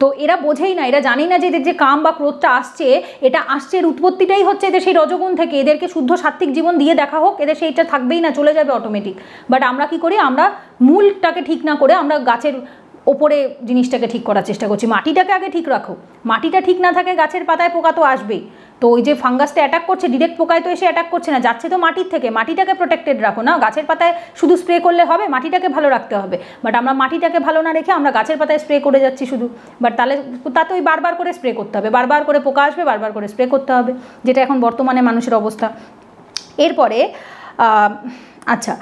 তো এরা বোঝেই না, এরা জানেই না যে এদের যে কাম বা ক্রোধটা আসছে, এটা আসছে এর উৎপত্তিটাই হচ্ছে এদের সেই রজগুণ থেকে। এদেরকে শুদ্ধ সাত্ত্বিক জীবন দিয়ে দেখা হোক, এদের সেইটা থাকবেই না, চলে যাবে অটোমেটিক বাট আমরা কি করি? আমরা মূলটাকে ঠিক না করে আমরা গাছের ওপরে জিনিসটাকে ঠিক করার চেষ্টা করছি। মাটিটাকে আগে ঠিক রাখো। মাটিটা ঠিক না থাকে গাছের পাতায় পোকা তো আসবেই। তো ওই যে ফাঙ্গাসটা অ্যাটাক করছে ডিরেক্ট পোকায় তো এসে অ্যাটাক করছে না, যাচ্ছে তো মাটির থেকে। মাটিটাকে প্রোটেক্টেড রাখো না। গাছের পাতায় শুধু স্প্রে করলে হবে, মাটিটাকে ভালো রাখতে হবে। বাট আমরা মাটিটাকে ভালো না রেখে আমরা গাছের পাতায় স্প্রে করে যাচ্ছি শুধু। বাট তাহলে তাতে ওই বারবার করে স্প্রে করতে হবে। বারবার করে পোকা আসবে, বারবার করে স্প্রে করতে হবে, যেটা এখন বর্তমানে মানুষের অবস্থা। এরপরে আচ্ছা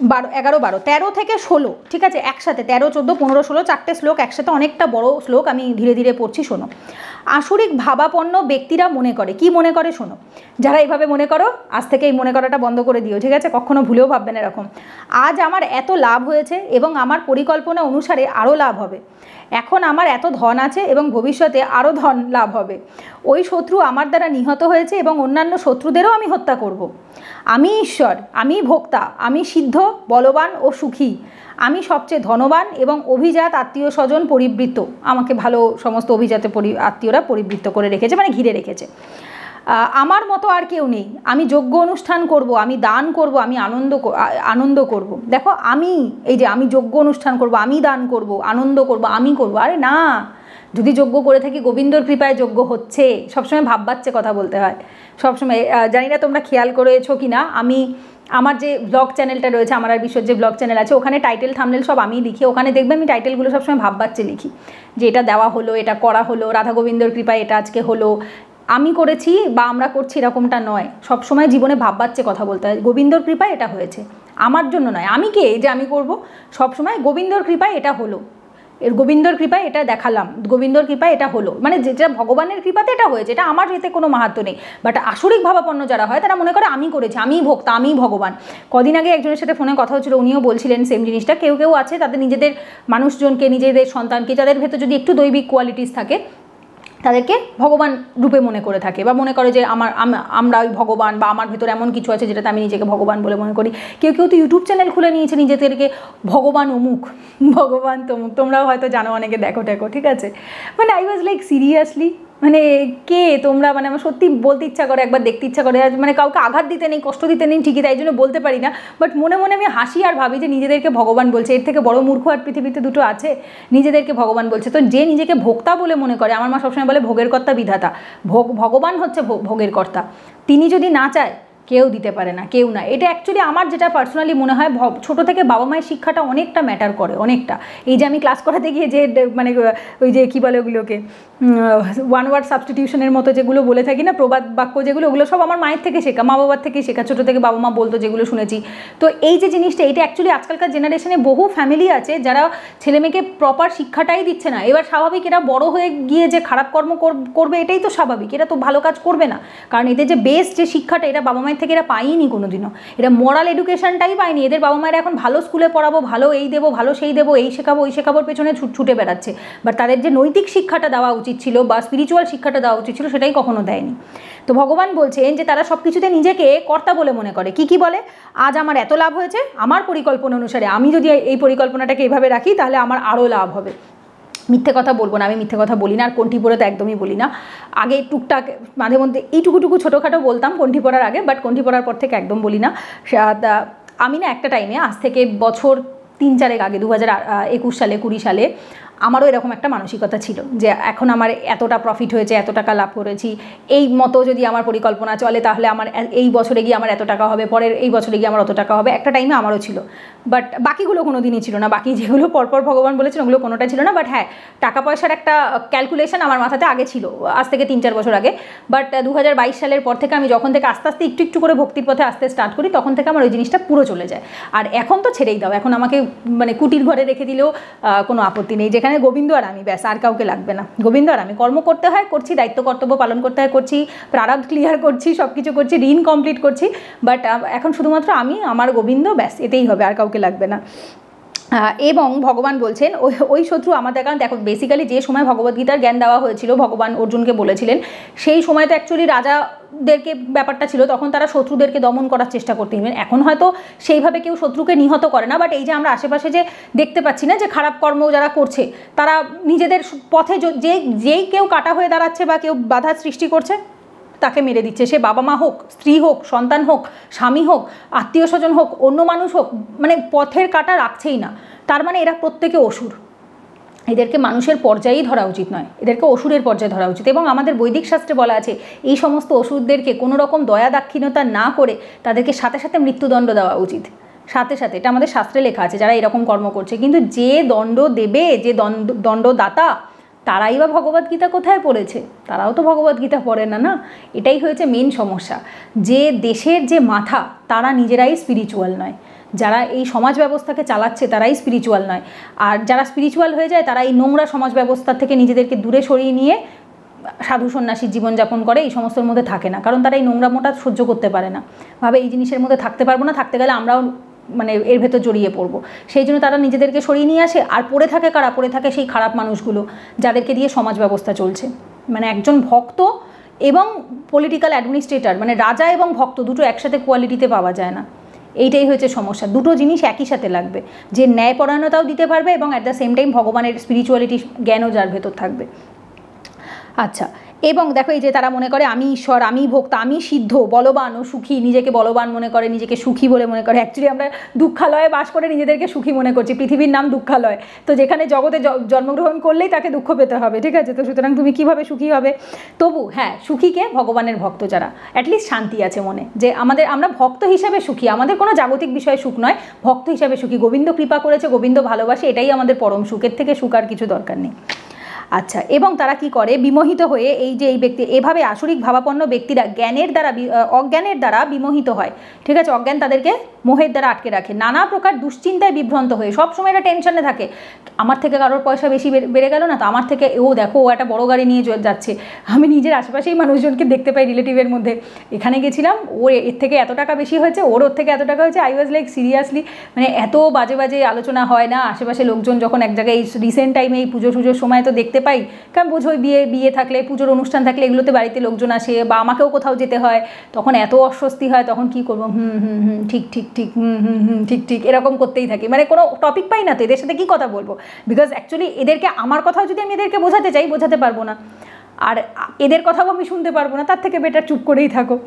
বারো, এগারো, বারো, তেরো থেকে ষোলো, ঠিক আছে? একসাথে, তেরো, চোদ্দ, পনেরো, ষোলো, চারটে শ্লোক একসাথে অনেকটা বড় শ্লোক আমি ধীরে ধীরে পড়ছি, শোনো। আসরিক ভাবাপন্ন ব্যক্তিরা মনে করে। কি মনে করে, শোনো? যারা এইভাবে মনে করো, আজ থেকে এই মনে করাটা বন্ধ করে দিও, ঠিক আছে? কখনো ভুলেও ভাববেন এরকম। আজ আমার এত লাভ হয়েছে এবং আমার পরিকল্পনা অনুসারে আরও লাভ হবে। এখন আমার এত ধন আছে এবং ভবিষ্যতে আরও ধন লাভ হবে। ওই শত্রু আমার দ্বারা নিহত হয়েছে এবং অন্যান্য শত্রুদেরও আমি হত্যা করব। আমি ঈশ্বর, আমি ভোক্তা, আমি সিদ্ধ বলবান ও সুখী। আমি সবচেয়ে ধনবান এবং অভিজাত আত্মীয় স্বজন পরিবৃত্ত। আমাকে ভালো সমস্ত অভিজাতে আত্মীয়রা পরিবৃত্ত করে রেখেছে মানে ঘিরে রেখেছে। আমার মতো আর কেউ নেই। আমি যোগ্য অনুষ্ঠান করব, আমি দান করব, আমি আনন্দ আনন্দ করব। দেখো, আমি, এই যে আমি যোগ্য অনুষ্ঠান করব, আমি দান করব, আনন্দ করব, আমি করব, আরে না! যদি যোগ্য করে থাকি, গোবিন্দর কৃপায় যোগ্য হচ্ছে। সবসময় ভাববাচ্ছে কথা বলতে হয়। সবসময় জানি না তোমরা খেয়াল করেছ কি না আমি আমার যে ব্লগ চ্যানেলটা রয়েছে, আমার আর বিশ্বর যে ব্লগ চ্যানেল আছে, ওখানে টাইটেল থামনেল সব আমি লিখি। ওখানে দেখবে আমি টাইটেলগুলো সবসময় ভাববাচ্ছে লিখি। যে এটা দেওয়া হলো, এটা করা হলো, রাধা গোবিন্দর কৃপায় এটা আজকে হলো। আমি করেছি বা আমরা করছি এরকমটা নয়। সবসময় জীবনে ভাববাচ্ছে কথা বলতে হয়। গোবিন্দর কৃপায় এটা হয়েছে। আমার জন্য নয়। আমি কে? যে আমি করব, সবসময় গোবিন্দর কৃপায় এটা হলো। এর গোবিন্দর কৃপায় এটা দেখালাম। গোবিন্দর কৃপায় এটা হলো। মানে যেটা ভগবানের কৃপাতে এটা হয়েছে, এটা আমার এতে কোনো মাহাত্ম নেই। বাট আসরিক ভাবাপন্ন যারা হয়, তারা মনে করে আমি করেছি আমি ভোক্তা আমি ভগবান। কদিন আগে একজনের সাথে ফোনে কথা হচ্ছিল, উনিও বলছিলেন সেম জিনিসটা। কেউ কেউ আছে তাদের নিজেদের মানুষজনকে, নিজেদের সন্তানকে, যাদের ভেতর যদি একটু দৈবিক কোয়ালিটিস থাকে তাদেরকে ভগবান রূপে মনে করে থাকে বা মনে করে যে আমার আমরা ওই ভগবান বা আমার ভেতরে এমন কিছু আছে যেটাতে আমি নিজেকে ভগবান বলে মনে করি। কেউ কেউ তো ইউটিউব চ্যানেল খুলে নিয়েছে নিজেদেরকে ভগবান অমুক, ভগবান তমুক। তোমরাও হয়তো জানো, অনেকে দেখো টেকো ঠিক আছে? মানে আই ওয়াজ লাইক সিরিয়াসলি মানে কে তোমরা? মানে আমার সত্যি বলতে ইচ্ছা করে, একবার দেখতে ইচ্ছা করে। মানে কাউকে আঘাত দিতে নেই, কষ্ট দিতে নেই, ঠিকই, তাই জন্য বলতে পারি না। বাট মনে মনে আমি হাসি আর ভাবি যে নিজেদেরকে ভগবান বলছে। এর থেকে বড় মূর্খ আর পৃথিবীতে দুটো আছে, নিজেদেরকে ভগবান বলছে। তো যে নিজেকে ভোক্তা বলে মনে করে, আমার মা সবসময় বলে ভোগের কর্তা বিধাতা। ভোগ, ভগবান হচ্ছে ভোগের কর্তা। তিনি যদি না চায় কেউ দিতে পারে না, কেউ না। এটা অ্যাকচুয়ালি আমার যেটা পার্সোনালি মনে হয় ছোট থেকে বাবা মায়ের শিক্ষাটা অনেকটা ম্যাটার করে, অনেকটা। এই যে আমি ক্লাস করাতে গিয়ে যে মানে ওই যে, কী বলে ওগুলোকে ওয়ান ওয়ার্ড সাবস্টিটিউশনের মতো যেগুলো বলে থাকি না, প্রবাদ বাক্য যেগুলো, ওগুলো সব আমার মায়ের থেকে শেখা, মা বাবার থেকে শেখা, ছোটো থেকে বাবা মা বলতো যেগুলো শুনেছি। তো এই যে জিনিসটা, এটা অ্যাকচুয়ালি আজকালকার জেনারেশনে বহু ফ্যামিলি আছে যারা ছেলে মেয়েকে প্রপার শিক্ষাটাই দিচ্ছে না। এবার স্বাভাবিক, এরা বড় হয়ে গিয়ে যে খারাপ কর্ম করবে, এটাই তো স্বাভাবিক। এরা তো ভালো কাজ করবে না। কারণ এদের যে বেস্ট যে শিক্ষাটা, এটা বাবা মায়ের থেকে এরা পাইনি কোনো দিনও এরা মরাল এডুকেশনটাই পায়নি। এদের বাবা মায়েরা এখন ভালো স্কুলে পড়াবো, ভালো এই দেবো, ভালো সেই দেবো, এই শেখাবো, ওই শেখাবোর পেছনে ছুটে বেড়াচ্ছে। বাট তাদের যে নৈতিক শিক্ষাটা দেওয়া উচিত ছিল বা স্পিরিচুয়াল শিক্ষাটা দেওয়া উচিত ছিল সেটাই কখনো দেয়নি। তো ভগবান বলছেন যে তারা সব কিছুতে নিজেকে কর্তা বলে মনে করে। কি কি বলে? আজ আমার এত লাভ হয়েছে, আমার পরিকল্পনা অনুসারে আমি যদি এই পরিকল্পনাটাকে এভাবে রাখি তাহলে আমার আরও লাভ হবে। মিথ্যে কথা বলব না, আমি মিথ্যে কথা বলি না, আর কণ্ঠি পরে তো একদমই বলি না। আগে টুকটাক, মাঝে মধ্যে এইটুকুটুকু ছোটোখাটো বলতাম কণ্ঠি পড়ার আগে বাট কণ্ঠি পড়ার পর থেকে একদম বলি না। আমি না একটা টাইমে আজ থেকে বছর তিন চারেক আগে, দু হাজার একুশ সালে, কুড়ি সালে, আমারও এরকম একটা মানসিকতা ছিল যে এখন আমার এতটা প্রফিট হয়েছে, এত টাকা লাভ করেছি। এই মতো যদি আমার পরিকল্পনা চলে, তাহলে আমার এই বছরে গিয়ে আমার এত টাকা হবে, পরের এই বছরে গিয়ে আমার অত টাকা হবে, একটা টাইমে আমারও ছিল। বাট বাকিগুলো কোনো দিনই ছিল না। বাকি যেগুলো পরপর ভগবান বলেছেন, ওগুলো কোনোটা ছিল না। বাট হ্যাঁ টাকা পয়সার একটা ক্যালকুলেশন আমার মাথাতে আগে ছিল, আজ থেকে তিন চার বছর আগে। বাট দু হাজার বাইশ সালের পর থেকে আমি যখন থেকে আস্তে আস্তে একটু একটু করে ভক্তির পথে আসতে স্টার্ট করি, তখন থেকে আমার ওই জিনিসটা পুরো চলে যায়। আর এখন তো ছেড়েই দাও। এখন আমাকে মানে কুটির ঘরে রেখে দিলেও কোনো আপত্তি নেই। যেখানে গোবিন্দ আর আমি, ব্যাস, আর কাউকে লাগবে না। গোবিন্দ আর আমি কর্ম করতে হয়, করছি, দায়িত্ব, কর্তব্য পালন করতে হয়, করছি, প্রারব্ধ ক্লিয়ার করছি সব কিছু করছি, ঋণ কমপ্লিট করছি। বাট এখন শুধুমাত্র আমি, আমার গোবিন্দ, ব্যাস, এতেই হবে। আর কাউকে লাগবে না। এবং ভগবান বলছেন, ওই ওই শত্রু আমাদের, কারণ দেখো বেসিক্যালি যে সময় ভগবদ্গীতার জ্ঞান দেওয়া হয়েছিল, ভগবান অর্জুনকে বলেছিলেন, সেই সময় তো অ্যাকচুয়ালি রাজাদেরকে ব্যাপারটা ছিল, তখন তারা শত্রুদেরকে দমন করার চেষ্টা করতে এখন হয়তো সেইভাবে কেউ শত্রুকে নিহত করে না বাট এই যে আমরা আশেপাশে যে দেখতে পাচ্ছি না, যে খারাপ কর্ম যারা করছে, তারা নিজেদের পথে যে, যেই কেউ কাটা হয়ে দাঁড়াচ্ছে বা কেউ বাধা সৃষ্টি করছে তাকে মেরে দিচ্ছে। সে বাবা মা হোক, স্ত্রী হোক, সন্তান হোক, স্বামী হোক, আত্মীয় স্বজন হোক, অন্য মানুষ হোক মানে পথের কাটা রাখছেই না। তার মানে এরা প্রত্যেকে অসুর। এদেরকে মানুষের পর্যায়েই ধরা উচিত নয়। এদেরকে অসুরের পর্যায়ে ধরা উচিত। এবং আমাদের বৈদিক শাস্ত্রে বলা আছে, এই সমস্ত অসুরদেরকে কোনো রকম দয়া দাক্ষিণ্যতা না করে তাদেরকে সাথে সাথে মৃত্যুদণ্ড দেওয়া উচিত। সাথে সাথে, এটা আমাদের শাস্ত্রে লেখা আছে, যারা এরকম কর্ম করছে। কিন্তু যে দণ্ড দেবে, যে দণ্ড, দণ্ডদাতা তারাই বা ভগবদ্গীতা কোথায় পড়েছে? তারাও তো ভগবদ্গীতা পড়ে না না? এটাই হয়েছে মেন সমস্যা। যে দেশের যে মাথা, তারা নিজেরাই স্পিরিচুয়াল নয়। যারা এই সমাজ ব্যবস্থাকে চালাচ্ছে, তারাই স্পিরিচুয়াল নয়। আর যারা স্পিরিচুয়াল হয়ে যায়, তারা এই নোংরা সমাজ ব্যবস্থা থেকে নিজেদেরকে দূরে সরিয়ে নিয়ে সাধু সন্ন্যাসীর জীবনযাপন করে, এই সমস্তর মধ্যে থাকে না। কারণ তারা এই নোংরা মোটা সহ্য করতে পারে না। ভাবে এই জিনিসের মধ্যে থাকতে পারব না, থাকতে গেলে আমরাও মানে এর ভেতর জড়িয়ে পড়ব। সেই জন্য তারা নিজেদেরকে সরিয়ে নিয়ে আসে। আর পড়ে থাকে কারা? পড়ে থাকে সেই খারাপ মানুষগুলো যাদেরকে দিয়ে সমাজ ব্যবস্থা চলছে। মানে একজন ভক্ত এবং পলিটিক্যাল অ্যাডমিনিস্ট্রেটর মানে রাজা এবং ভক্ত দুটো একসাথে কোয়ালিটিতে পাওয়া যায় না। এইটাই হয়েছে সমস্যা। দুটো জিনিস একই সাথে লাগবে। যে ন্যায়পরায়ণতাও দিতে পারবে এবং অ্যাট দ্য সেম টাইম ভগবানের স্পিরিচুয়ালিটি জ্ঞানও যার ভেতর থাকবে। আচ্ছা এবং দেখো এই যে তারা মনে করে, আমি ঈশ্বর, আমি ভোক্তা, আমি সিদ্ধ, বলবান ও সুখী। নিজেকে বলবান মনে করে, নিজেকে সুখী বলে মনে করে। অ্যাকচুয়ালি আমরা দুঃখালয়ে বাস করে নিজেদেরকে সুখী মনে করছি। পৃথিবীর নাম দুঃখালয়। তো যেখানে জগতে জন্মগ্রহণ করলেই তাকে দুঃখ পেতে হবে, ঠিক আছে? তো সুতরাং তুমি কীভাবে সুখী হবে? তবু হ্যাঁ সুখীকে ভগবানের ভক্ত যারা। অ্যাটলিস্ট শান্তি আছে মনে। যে আমাদের, আমরা ভক্ত হিসাবে সুখী। আমাদের কোনো জাগতিক বিষয়ে সুখ নয়। ভক্ত হিসাবে সুখী। গোবিন্দ কৃপা করেছে, গোবিন্দ ভালোবাসে, এটাই আমাদের পরম সুখের থেকে সুখ আর কিছু দরকার নেই। আচ্ছা এবং তারা কি করে? বিমোহিত হয়ে এই যে এই ব্যক্তি, এভাবে আসরিক ভাবাপন্ন ব্যক্তিরা জ্ঞানের দ্বারা অজ্ঞানের দ্বারা বিমোহিত হয়। ঠিক আছে? অজ্ঞান তাদেরকে মোহের দ্বারা আটকে রাখে। নানা প্রকার দুশ্চিন্তায় বিভ্রান্ত হয়ে সবসময় এটা টেনশনে থাকে। আমার থেকে কারোর পয়সা বেশি বেড়ে গেল না, তো আমার থেকে ও দেখো, ও একটা বড় গাড়ি নিয়ে যাচ্ছে। আমি নিজের আশেপাশেই মানুষজনকে দেখতে পাই রিলেটিভের মধ্যে। এখানে গেছিলাম, ও এর থেকে এত টাকা বেশি হয়েছে, ওর ওর থেকে এত টাকা হয়েছে। আই ওয়াজ লাইক সিরিয়াসলি মানে এত বাজে বাজে আলোচনা হয় না। আশেপাশে লোকজন যখন এক জায়গায় এই রিসেন্ট টাইমে এই পুজো টুজোর সময় তো দেখতে পাই। কারণ বোঝোই বিয়ে বিয়ে থাকলে, পুজোর অনুষ্ঠান থাকলে এগুলোতে বাড়িতে লোকজন আসে বা আমাকেও কোথাও যেতে হয়। তখন এত অস্বস্তি হয়, তখন কি করব? হুম হুম হুম, ঠিক ঠিক। ঠিক, হুম ঠিক ঠিক, এরকম করতেই থাকি। মানে কোনো টপিক পাই না তো, এদের সাথে কী কথা বলব? বিকজ অ্যাকচুয়ালি এদেরকে, আমার কথাও যদি আমি এদেরকে বোঝাতে চাই, বোঝাতে পারব না। আর এদের কথাও আমি শুনতে পারব না, তার থেকে বেটার চুপ করেই থাকো।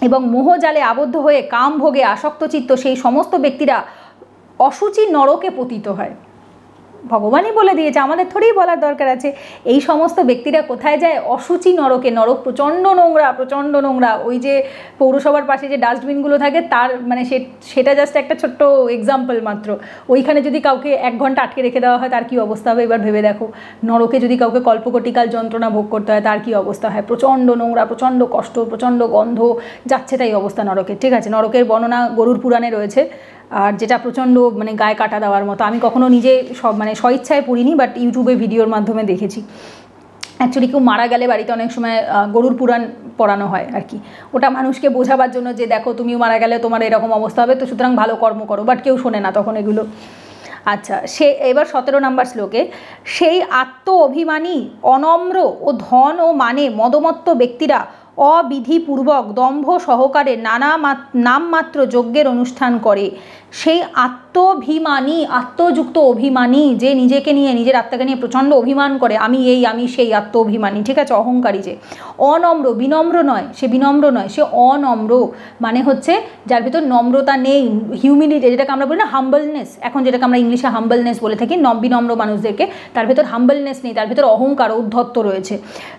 এবং মোহজালে আবদ্ধ হয়ে, কাম ভোগে, আসক্ত চিত্ত, সেই সমস্ত ব্যক্তিরা অসুচি নরকে পতিত হয়। ভগবানই বলে দিয়েছে, আমাদের থোড়েই বলার দরকার আছে। এই সমস্ত ব্যক্তিরা কোথায় যায়? অসুচি নরকে, নরক, প্রচণ্ড নোংরা প্রচণ্ড নোংরা। ওই যে পৌরসভার পাশে যে ডাস্টবিনগুলো থাকে, তার মানে সেটা জাস্ট একটা ছোট্ট এক্সাম্পল মাত্র। ওইখানে যদি কাউকে এক ঘণ্টা আটকে রেখে দেওয়া হয়, তার কী অবস্থা হবে? এবার ভেবে দেখো। নরকে যদি কাউকে কল্পকটিকাল যন্ত্রণা ভোগ করতে হয়, তার কী অবস্থা হয়? প্রচণ্ড নোংরা, প্রচণ্ড কষ্ট, প্রচণ্ড গন্ধ, যাচ্ছে তাই অবস্থা নরকের ঠিক আছে, নরকের বর্ণনা গরুর পুরাণে রয়েছে। আর যেটা প্রচণ্ড মানে গায়ে কাটা দেওয়ার মতো। আমি কখনো নিজে সব মানে স্বইচ্ছায় পড়িনি বাট ইউটিউবে ভিডিওর মাধ্যমে দেখেছি। অ্যাকচুয়ালি কেউ মারা গেলে বাড়িতে অনেক সময় গরুর পুরাণ পড়ানো হয় আর কি। ওটা মানুষকে বোঝাবার জন্য যে দেখো তুমিও মারা গেলে তোমার এরকম অবস্থা হবে, তো সুতরাং ভালো কর্ম করো বাট কেউ শোনে না তখন এগুলো। আচ্ছা সে এবার সতেরো নাম্বার শ্লোকে, সেই আত্ম অভিমানী অনম্র ও ধন ও মানে মদমত্ত ব্যক্তিরা অবিধিপূর্বক দম্ভ সহকারে নানা নামমাত্র যজ্ঞের অনুষ্ঠান করে। সেই আত্মভিমানী, আত্মযুক্ত অভিমানী যে নিজেকে নিয়ে, নিজের আত্মাকে নিয়ে প্রচণ্ড অভিমান করে, আমি এই, আমি সেই আত্ম অভিমানী ঠিক আছে? অহংকারী যে। অনম্র, বিনম্র নয়, সে বিনম্র নয়, সে অনম্র। মানে হচ্ছে যার ভিতর নম্রতা নেই হিউমিলিটি যেটাকে আমরা বলি না হাম্বলনেস এখন যেটাকে আমরা ইংলিশে হাম্বলনেস বলে থাকি বিনম্র মানুষদেরকে, তার ভেতর হাম্বলনেস নেই, তার ভেতর অহংকার উদ্ধত্ত রয়েছে।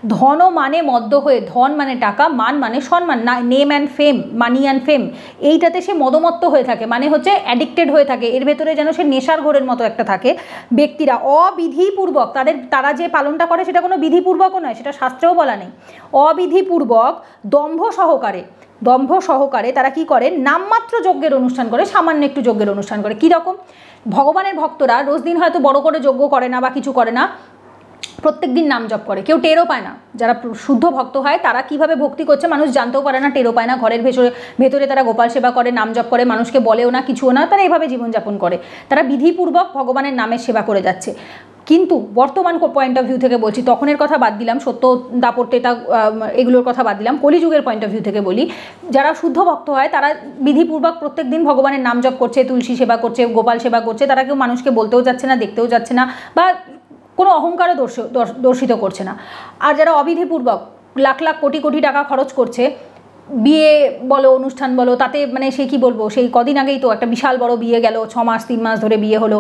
ধন মানে মদ্য হয়ে, ধন মানে টাকা, মান মানে সম্মান, না name and fame money and fame এইটাতে সে মদমত্ত হয়ে থাকে। মানে হচ্ছে অ্যাডিক্টেড হয়ে থাকে। এর ভেতরে যেন সে নেশার ঘোরের মতো একটা থাকে। ব্যক্তিরা অবিধিপূর্বক, তাদের, তারা যে পালনটা করে সেটা কোনো বিধিপূর্বকও নয়, সেটা শাস্ত্রেও বলা নেই। অবিধিপূর্বক দম্ভ সহকারে দম্ভ সহকারে তারা কি করে? নামমাত্র যজ্ঞের অনুষ্ঠান করে, সামান্য একটু যজ্ঞের অনুষ্ঠান করে। কীরকম? ভগবানের ভক্তরা রোজ দিন হয়তো বড় করে যজ্ঞ করে না বা কিছু করে না। প্রত্যেক দিন নাম জপ করে। কেউ টেরও পায় না। যারা শুদ্ধ ভক্ত হয়, তারা কীভাবে ভক্তি করছে মানুষ জানতেও পারে না, টেরও পায় না। ঘরের ভেতরে ভেতরে তারা গোপাল সেবা করে, নাম জপ করে, মানুষকে বলেও না, কিছুও না, তারা এভাবে জীবনযাপন করে। তারা বিধিপূর্বক ভগবানের নামের সেবা করে যাচ্ছে। কিন্তু বর্তমান পয়েন্ট অফ ভিউ থেকে বলছি, তখনের কথা বাদ দিলাম, সত্য দাপট্যতা এগুলোর কথা বাদ দিলাম। কলিযুগের পয়েন্ট অফ ভিউ থেকে বলি, যারা শুদ্ধ ভক্ত হয়, তারা বিধিপূর্বক প্রত্যেক দিন ভগবানের নাম জপ করছে, তুলসী সেবা করছে, গোপাল সেবা করছে, তারা কেউ মানুষকে বলতেও যাচ্ছে না, দেখতেও যাচ্ছে না, বা কোনো অহংকারও দর্শিত করছে না। আর যারা অবিধিপূর্বক লাখ লাখ কোটি কোটি টাকা খরচ করছে, বিয়ে বলো, অনুষ্ঠান বলো, তাতে মানে সে কি বলব, সেই কদিন আগেই তো একটা বিশাল বড় বিয়ে গেল, ছ মাস, তিন মাস ধরে বিয়ে হলো।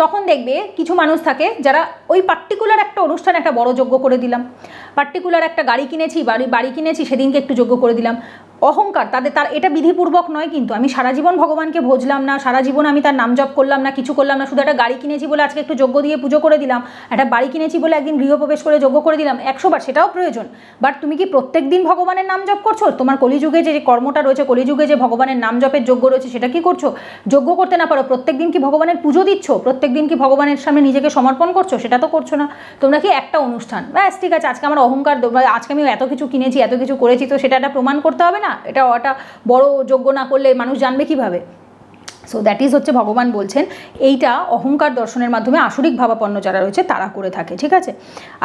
তখন দেখবে কিছু মানুষ থাকে যারা ওই পার্টিকুলার একটা অনুষ্ঠান একটা বড় যোগ্য করে দিলাম। পার্টিকুলার একটা গাড়ি কিনেছি, বাড়ি বাড়ি কিনেছি, সেদিনকে একটু যোগ্য করে দিলাম। অহংকার, তাদের তার, এটা বিধিপূর্বক নয় কিন্তু। আমি সারা জীবন ভগবানকে ভজলাম না, সারা জীবন আমি তার নাম জপ করলাম না, কিছু করলাম না, শুধু একটা গাড়ি কিনেছি বলে আজকে একটু যোগ্য দিয়ে পুজো করে দিলাম, একটা বাড়ি কিনেছি বলে একদিন গৃহপ্রবেশ করে যোগ্য করে দিলাম একশোবার সেটাও প্রয়োজন। বাট তুমি কি প্রত্যেক দিন ভগবানের নাম জপ করছ? তোমার কলিযুগে যে কর্মটা রয়েছে, কলিযুগে যে ভগবানের নাম জপের যোগ্য রয়েছে, সেটা কি করছ? যোগ্য করতে না পারো, প্রত্যেক দিন কি ভগবানের পুজো দিচ্ছ? প্রত্যেক দিন কি ভগবানের সামনে নিজেকে সমর্পণ করছ? সেটা তো করছ না। তোমরা কি একটা অনুষ্ঠান? ব্যাস, ঠিক আছে, আজকে আমার অহংকার, আজকে আমি এত কিছু কিনেছি, এত কিছু করেছি, তো সেটা একটা প্রমাণ করতে হবে না? এটা ওটা বড় যোগ্য না করলে মানুষ জানবে কীভাবে? সো দ্যাট ইজ হচ্ছে ভগবান বলছেন, এইটা অহংকার দর্শনের মাধ্যমে আসরিক ভাবাপন্ন যারা রয়েছে তারা করে থাকে, ঠিক আছে?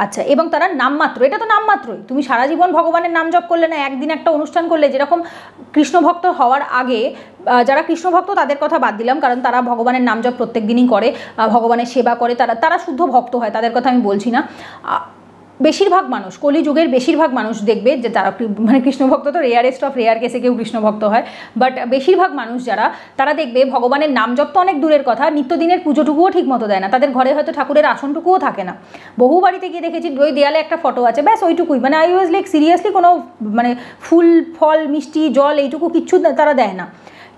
আচ্ছা এবং তারা নামমাত্র, এটা তো নামমাত্রই, তুমি সারা জীবন ভগবানের নাম জপ করলে না, একদিন একটা অনুষ্ঠান করলে যেরকম কৃষ্ণ ভক্ত হওয়ার আগে যারা কৃষ্ণভক্ত তাদের কথা বাদ দিলাম, কারণ তারা ভগবানের নাম জপ প্রত্যেক দিনই করে ভগবানের সেবা করে, তারা তারা শুদ্ধ ভক্ত হয়, তাদের কথা আমি বলছি না। বেশিরভাগ মানুষ, কলিযুগের বেশিরভাগ মানুষ দেখবে যে তারা মানে কৃষ্ণভক্ত তো রেয়ারেস্ট অফ রেয়ার কেসে কেউ কৃষ্ণভক্ত হয় বাট বেশিরভাগ মানুষ যারা, তারা দেখবে ভগবানের নাম জপ তো অনেক দূরের কথা, নিত্যদিনের পুজোটুকুও ঠিক মতো দেয় না, তাদের ঘরে হয়তো ঠাকুরের আসনটুকুও থাকে না। বহু বাড়িতে গিয়ে দেখেছি, ওই দেয়ালে একটা ফটো আছে, ব্যাস ওইটুকুই মানে আই ওয়াজ লাইক সিরিয়াসলি কোনো মানে ফুল, ফল, মিষ্টি, জল এইটুকু কিচ্ছু তারা দেয় না।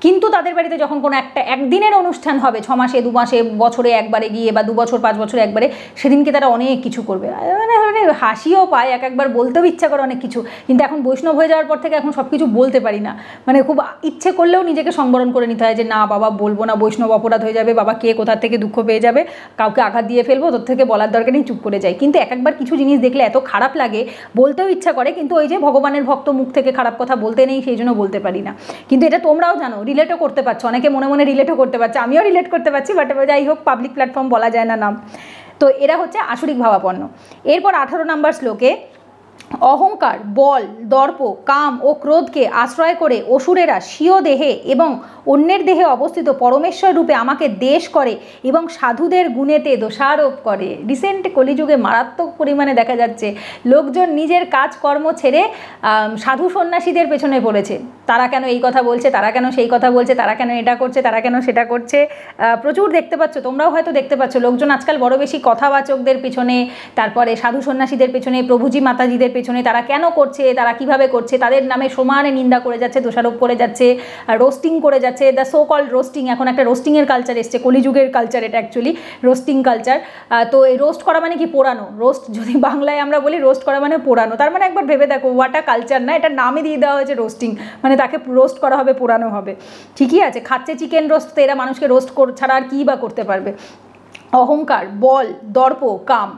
কিন্তু তাদের বাড়িতে যখন কোনো একটা একদিনের অনুষ্ঠান হবে, ছ মাসে, দু মাসে, বছরে একবারে গিয়ে বা দু বছর, পাঁচ বছরে একবারে, সেদিনকে তারা অনেক কিছু করবে। মানে মানে হাসিও পায়, এক একবার বলতেও ইচ্ছা করে অনেক কিছু। কিন্তু এখন বৈষ্ণব হয়ে যাওয়ার পর থেকে এখন সব কিছু বলতে পারি না। মানে খুব ইচ্ছে করলেও নিজেকে সংবরণ করে নিতে হয় যে, না বাবা, বলব না, বৈষ্ণব অপরাধ হয়ে যাবে, বাবা, কে কোথার থেকে দুঃখ পেয়ে যাবে, কাউকে আঘাত দিয়ে ফেলব, তোর থেকে বলার দরকার নেই, চুপ করে যায় কিন্তু এক একবার কিছু জিনিস দেখলে এত খারাপ লাগে, বলতেও ইচ্ছা করে, কিন্তু ওই যে ভগবানের ভক্ত মুখ থেকে খারাপ কথা বলতে নেই, সেই জন্য বলতে পারি না। কিন্তু এটা তোমরাও জানো রিলেটও করতে পারছ, অনেকে মনে মনে রিলেটও করতে পারছে, আমিও রিলেট করতে পারছি বাট যাই হোক পাবলিক প্ল্যাটফর্ম বলা যায় না নাম। তো এরা হচ্ছে আসরিক ভাবাপন্ন এরপর আঠারো নাম্বার শ্লোকে অহংকার, বল, দর্প, কাম ও ক্রোধকে আশ্রয় করে অসুরেরা স্বীয় দেহে এবং অন্যের দেহে অবস্থিত পরমেশ্বর রূপে আমাকে দেশ করে এবং সাধুদের গুণেতে দোষারোপ করে। রিসেন্ট কলিযুগে মারাত্মক পরিমাণে দেখা যাচ্ছে, লোকজন নিজের কাজকর্ম ছেড়ে সাধু সন্ন্যাসীদের পেছনে পড়েছে। তারা কেন এই কথা বলছে, তারা কেন সেই কথা বলছে, তারা কেন এটা করছে, তারা কেন সেটা করছে? প্রচুর দেখতে পাচ্ছ, তোমরাও হয়তো দেখতে পাচ্ছ, লোকজন আজকাল বড় বেশি কথাবাচকদের পেছনে, তারপরে সাধু সন্ন্যাসীদের পেছনে, প্রভুজি মাতাজিদের পেছনে তারা কেন করছে, তারা কীভাবে করছে, তাদের নামে সমানে নিন্দা করে যাচ্ছে, দোষারোপ করে যাচ্ছে রোস্টিং করে যাচ্ছে দ্য সো কল রোস্টিং এখন একটা রোস্টিংয়ের কালচার এসছে, কলিযুগের কালচার এটা অ্যাকচুয়ালি রোস্টিং কালচার তো এই রোস্ট করা মানে কি পোড়ানো? রোস্ট যদি বাংলায় আমরা বলি রোস্ট করা মানে পোড়ানো। তার মানে একবার ভেবে দেখো ওয়াটা কালচার না? এটা নামে দিয়ে দেওয়া হয়েছে রোস্টিং মানে তাকে রোস্ট করা হবে, পোড়ানো হবে। ঠিকই আছে, খাচ্ছে চিকেন রোস্ট তো এরা মানুষকে রোস্ট ছাড়া আর কী বা করতে পারবে? অহংকার, বল দর্প কাম।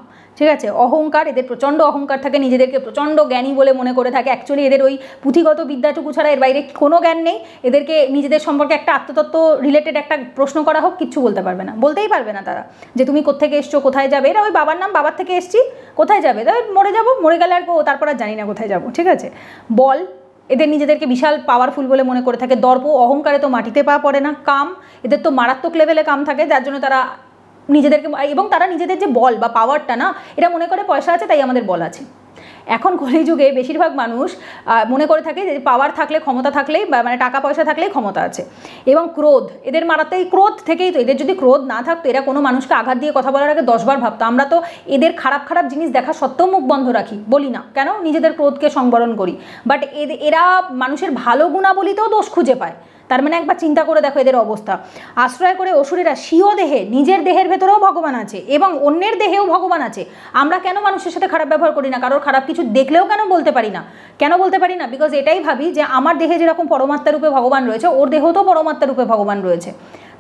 ঠিক আছে? অহংকার, এদের প্রচণ্ড অহংকার থাকে, নিজেদেরকে প্রচণ্ড জ্ঞানী বলে মনে করে থাকে। অ্যাকচুয়ালি এদের ওই পুঁথিগত বিদ্যাটুকু ছাড়া এর বাইরে কোনো জ্ঞান নেই। এদেরকে, নিজেদের সম্পর্কে একটা আত্মতত্ত্ব রিলেটেড একটা প্রশ্ন করা হোক, কিচ্ছু বলতে পারবে না। বলতেই পারবে না তারা যে তুমি কোথেকে এসছো, কোথায় যাবে? এরা ওই বাবার নাম বাবার থেকে এসছি, কোথায় যাবে? তাই মরে যাব, মরে গেলে আর তারপর আর জানি না কোথায় যাব, ঠিক আছে? বল, এদের নিজেদেরকে বিশাল পাওয়ারফুল বলে মনে করে থাকে। দর্প, অহংকারে তো মাটিতে পা পড়ে না, কাম, এদের তো মারাত্মক লেভেলে কাম থাকে, যার জন্য তারা নিজেদেরকে, এবং তারা নিজেদের যে বল বা পাওয়ারটা না, এটা মনে করে পয়সা আছে, তাই আমাদের বল আছে। এখন কলিযুগে বেশিরভাগ মানুষ মনে করে থাকে যে পাওয়ার থাকলে ক্ষমতা থাকলেই বা মানে টাকা পয়সা থাকলেই ক্ষমতা আছে। এবং ক্রোধ, এদের মারাতে ক্রোধ থেকেই তো, এদের যদি ক্রোধ না থাকতো, এরা কোনো মানুষকে আঘাত দিয়ে কথা বলার আগে দশবার ভাবতো। আমরা তো এদের খারাপ খারাপ জিনিস দেখা সত্ত্বেও মুখ বন্ধ রাখি, বলি না। কেন? নিজেদের ক্রোধকে সংবরণ করি। বাট এরা মানুষের ভালো গুণাবলিতেও দোষ খুঁজে পায়। তার মানে একবার চিন্তা করে দেখো এদের অবস্থা। আশ্রয় করে অসুরেরা স্বীয় দেহে, নিজের দেহের ভেতরেও ভগবান আছে এবং অন্যের দেহেও ভগবান আছে। আমরা কেন মানুষের সাথে খারাপ ব্যবহার করি না? কারোর খারাপ কিছু দেখলেও কেন বলতে পারি না? কেন বলতে পারি না? বিকজ এটাই ভাবি যে আমার দেহে যেরকম পরমাত্মা রূপে ভগবান রয়েছে, ওর দেহতেও পরমাত্মা রূপে ভগবান রয়েছে।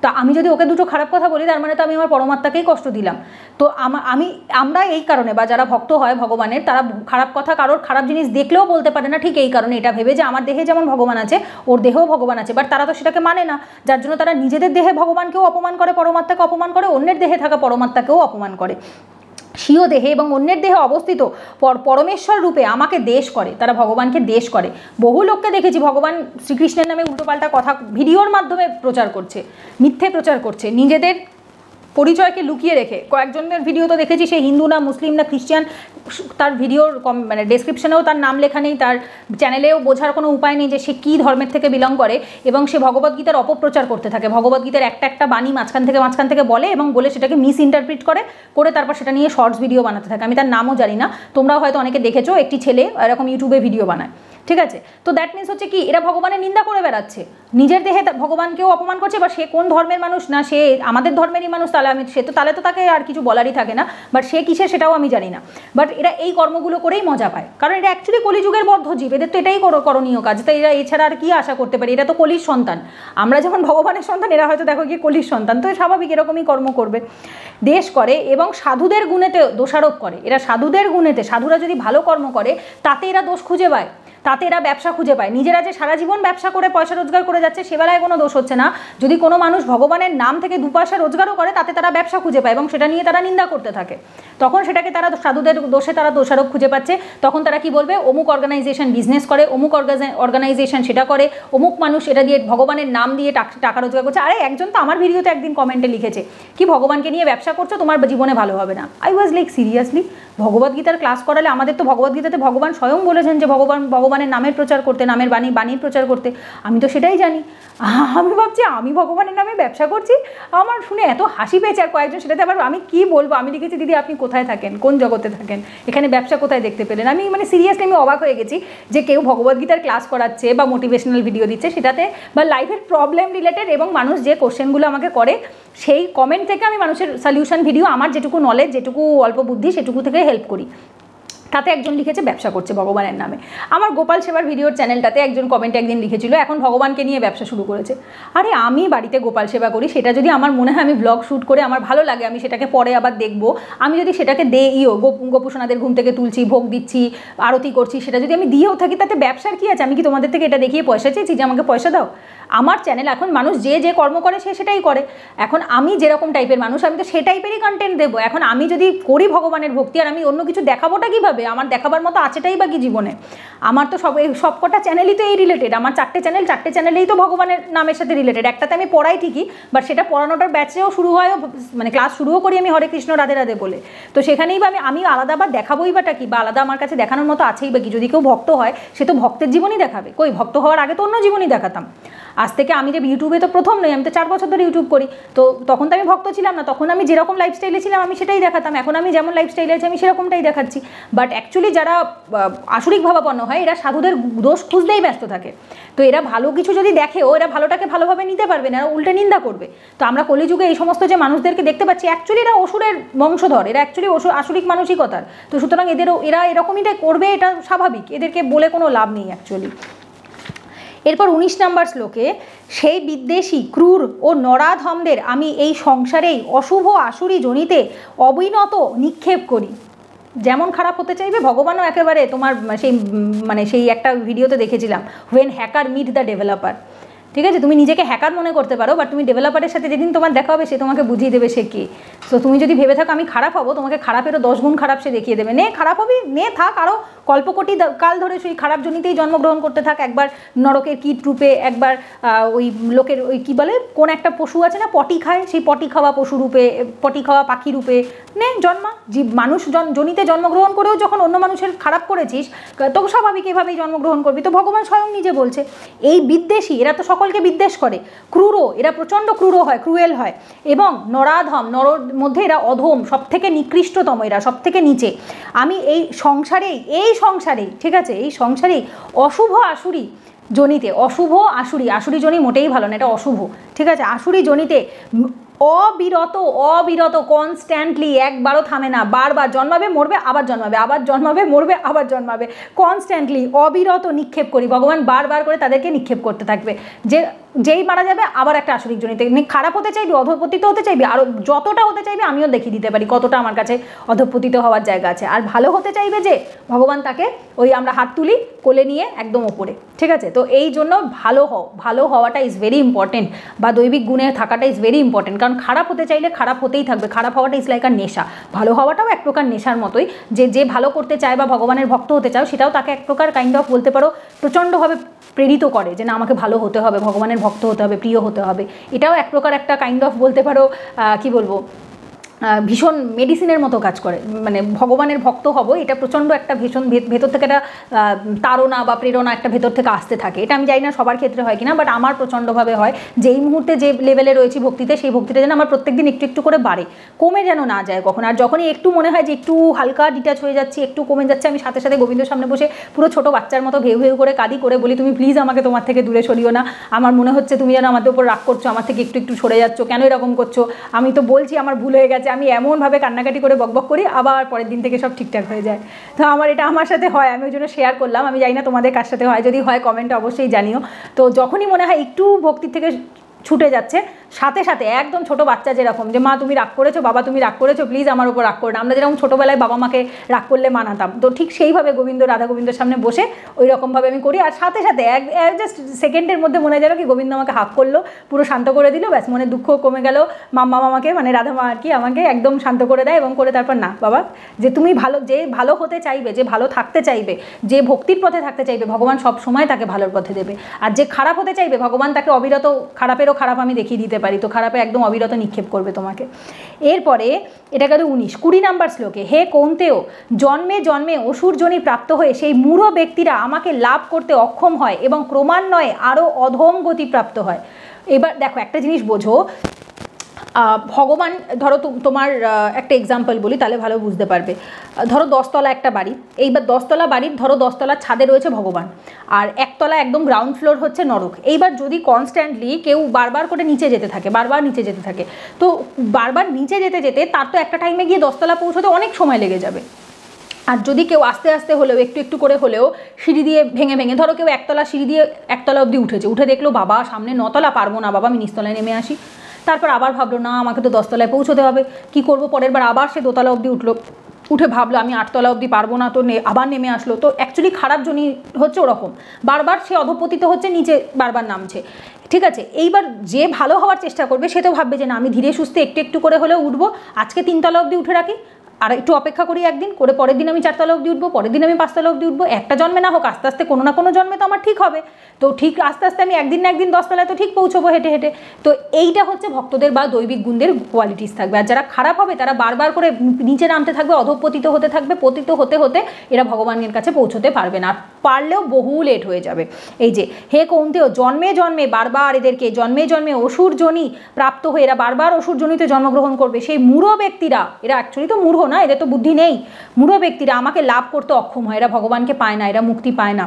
তো আমি যদি ওকে দুটো খারাপ কথা বলি, তার মানে তো আমি আমার পরমাত্মাকেই কষ্ট দিলাম। তো আমি আমরা এই কারণে, বা যারা ভক্ত হয় ভগবানের, তারা খারাপ কথা কারোর খারাপ জিনিস দেখলেও বলতে পারে না, ঠিক এই কারণে এটা ভেবে যে আমার দেহে যেমন ভগবান আছে, ওর দেহেও ভগবান আছে। বাট তারা তো সেটাকে মানে না। যার জন্য তারা নিজেদের দেহে ভগবানকেও অপমান করে, পরমাত্মাকে অপমান করে, অন্যের দেহে থাকা পরমাত্মাকেও অপমান করে। স্বীয় দেহে এবং অন্যের দেহে অবস্থিত পর পরমেশ্বর রূপে আমাকে দেশ করে, তারা ভগবানকে দেশ করে। বহু লোককে দেখেছি, ভগবান শ্রীকৃষ্ণের নামে উল্টোপাল্টা কথা ভিডিওর মাধ্যমে প্রচার করছে, মিথ্যে প্রচার করছে। নিজেদের পরিচয়কে লুকিয়ে রেখে, কয়েকজনের ভিডিও তো দেখেছি, সে হিন্দু না মুসলিম না খ্রিস্টান তার ভিডিওর কম মানে ডেসক্রিপশনেও তার নাম লেখা নেই, তার চ্যানেলেও বোঝার কোনো উপায় নেই যে সে কী ধর্মের থেকে বিলং করে এবং সে ভগবদ্গীতার অপপ্রচার করতে থাকে। ভগবদ্গীতার একটা একটা বাণী মাঝখান থেকে মাঝখান থেকে বলে এবং বলে সেটাকে মিস ইন্টারপ্রিট করে করে তারপর সেটা নিয়ে শর্টস ভিডিও বানাতে থাকে। আমি তার নামও জানি না, তোমরাও হয়তো অনেকে দেখেছ, একটি ছেলে এরকম ইউটিউবে ভিডিও বানায়। ঠিক আছে? তো দ্যাট মিনস হচ্ছে কি, এরা ভগবানের নিন্দা করে বেড়াচ্ছে। নিজের দেহে ভগবানকেও অপমান করছে, বা সে কোন ধর্মের মানুষ? না, সে আমাদের ধর্মেরই মানুষ, তাহলে আমি সে তো তাহলে তো তাকে আর কিছু বলারই থাকে না বাট সে কিসে সেটাও আমি জানি না। বাট এরা এই কর্মগুলো করেই মজা পায়। কারণ এটা অ্যাকচুয়ালি কলিযুগের বদ্ধ জীব, এদের তো এটাই করণীয় কাজ। তাই এরা এছাড়া আর কি আশা করতে পারে? এটা তো কলির সন্তান। আমরা যখন ভগবানের সন্তান, এরা হয়তো দেখো গিয়ে কলির সন্তান। তো স্বাভাবিক এরকমই কর্ম করবে। দেশ করে এবং সাধুদের গুণেতে দোষারোপ করে। এরা সাধুদের গুণেতে, সাধুরা যদি ভালো কর্ম করে, তাতে এরা দোষ খুঁজে পায়। তাতে এরা ব্যবসা খুঁজে পায়। নিজেরা যে সারা জীবন ব্যবসা করে, পয়সা রোজগার করে যাচ্ছে সেবেলায় কোনো দোষ হচ্ছে না। যদি কোনো মানুষ ভগবানের নাম থেকে দু পয়সা রোজগারও করে, তাতে তারা ব্যবসা খুঁজে পায় এবং সেটা নিয়ে তারা নিন্দা করতে থাকে। তখন সেটাকে তারা সাধুদের দোষে তারা দোষারোপ খুঁজে পাচ্ছে। তখন তারা কি বলবে? অমুক অর্গানাইজেশন বিজনেস করে, অমুক অর্গানাইজেশন সেটা করে, অমুক মানুষ এটা দিয়ে ভগবানের নাম দিয়ে টাকা রোজগার করছে। আরে একজন তো আমার ভিডিওতে একদিন কমেন্টে লিখেছে, কি ভগবানকে নিয়ে ব্যবসা করছ? তোমার জীবনে ভালো হবে না। আই ওয়াজ লাইক সিরিয়াসলি ভগবদ্গীতার ক্লাস করালে আমাদের তো ভগবদ্গীতাতে ভগবান স্বয়ং বলেছেন যে ভগবান ভগবানের নামের প্রচার করতে, নামের বাণী, বাণীর প্রচার করতে, আমি তো সেটাই জানি। আমি ভাবছি আমি ভগবানের নামে ব্যবসা করছি, আমার শুনে এত হাসি পেয়েছে আর কয়েকজন সেটাতে আবার আমি কি বলব? আমি লিখেছি, দিদি, আপনি কোথায় থাকেন? কোন জগতে থাকেন? এখানে ব্যবসা কোথায় দেখতে পেলেন? আমি মানে সিরিয়াসলি আমি অবাক হয়ে গেছি যে কেউ ভগবদ্গীতার ক্লাস করাচ্ছে বা মোটিভেশনাল ভিডিও দিচ্ছে সেটাতে বা লাইফের প্রবলেম রিলেটেড এবং মানুষ যে কোশ্চেনগুলো আমাকে করে, সেই কমেন্ট থেকে আমি মানুষের সলিউশন ভিডিও আমার যেটুকু নলেজ যেটুকু অল্প বুদ্ধি, সেটুকু থেকে হেল্প করি। তাতে একজন লিখেছে, ব্যবসা করছে ভগবানের নামে। আমার গোপাল সেবার ভিডিওর চ্যানেলটাতে একজন কমেন্ট একদিন লিখেছিল, এখন ভগবানকে নিয়ে ব্যবসা শুরু করেছে। আরে, আমি বাড়িতে গোপাল সেবা করি, সেটা যদি আমার মনে হয় আমি ব্লগ শ্যুট করে আমার ভালো লাগে, আমি সেটাকে পরে আবার দেখব। আমি যদি সেটাকে দেইও গোপুসোনাদের ঘুম থেকে তুলছি, ভোগ দিচ্ছি, আরতি করছি, সেটা যদি আমি দিয়েও থাকি, তাতে ব্যবসার কী আছে? আমি কি তোমাদের থেকে এটা দেখিয়ে পয়সা চেয়েছি যে আমাকে পয়সা দাও? আমার চ্যানেল এখন মানুষ যে যে কর্ম করে সে সেটাই করে। এখন আমি যেরকম টাইপের মানুষ, আমি তো সে টাইপেরই কন্টেন্ট দেবো। এখন আমি যদি করি ভগবানের ভক্তি আর আমি অন্য কিছু দেখাবোটা কীভাবে? আমার দেখাবার মতো আছেটাই বা কি জীবনে? আমার তো সব এই সবকটা চ্যানেলই তো এই রিলেটেড আমার চারটে চ্যানেল চারটে চ্যানেলেই তো ভগবানের নামের সাথে রিলেটেড একটাতে আমি পড়াই ঠিকই বাট সেটা পড়ানোটার ব্যাচেও শুরু হয় মানে ক্লাস শুরুও করি আমি হরে কৃষ্ণ, রাধে রাধে বলে। তো সেখানেই বা আমি আমি আলাদা বা দেখাবোই বাটা কি? বা আলাদা আমার কাছে দেখানোর মতো আছেই বা কি? যদি কেউ ভক্ত হয়, সে তো ভক্তের জীবনই দেখাবে। কই? ভক্ত হওয়ার আগে তো অন্য জীবনই দেখাতাম। আজ থেকে আমি যে ইউটিউবে তো প্রথম নই, আমি তো চার বছর ধরে ইউটিউব করি। তো তখন তো আমি ভক্ত ছিলাম না, তখন আমি যেরকম লাইফস্টাইলে ছিলাম, আমি সেটাই দেখাতাম। এখন আমি যেমন লাইফস্টাইলে আছি, আমি সেরকমটাই দেখাচ্ছি। বাট অ্যাকচুয়ালি যারা আসরিক ভাবাপন্ন হয়, এরা সাধুদের দোষ খুঁজতেই ব্যস্ত থাকে। তো এরা ভালো কিছু যদি দেখেও এরা ভালোটাকে ভালোভাবে নিতে পারবে না উল্টে নিন্দা করবে। তো আমরা কলিযুগে এই সমস্ত যে মানুষদেরকে দেখতে পাচ্ছি অ্যাকচুয়ালি এরা অসুরের বংশধর, এরা অ্যাকচুয়ালি অসুর আসরিক মানসিকতার। তো সুতরাং এদেরও, এরা এরকমইটাই করবে, এটা স্বাভাবিক। এদেরকে বলে কোনো লাভ নেই অ্যাকচুয়ালি এরপর উনিশ নাম্বার শ্লোকে, সেই বিদ্বেষী, ক্রূর ও নরাধমদের আমি এই সংসারেই অশুভ আসুরি জনিতে অবিনত নিক্ষেপ করি। যেমন খারাপ হতে চাইবে, ভগবানও একেবারে তোমার সেই মানে সেই একটা ভিডিওতে দেখেছিলাম when hacker meet the developer ঠিক আছে? তুমি নিজেকে হ্যাকার মনে করতে পারো বাট তুমি ডেভেলপারের সাথে যেদিন তোমার দেখা হবে সে তোমাকে বুঝিয়ে দেবে সে কে। তো তুমি যদি ভেবে থাকো আমি খারাপ হব, তোমাকে খারাপেরও দশ গুণ খারাপ সে দেখিয়ে দেবে। নে, খারাপ হবি, নে, থাক আরও কল্পকটি কাল ধরে সেই খারাপ জনিতেই জন্মগ্রহণ করতে থাক। একবার নরকের কীট রূপে, একবার ওই লোকের ওই কী বলে? কোন একটা পশু আছে না, পটি খায়, সেই পটি খাওয়া পশু রূপে, পটি খাওয়া পাখি রূপে। নে, জন্মা। জীব, মানুষ জনিতে জন্মগ্রহণ করেও যখন অন্য মানুষের খারাপ করেছিস তো স্বাভাবিক এভাবেই জন্মগ্রহণ করবি। তো ভগবান স্বয়ং নিজে বলছে, এই বিদ্বেষী, এরা তো সকলকে বিদ্বেষ করে। ক্রূর, এরা প্রচণ্ড ক্রূর হয়, ক্রুয়েল হয়। এবং নরাধম নরর মধ্যে এরা অধম সব থেকে নিকৃষ্টতম, এরা সব থেকে নিচে। আমি এই সংসারেই এই সংসারেই, ঠিক আছে? এই সংসারেই অশুভ আসুরি জনিতে, অশুভ আসুরি। আসুরি জনি মোটেই ভালো না, এটা অশুভ, ঠিক আছে? আসুরি জনিতে অবিরত অবিরত কনস্ট্যান্টলি একবারও থামে না। বারবার জন্মাবে, মরবে, আবার জন্মাবে আবার জন্মাবে, মরবে, আবার জন্মাবে। কনস্ট্যান্টলি অবিরত নিক্ষেপ করি। ভগবান বারবার করে তাদেরকে নিক্ষেপ করতে থাকবে। যে, যেই মারা যাবে, আবার একটা আসরিক জনিতে। খারাপ হতে চাইবি, অধপতিত হতে চাইবি আরও যতটা হতে চাইবি, আমিও দেখিয়ে দিতে পারি, কতটা আমার কাছে অধপতিত হওয়ার জায়গা আছে। আর ভালো হতে চাইবে যে, ভগবান তাকে ওই আমরা হাত তুলি, কোলে নিয়ে একদম ওপরে। ঠিক আছে? তো এই জন্য ভালো হও, ভালো হওয়াটা ইজ ভেরি ইম্পর্টেন্ট বা দৈবিক গুণে থাকাটা ইজ ভেরি ইম্পর্টেন্ট কারণ খারাপ হতে চাইলে খারাপ হতেই থাকবে। খারাপ হওয়াটা ইজ লাইক আর নেশা। ভালো হওয়াটাও এক প্রকার নেশার মতোই। যে যে ভালো করতে চায় বা ভগবানের ভক্ত হতে চাও, সেটাও তাকে এক প্রকার কাইন্ড অফ বলতে পারো, প্রচণ্ডভাবে প্রেরিত করে যে, না, আমাকে ভালো হতে হবে, ভগবানের ভক্ত হতে হবে, প্রিয় হতে হবে। এটাও এক প্রকার একটা কাইন্ড অফ বলতে পারো কি বলব? ভীষণ মেডিসিনের মতো কাজ করে। মানে ভগবানের ভক্ত হব, এটা প্রচণ্ড একটা ভীষণ ভেতর থেকে একটা তাড়না বা প্রেরণা একটা ভেতর থেকে আসতে থাকে। এটা আমি জানি না সবার ক্ষেত্রে হয় কিনা বাট আমার প্রচণ্ডভাবে হয়। যেই মুহূর্তে যে লেভেলে রয়েছি ভক্তিতে, সেই ভক্তিটা যেন আমার প্রত্যেক দিন একটু একটু করে বাড়ে। কমে যেন না যায় কখন। আর যখনই একটু মনে হয় যে একটু হালকা ডিটাচ হয়ে যাচ্ছে, একটু কমে যাচ্ছে, আমি সাথে সাথে গোবিন্দের সামনে বসে পুরো ছোটো বাচ্চার মতো ভেউ ভেউ করে কাদি করে বলি, তুমি প্লিজ আমাকে তোমার থেকে দূরে সরিও না। আমার মনে হচ্ছে তুমি যেন আমাদের উপর রাগ করছ, আমার থেকে একটু একটু সরে যাচ্ছ। কেন এরকম করছ? আমি তো বলছি আমার ভুল হয়ে গেছে আমি এমনভাবে কান্নাকাটি করে বকবক করি, আবার পরের দিন থেকে সব ঠিকঠাক হয়ে যায়। তো আমার এটা আমার সাথে হয়, আমি ওই জন্য শেয়ার করলাম। আমি জানি না তোমাদের কার সাথে হয়, যদি হয় কমেন্টে অবশ্যই জানিও। তো যখনই মনে হয় একটু ভক্তির থেকে ছুটে যাচ্ছে সাথে সাথে একদম ছোট বাচ্চা যেরকম, যে মা তুমি রাগ করেছ, বাবা তুমি রাগ করেছ প্লিজ আমার উপর রাগ করো না। আমরা যেরকম ছোটোবেলায় বাবা মাকে রাগ করলে মানাতাম। তো ঠিক সেইভাবে গোবিন্দ, রাধা গোবিন্দর সামনে বসে ওই রকমভাবে আমি করি। আর সাথে সাথে এক জাস্ট সেকেন্ডের মধ্যে মনে গেল কি গোবিন্দ আমাকে হাফ করল, পুরো শান্ত করে দিল, ব্যাস মনে দুঃখ কমে গেল। মাম্মা মামাকে মানে রাধা মা আর কি আমাকে একদম শান্ত করে দেয় এবং করে তারপর না, বাবা, যে তুমি ভালো, যে ভালো হতে চাইবে, যে ভালো থাকতে চাইবে, যে ভক্তির পথে থাকতে চাইবে, ভগবান সব সময় তাকে ভালোর পথে দেবে। আর যে খারাপ হতে চাইবে, ভগবান তাকে অবিরত খারাপেরও খারাপ আমি দেখিয়ে দিতে পারি, তো খারাপে একদম অবিরত নিক্ষেপ করবে তোমাকে। এরপরে, এটা গেল উনিশ, কুড়ি নাম্বার শ্লোকে, হে কৌন্তেও জন্মে জন্মে অসুরজনী প্রাপ্ত হয়ে সেই মূঢ় ব্যক্তিরা আমাকে লাভ করতে অক্ষম হয় এবং ক্রমান্বয়ে আরও অধম গতি প্রাপ্ত হয়। এবার দেখো, একটা জিনিস বোঝো ভগবান, ধরো তোমার একটা এক্সাম্পল বলি, তাহলে ভালো বুঝতে পারবে। ধরো দশতলা একটা বাড়ি, এইবার দশতলা বাড়ির, ধরো দশতলার ছাদে রয়েছে ভগবান, আর একতলা একদম গ্রাউন্ড ফ্লোর হচ্ছে নরক। এইবার যদি কনস্ট্যান্টলি কেউ বারবার করে নিচে যেতে থাকে, বারবার নিচে যেতে থাকে, তো বারবার নিচে যেতে যেতে তার তো একটা টাইমে গিয়ে দশতলা পৌঁছতে অনেক সময় লেগে যাবে। আর যদি কেউ আস্তে আস্তে হলেও, একটু একটু করে হলেও সিঁড়ি দিয়ে ভেঙে ভেঙে, ধরো কেউ একতলা সিঁড়ি দিয়ে একতলা অবধি উঠেছে, উঠে দেখল, বাবা, সামনে নতলা, পারব না, বাবা, আমি নিচতলায় নেমে আসি। তারপর আবার ভাবলো, না, আমাকে তো দশতলায় পৌঁছতে হবে। কি করব? পরের বার আবার সে দোতলা অবধি উঠল। উঠে ভাবলো, আমি আটতলা অবধি পারব না। তো আবার নেমে আসলো। তো অ্যাকচুয়ালি খারাপ জনই হচ্ছে ওরকম। বারবার সে অধপতিত হচ্ছে, নিচে বারবার নামছে। ঠিক আছে, এইবার যে ভালো হওয়ার চেষ্টা করবে, সে তো ভাববে যে, না, আমি ধীরে সুস্থে একটু একটু করে হলেও উঠবো। আজকে তিনতলা অবধি উঠে রাখি আর একটু অপেক্ষা করি একদিন, করে পরের দিন আমি চারতলা অবধি উঠবো, পরের দিন আমি পাঁচতলা অবধি উঠবো, একটা জন্মে না হোক, আস্তে আস্তে কোনো না কোনো জন্মে তো আমার ঠিক হবে। তো ঠিক আস্তে আস্তে আমি একদিন না একদিন দশতলায় তো ঠিক পৌঁছবো হেঁটে হেঁটে। তো এইটা হচ্ছে ভক্তদের বা দৈবিক গুণদের কোয়ালিটিস থাকবে। আর যারা খারাপ হবে, তারা বারবার করে নিচে নামতে থাকবে, অধপতিত হতে থাকবে, পতিত হতে হতে এরা ভগবানের কাছে পৌঁছতে পারবে না। পারলেও বহু লেট হয়ে যাবে। এই যে, হে কৌন্তেও জন্মে জন্মে বারবার এদেরকে, জন্মে জন্মে অসুর জনি প্রাপ্ত হয়ে এরা বারবার অসুর জনিতে জন্মগ্রহণ করবে। সেই মূঢ় ব্যক্তিরা, এরা অ্যাকচুয়ালি তো মূঢ় না, এদের তো বুদ্ধি নেই। মূঢ় ব্যক্তিরা আমাকে লাভ করতে অক্ষম হয়, এরা ভগবানকে পায় না, এরা মুক্তি পায় না।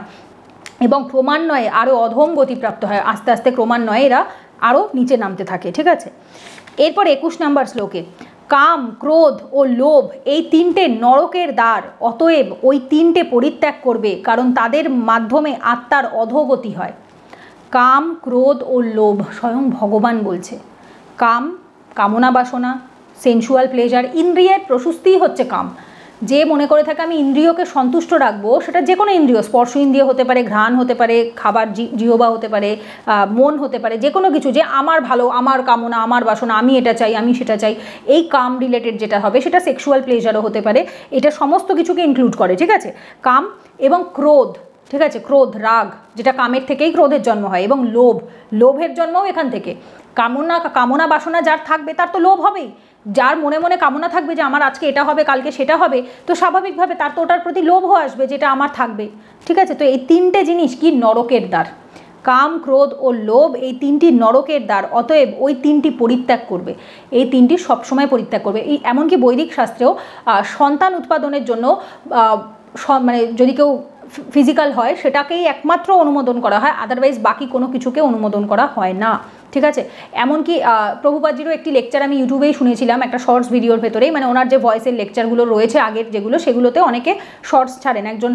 এবং ক্রমান্বয়ে আরও অধম গতিপ্রাপ্ত হয়, আস্তে আস্তে ক্রমান্বয়ে এরা আরও নিচে নামতে থাকে, ঠিক আছে? এরপর একুশ নাম্বার শ্লোকে, কাম, ক্রোধ ও লোভ এই তিনটে নরকের দ্বার, অতএব ওই তিনটে পরিত্যাগ করবে, কারণ তাদের মাধ্যমে আত্মার অধোগতি হয়। কাম, ক্রোধ ও লোভ, স্বয়ং ভগবান বলছে। কাম, কামনা বাসনা সেন্সুয়াল প্লেজার ইন্দ্রিয়ের প্রশস্তিই হচ্ছে কাম। যে মনে করে থাকে আমি ইন্দ্রিয়কে সন্তুষ্ট রাখব, সেটা যে কোনো ইন্দ্রিয়, স্পর্শ ইন্দ্রিয় হতে পারে, ঘ্রাণ হতে পারে, খাবার জিহবা হতে পারে মন হতে পারে যে কোনো কিছু, যে আমার ভালো, আমার কামনা, আমার বাসনা, আমি এটা চাই, আমি সেটা চাই, এই কাম রিলেটেড যেটা হবে, সেটা সেক্সুয়াল প্লেজারও হতে পারে, এটা সমস্ত কিছুকে ইনক্লুড করে, ঠিক আছে? কাম এবং ক্রোধ, ঠিক আছে? ক্রোধ, রাগ, যেটা কামের থেকেই ক্রোধের জন্ম হয়, এবং লোভ, লোভের জন্মও এখান থেকে। কামনা কামনা বাসনা যার থাকবে, তার তো লোভ হবেই। যার মনে মনে কামনা থাকবে যে আমার আজকে এটা হবে, কালকে সেটা হবে, তো স্বাভাবিকভাবে তার তো ওটার প্রতি লোভও আসবে যেটা আমার থাকবে। ঠিক আছে? তো এই তিনটে জিনিস কি নরকের দ্বার? কাম, ক্রোধ ও লোভ এই তিনটি নরকের দ্বার, অতএব ওই তিনটি পরিত্যাগ করবে। এই তিনটি সবসময় পরিত্যাগ করবে। এই এমনকি বৈদিক শাস্ত্রেও সন্তান উৎপাদনের জন্য মানে যদি কেউ ফিজিক্যাল হয়, সেটাকেই একমাত্র অনুমোদন করা হয় আদারওয়াইজ বাকি কোনো কিছুকে অনুমোদন করা হয় না। ঠিক আছে? এমনকি প্রভুপাজিরও একটি লেকচার আমি ইউটিউবেই শুনেছিলাম, একটা শর্টস ভিডিওর ভেতরেই। মানে ওনার যে ভয়েসের লেকচারগুলো রয়েছে আগের যেগুলো, সেগুলোতে অনেকে শর্টস ছাড়েন। একজন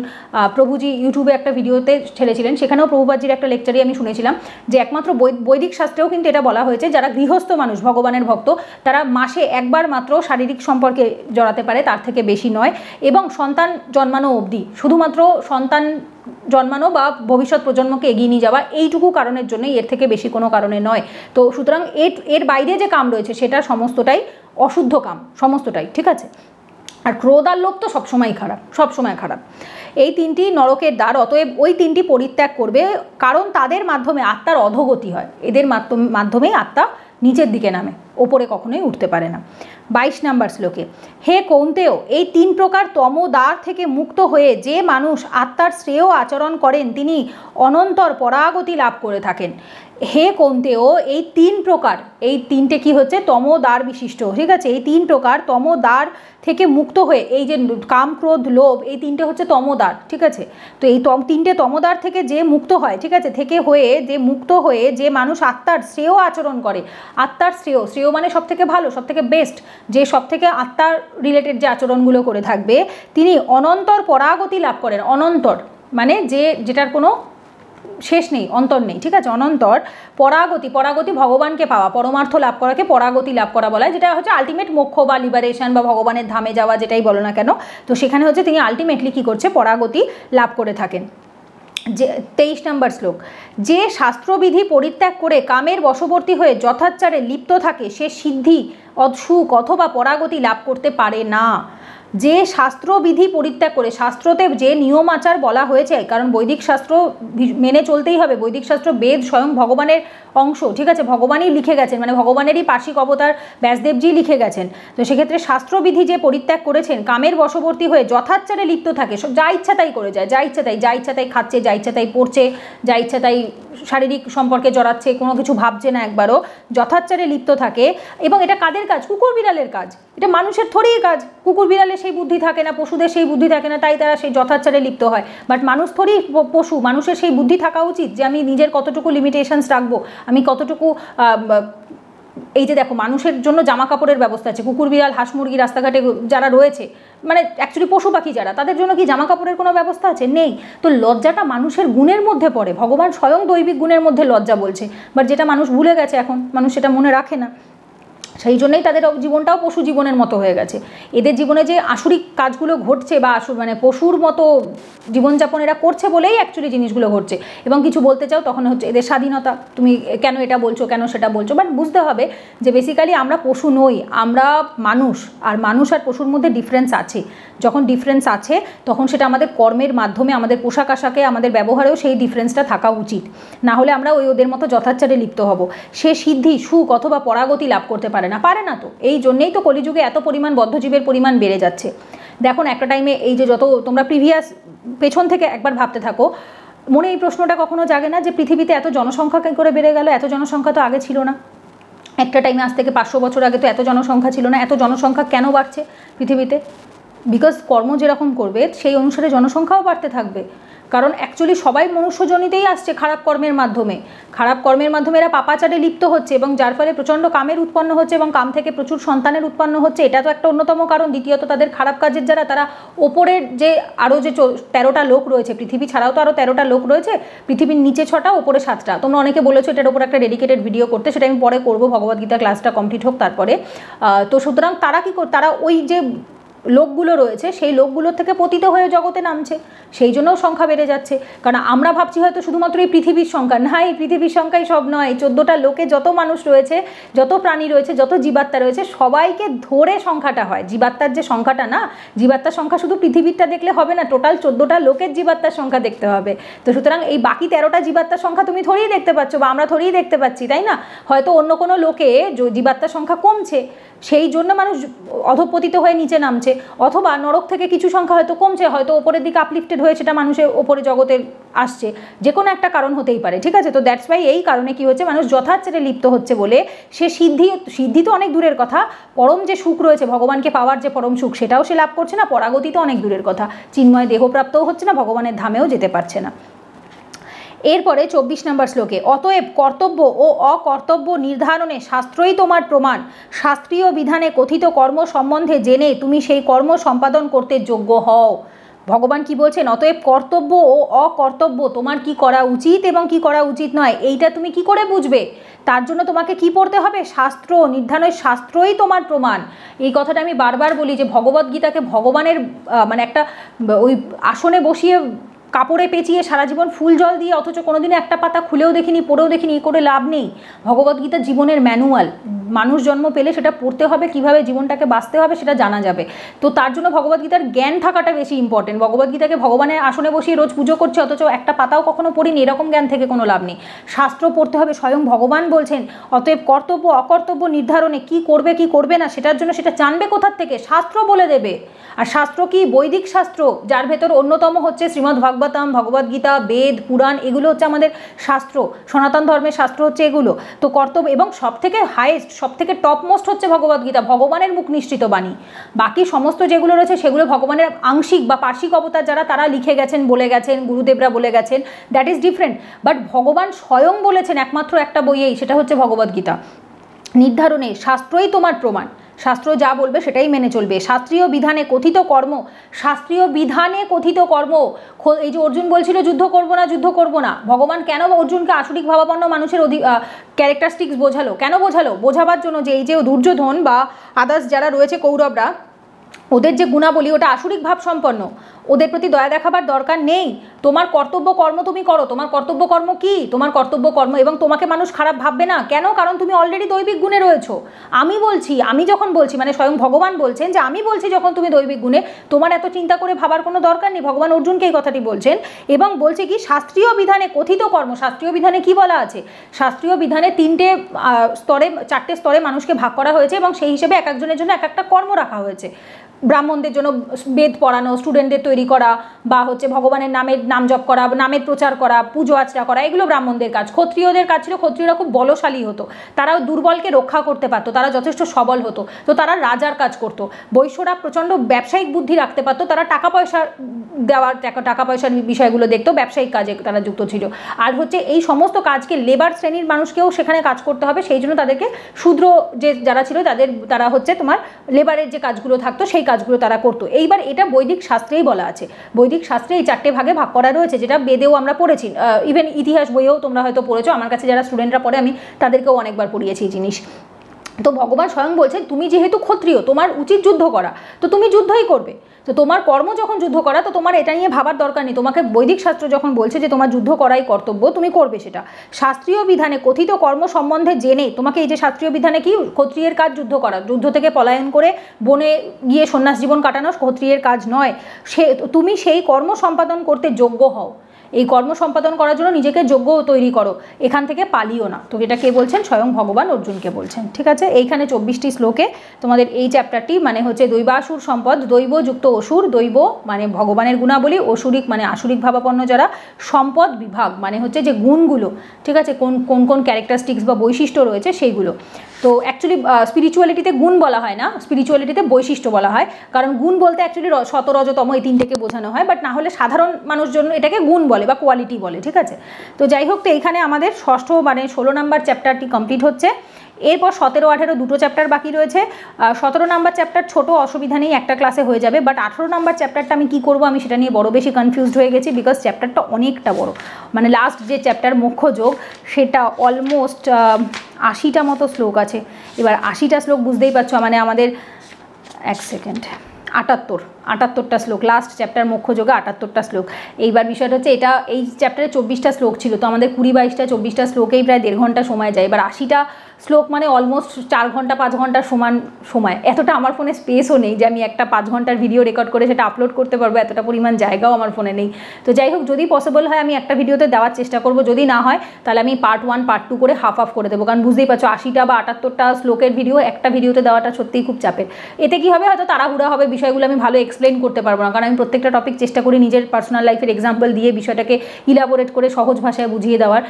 প্রভুজি ইউটিউবে একটা ভিডিওতে ছেড়েছিলেন। সেখানেও প্রভুপাজির একটা লেকচারই আমি শুনেছিলাম, যে একমাত্র বৈদিক শাস্ত্রেও কিন্তু এটা বলা হয়েছে, যারা গৃহস্থ মানুষ, ভগবানের ভক্ত, তারা মাসে একবার মাত্র শারীরিক সম্পর্কে জড়াতে পারে, তার থেকে বেশি নয়। এবং সন্তান জন্মানো অবধি, শুধুমাত্র সন্তান জন্মানো বা ভবিষ্যৎ প্রজন্মকে এগিয়ে নিয়ে যাওয়া এইটুকু কারণের জন্যই, এর থেকে বেশি কোনো কারণে নয়। তো সুতরাং এর এর বাইরে যে কাম রয়েছে, সেটা সমস্তটাই অশুদ্ধ কাম, সমস্তটাই, ঠিক আছে? আর ক্রোধ আর লোভ তো সবসময় খারাপ সবসময় খারাপ। এই তিনটি নরকের দ্বার, অতএব ওই তিনটি পরিত্যাগ করবে, কারণ তাদের মাধ্যমে আত্মার অধোগতি হয়। এদের মাধ্যমেই আত্মা নিচের দিকে নামে, ওপরে কখনোই উঠতে পারে না। বাইশ নাম্বার শ্লোকে, হে কৌন্তেও এই তিন প্রকার তমদার থেকে মুক্ত হয়ে যে মানুষ আত্মার শ্রেয় আচরণ করেন, তিনি অনন্তর পরাগতি লাভ করে থাকেন। হে কন্তেও, এই তিন প্রকার, এই তিনটে কি হচ্ছে? তমদার বিশিষ্ট, ঠিক আছে? এই তিন প্রকার তমদার থেকে মুক্ত হয়ে, এই যে কাম, ক্রোধ, লোভ, এই তিনটে হচ্ছে তমদার ঠিক আছে? তো এই তম, তিনটে তমদার থেকে যে মুক্ত হয়, ঠিক আছে? থেকে হয়ে, যে মুক্ত হয়ে, যে মানুষ আত্মার শ্রেয় আচরণ করে, আত্মার শ্রেয় শ্রেয় মানে সব থেকে ভালো সব থেকে বেস্ট যে সব থেকে আত্মার রিলেটেড যে আচরণগুলো করে থাকবে, তিনি অনন্তর পরাগতি লাভ করেন, অনন্তর মানে যে, যেটার কোনো শেষ নেই, অন্তর নেই, ঠিক আছে? অনন্তর পরাগতি পরাগতি ভগবানকে পাওয়া, পরমার্থ লাভ করাকে পরাগতি লাভ করা বলা যেটা হচ্ছে আলটিমেট মোক্ষ বা লিবারেশন বা ভগবানের ধামে যাওয়া যেটাই বলো না কেন। তো সেখানে হচ্ছে তিনি আলটিমেটলি কী করছে? পরাগতি লাভ করে থাকেন। যে, তেইশ নম্বর শ্লোক, যে শাস্ত্রবিধি পরিত্যাগ করে কামের বশবর্তী হয়ে যথাচারে লিপ্ত থাকে, সে সিদ্ধি সুখ অথবা পরাগতি লাভ করতে পারে না। যে শাস্ত্রবিধি পরিত্যাগ করে, শাস্ত্রতে যে নিয়ম আচার বলা হয়েছে, কারণ বৈদিক শাস্ত্র মেনে চলতেই হবে, বৈদিক শাস্ত্র বেদ স্বয়ং ভগবানের অংশ, ঠিক আছে? ভগবানই লিখে গেছেন মানে ভগবানেরই পার্শ্বিক অবতার ব্যাসদেবজি লিখে গেছেন। তো সেক্ষেত্রে শাস্ত্রবিধি যে পরিত্যাগ করেছেন, কামের বশবর্তী হয়ে যথাচ্চারে লিপ্ত থাকে যা ইচ্ছা তাই করে যায়, যা ইচ্ছা তাই, যা ইচ্ছা তাই খাচ্ছে, যা ইচ্ছা তাই পড়ছে, যা ইচ্ছা তাই শারীরিক সম্পর্কে জড়াচ্ছে, কোনো কিছু ভাবছে না একবারও যথাচ্চারে লিপ্ত থাকে। এবং এটা কাদের কাজ? কুকুর বিড়ালের কাজ। এটা মানুষের থরেই কাজ। কুকুর বিড়ালে সেই বুদ্ধি থাকে না, পশুদের সেই বুদ্ধি থাকে না, তাই তারা সেই যথাচ্চারে লিপ্ত হয়। বাট মানুষ থরেই পশু, মানুষের সেই বুদ্ধি থাকা উচিত যে আমি নিজের কতটুকু লিমিটেশনস রাখব, আমি কতটুকু এই যে দেখো, মানুষের জন্য জামা কাপড়ের ব্যবস্থা আছে। কুকুর বিড়াল, হাঁস মুরগি, রাস্তাঘাটে যারা রয়েছে মানে অ্যাকচুয়ালি পশু পাখি যারা, তাদের জন্য কি জামা কাপড়ের কোনো ব্যবস্থা আছে? নেই। তো লজ্জাটা মানুষের গুণের মধ্যে পড়ে। ভগবান স্বয়ং দৈবিক গুণের মধ্যে লজ্জা বলছে। বাট যেটা মানুষ ভুলে গেছে এখন, মানুষ সেটা মনে রাখে না। সেই জন্যই তাদের জীবনটাও পশু জীবনের মতো হয়ে গেছে। এদের জীবনে যে আসরিক কাজগুলো ঘটছে বা আসুর মানে পশুর মতো জীবনযাপন এরা করছে বলেই অ্যাকচুয়ালি জিনিসগুলো ঘটছে। এবং কিছু বলতে চাও, তখন হচ্ছে এদের স্বাধীনতা, তুমি কেন এটা বলছো, কেন সেটা বলছো বাট বুঝতে হবে যে বেসিক্যালি আমরা পশু নই, আমরা মানুষ, আর মানুষ আর পশুর মধ্যে ডিফারেন্স আছে। যখন ডিফারেন্স আছে, তখন সেটা আমাদের কর্মের মাধ্যমে, আমাদের পোশাক আশাকে, আমাদের ব্যবহারেও সেই ডিফারেন্সটা থাকা উচিত। না হলে আমরা ওই ওদের মতো যথাচ্চারে লিপ্ত হব। সে সিদ্ধি, সুখ অথবা পরাগতি লাভ করতে পারে না, পারে না তো। এই জন্যেই তো কলিযুগে এত পরিমাণ বদ্ধজীবের পরিমাণ বেড়ে যাচ্ছে। দেখুন, একটা টাইমে এই যে যত তোমরা প্রিভিয়াস পেছন থেকে একবার ভাবতে থাকো, মনে এই প্রশ্নটা কখনো জাগে না যে পৃথিবীতে এত জনসংখ্যা কী করে বেড়ে গেল? এত জনসংখ্যা তো আগে ছিল না। একটা টাইমে আজ থেকে পাঁচশো বছর আগে তো এত জনসংখ্যা ছিল না। এত জনসংখ্যা কেন বাড়ছে পৃথিবীতে? বিকজ কর্ম যেরকম করবে, সেই অনুসারে জনসংখ্যাও বাড়তে থাকবে। কারণ অ্যাকচুয়ালি সবাই মনুষ্যজনিতেই আসছে খারাপ কর্মের মাধ্যমে। খারাপ কর্মের মাধ্যমে এরা পাপাচারে লিপ্ত হচ্ছে এবং যার ফলে প্রচণ্ড কামের উৎপন্ন হচ্ছে এবং কাম থেকে প্রচুর সন্তানের উৎপন্ন হচ্ছে। এটা তো একটা অন্যতম কারণ। দ্বিতীয়ত, তাদের খারাপ কাজের যারা, তারা ওপরের যে আরও যে তেরোটা লোক রয়েছে, পৃথিবী ছাড়াও তো আরও তেরোটা লোক রয়েছে, পৃথিবীর নিচে ছটা, ওপরে সাতটা। তোমরা অনেকে বলেছ এটার ওপর একটা ডেডিকেটেড ভিডিও করতে, সেটা আমি পরে করব। ভগবদ্গীতা ক্লাসটা কমপ্লিট হোক তারপরে। তো সুতরাং তারা কি তারা ওই যে লোকগুলো রয়েছে, সেই লোকগুলোর থেকে পতিত হয়ে জগতে নামছে, সেই জন্যও সংখ্যা বেড়ে যাচ্ছে। কারণ আমরা ভাবছি হয়তো শুধুমাত্র এই পৃথিবীর সংখ্যা, না, এই পৃথিবীর সংখ্যাই সব নয় চোদ্দোটা লোকে যত মানুষ রয়েছে, যত প্রাণী রয়েছে, যত জীবাত্মা রয়েছে, সবাইকে ধরে সংখ্যাটা হয়। জীবাত্মার যে সংখ্যাটা না, জীবাত্মার সংখ্যা শুধু পৃথিবীরটা দেখলে হবে না, টোটাল চোদ্দোটা লোকের জীবাত্মার সংখ্যা দেখতে হবে। তো সুতরাং এই বাকি তেরোটা জীবাত্মার সংখ্যা তুমি ধরেই দেখতে পাচ্ছ বা আমরা ধরেই দেখতে পাচ্ছি, তাই না? হয়তো অন্য কোনো লোকে জীবাত্মার সংখ্যা কমছে সেই জন্য মানুষ অধপতিত হয়ে নিচে নামছে। অথবা নরক থেকে কিছু সংখ্যা হয়তো কমছে, হয়তো ওপরের দিকে আপলিফটেড হয়ে সেটা মানুষের ওপরে জগতে আসছে। যে কোনো একটা কারণ হতেই পারে, ঠিক আছে? তো দ্যাটস ওয়াই এই কারণে কি হচ্ছে, মানুষ যথার্থে লিপ্ত হচ্ছে বলে সে সিদ্ধি সিদ্ধি তো অনেক দূরের কথা, পরম যে সুখ রয়েছে, ভগবানকে পাওয়ার যে পরম সুখ, সেটাও সে লাভ করছে না, পরাগতি তো অনেক দূরের কথা। চিন্ময় দেহপ্রাপ্তও হচ্ছে না, ভগবানের ধামেও যেতে পারছে না। এরপরে চব্বিশ নম্বর শ্লোকে, অতএব কর্তব্য ও অকর্তব্য নির্ধারণে শাস্ত্রই তোমার প্রমাণ। শাস্ত্রীয় বিধানে কথিত কর্ম সম্বন্ধে জেনে তুমি সেই কর্ম সম্পাদন করতে যোগ্য হও। ভগবান কি বলছেন? অতএব কর্তব্য ও অকর্তব্য তোমার কি করা উচিত এবং কি করা উচিত নয়, এইটা তুমি কি করে বুঝবে? তার জন্য তোমাকে কি পড়তে হবে? শাস্ত্র নির্ধারণের শাস্ত্রই তোমার প্রমাণ। এই কথাটা আমি বারবার বলি যে ভগবদ্গীতাকে ভগবানের মানে একটা ওই আসনে বসিয়ে কাপড়ে পেঁচিয়ে সারা জীবন ফুল জল দিয়ে, অথচ কোনোদিনও একটা পাতা খুলেও দেখিনি, পড়েও দেখিনি, এ করে লাভ নেই। ভগবদ্গীতা জীবনের ম্যানুয়াল। মানুষ জন্ম পেলে সেটা পড়তে হবে, কীভাবে জীবনটাকে বাঁচতে হবে সেটা জানা যাবে। তো তার জন্য ভগবদ্গীতার জ্ঞান থাকাটা বেশি ইম্পর্টেন্ট ভগবদ্গীতাকে ভগবানের আসনে বসিয়ে রোজ পুজো করছে, অথচ একটা পাতাও কখনো পড়িনি, এরকম জ্ঞান থেকে কোনো লাভ নেই। শাস্ত্র পড়তে হবে, স্বয়ং ভগবান বলছেন, অতএব কর্তব্য, অকর্তব্য নির্ধারণে কি করবে কি করবে না, সেটার জন্য সেটা জানবে কোথার থেকে? শাস্ত্র বলে দেবে। আর শাস্ত্র কি? বৈদিক শাস্ত্র, যার ভেতর অন্যতম হচ্ছে শ্রীমদ্ ভাগবতম ভগবদ্গীতা বেদ, পুরাণ, এগুলো হচ্ছে আমাদের শাস্ত্র, সনাতন ধর্মের শাস্ত্র হচ্ছে এগুলো। তো কর্তব্য এবং সব থেকে হায়েস্ট সব থেকে টপ মোস্ট হচ্ছে ভগবদ্গীতা ভগবানের মুখ নিশ্চিত বাণী। বাকি সমস্ত যেগুলো রয়েছে সেগুলো ভগবানের আংশিক বা পার্শ্বিক অবতার যারা, তারা লিখে গেছেন, বলে গেছেন, গুরুদেবরা বলে গেছেন দ্যাট ইজ ডিফারেন্ট বাট ভগবান স্বয়ং বলেছেন একমাত্র একটা বইয়েই, সেটা হচ্ছে ভগবদ্গীতা নির্ধারণে শাস্ত্রই তোমার প্রমাণ। শাস্ত্র যা বলবে সেটাই মেনে চলবে। শাস্ত্রীয় বিধানে কথিত কর্ম, শাস্ত্রীয় বিধানে কথিত কর্ম। এই যে অর্জুন বলছিল, যুদ্ধ করব না, যুদ্ধ করব না। ভগবান কেন অর্জুনকে আসরিক ভাবাপন্ন মানুষের অধিক ক্যারেক্টারিস্টিক্স বোঝালো? কেন বোঝালো? বোঝাবার জন্য যে এই যে দুর্যোধন বা আদার্স যারা রয়েছে কৌরবরা, ওদের যে গুণাবলী, ওটা আসরিক ভাব সম্পন্ন ওদের প্রতি দয়া দেখাবার দরকার নেই। তোমার কর্তব্য কর্ম তুমি করো। তোমার কর্তব্য কর্ম কি? তোমার কর্তব্য কর্ম এবং তোমাকে মানুষ খারাপ ভাববে না। কেন? কারণ তুমি অলরেডি দৈবিক গুণে রয়েছো। আমি বলছি, আমি যখন বলছি মানে স্বয়ং ভগবান বলছেন যে, আমি বলছি যখন তুমি দৈবিক গুণে, তোমার এত চিন্তা করে ভাবার কোনো দরকার নেই। ভগবান অর্জুনকে এই কথাটি বলছেন এবং বলছে কি, শাস্ত্রীয় বিধানে কথিত কর্ম, শাস্ত্রীয় বিধানে কি বলা আছে? শাস্ত্রীয় বিধানে তিনটে স্তরে, চারটে স্তরে মানুষকে ভাগ করা হয়েছে এবং সেই হিসেবে এক একজনের জন্য এক একটা কর্ম রাখা হয়েছে। ব্রাহ্মণদের জন্য বেদ পড়ানো স্টুডেন্টদের তৈরি করা বা হচ্ছে ভগবানের নামের নাম জপ করা, নামের প্রচার করা, পুজো আচরা করা, এগুলো ব্রাহ্মণদের কাজ। ক্ষত্রিয়দের কাজ ছিল ক্ষত্রিয়রা খুব বলশালী হতো। তারাও দুর্বলকে রক্ষা করতে পারতো, তারা যথেষ্ট সবল হতো। তো তারা রাজার কাজ করতো। বৈশ্যরা প্রচণ্ড ব্যবসায়িক বুদ্ধি রাখতে পারতো, তারা টাকা পয়সা দেওয়ার টাকা পয়সার বিষয়গুলো দেখতো, ব্যবসায়িক কাজে তারা যুক্ত ছিল। আর হচ্ছে এই সমস্ত কাজকে লেবার শ্রেণির মানুষকেও সেখানে কাজ করতে হবে, সেই জন্য তাদেরকে শূদ্র যে যারা ছিল তাদের, তারা হচ্ছে তোমার লেবারের যে কাজগুলো থাকতো, সেই কাজগুলো তারা করতো। এইবার এটা বৈদিক শাস্ত্রেই বলা আছে। বৈদিক শাস্ত্রে এই চারটে ভাগে ভাগ করা রয়েছে, যেটা বেদেও আমরা পড়েছি। ইভেন ইতিহাস বইয়েও তোমরা হয়তো পড়েছো। আমার কাছে যারা স্টুডেন্টরা পড়ে, আমি তাদেরকেও অনেকবার পড়িয়েছি এই জিনিস। তো ভগবান স্বয়ং বলছেন, তুমি যেহেতু ক্ষত্রিয়, তোমার উচিত যুদ্ধ করা। তো তুমি যুদ্ধই করবে। তো তোমার কর্ম যখন যুদ্ধ করা, তো তোমার এটা নিয়ে ভাবার দরকার নেই। তোমাকে বৈদিক শাস্ত্র যখন বলছে যে তোমার যুদ্ধ করাই কর্তব্য, তুমি করবে সেটা। শাস্ত্রীয় বিধানে কথিত কর্ম সম্বন্ধে জেনে, তোমাকে এই যে শাস্ত্রীয় বিধানে কি, ক্ষত্রিয়ের কাজ যুদ্ধ করা। যুদ্ধ থেকে পলায়ন করে বনে গিয়ে সন্ন্যাস জীবন কাটানো ক্ষত্রিয়ের কাজ নয়। সে, তুমি সেই কর্ম সম্পাদন করতে যোগ্য হও। এই কর্ম সম্পাদন করার জন্য নিজেকে যোগ্য তৈরি করো। এখান থেকে পালিও না। তো এটা কে বলছেন? স্বয়ং ভগবান অর্জুনকে বলছেন। ঠিক আছে? এইখানে চব্বিশটি শ্লোকে তোমাদের এই চ্যাপ্টারটি মানে হচ্ছে দৈবাসুর সম্পদ দৈব যুক্ত অসুর, দৈব মানে ভগবানের গুণাবলী, অসুরিক মানে আসুরিক ভাবাপন্ন যারা, সম্পদ বিভাগ মানে হচ্ছে যে গুণগুলো। ঠিক আছে? কোন কোন কোন ক্যারেক্টারিস্টিক্স বা বৈশিষ্ট্য রয়েছে সেইগুলো। তো অ্যাকচুয়ালি স্পিরিচুয়ালিটিতে গুণ বলা হয় না। স্পিরিচুয়ালিটিতে বৈশিষ্ট্য বলা হয়। কারণ গুণ বলতে অ্যাকচুয়ালি শতরজতম এই তিনটেকে বোঝানো হয়। বাট না হলে সাধারণ মানুষজন এটাকে গুণ বলে। বা কোয়ালিটি বলে, ঠিক আছে? তো যাই হোক, তো এইখানে আমাদের ষষ্ঠ মানে ষোলো নাম্বার চ্যাপ্টারটি কমপ্লিট হচ্ছে। এরপর সতেরো, আঠেরো দুটো চ্যাপ্টার বাকি রয়েছে। সতেরো নাম্বার চ্যাপ্টার ছোট অসুবিধা নেই, একটা ক্লাসে হয়ে যাবে। বাট আঠেরো নাম্বার চ্যাপ্টারটা আমি কী করব, আমি সেটা নিয়ে বড় বেশি কনফিউজড হয়ে গেছি বিকজ চ্যাপ্টারটা অনেকটা বড়। মানে লাস্ট যে চ্যাপ্টার মুখ্য যোগ, সেটা অলমোস্ট আশিটা মতো শ্লোক আছে। এবার আশিটা শ্লোক বুঝতেই পারছ মানে আমাদের এক সেকেন্ড আটাত্তর, আটাত্তরটা শ্লোক লাস্ট চ্যাপ্টার মুখ্যযোগে আটাত্তরটা শ্লোক। এইবার বিষয়টা হচ্ছে এটা, এই চ্যাপ্টারে চব্বিশটা শ্লোক ছিল, তো আমাদের কুড়ি বাইশটা, চব্বিশটা শ্লোকেই প্রায় দেড় ঘণ্টা সময় যায়। এবার আশিটা শ্লোক মানে অলমোস্ট চার ঘণ্টা, পাঁচ ঘণ্টার সমান সময়। এতটা আমার ফোনে স্পেসও নেই যে আমি একটা পাঁচ ঘণ্টার ভিডিও রেকর্ড করে সেটা আপলোড করতে পারব, এতটা পরিমাণ জায়গাও আমার ফোনে নেই। তো যাই হোক, যদি পসিবল হয় আমি একটা ভিডিওতে দেওয়ার চেষ্টা করব, যদি না হয়, তাহলে আমি পার্ট ওয়ান পার্ট টু করে হাফ হাফ করে দেবো। কারণ বুঝতেই পারছ, আশিটা বা আটাত্তরটা শ্লোকের ভিডিও একটা ভিডিওতে দেওয়াটা সত্যিই খুব চাপের। এতে কি হবে? হয়তো তাড়াহুড়া হবে, বিষয়গুলো আমি ভালো এক্সপ্লেন করতে পারব না। কারণ আমি প্রত্যেকটা টপিক চেষ্টা করি নিজের পার্সোনাল লাইফের এক্সাম্পল দিয়ে বিষয়টাকে ইলাবোরেট করে সহজ ভাষায় বুঝিয়ে দেওয়ার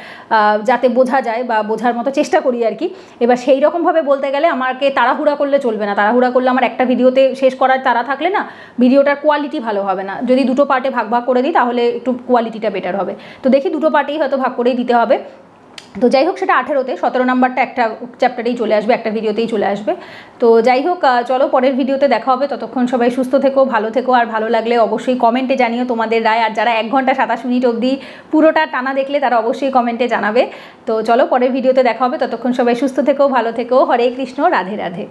যাতে বোঝা যায় বা বোঝার মতো চেষ্টা করি আর কি। এবার সেই রকমভাবে বলতে গেলে আমাকে তাড়াহুড়া করলে চলবে না। তাড়াহুড়া করলে আমার একটা ভিডিওতে শেষ করার তারা থাকলে না ভিডিওটার কোয়ালিটি ভালো হবে না। যদি দুটো পার্টে ভাগ ভাগ করে দিই তাহলে একটু কোয়ালিটিটা বেটার হবে। তো দেখি দুটো পার্টেই হয়তো ভাগ করেই দিতে হবে। তো যাই হোক, সেটা আঠেরোতে, সতেরো নাম্বারটা একটা চ্যাপ্টারেই চলে আসবে, একটা ভিডিওতেই চলে আসবে। তো যাই হোক চলো পরের ভিডিওতে দেখা হবে। ততক্ষণ সবাই সুস্থ থেকো, ভালো থেকো, আর ভালো লাগলে অবশ্যই কমেন্টে জানিও তোমাদের রায়। আর যারা এক ঘণ্টা সাতাশ মিনিট অবধি পুরোটা টানা দেখলে, তারা অবশ্যই কমেন্টে জানাবে। তো চলো পরের ভিডিওতে দেখা হবে। ততক্ষণ সবাই সুস্থ থেকো, ভালো থেকো। হরে কৃষ্ণ, রাধে রাধে।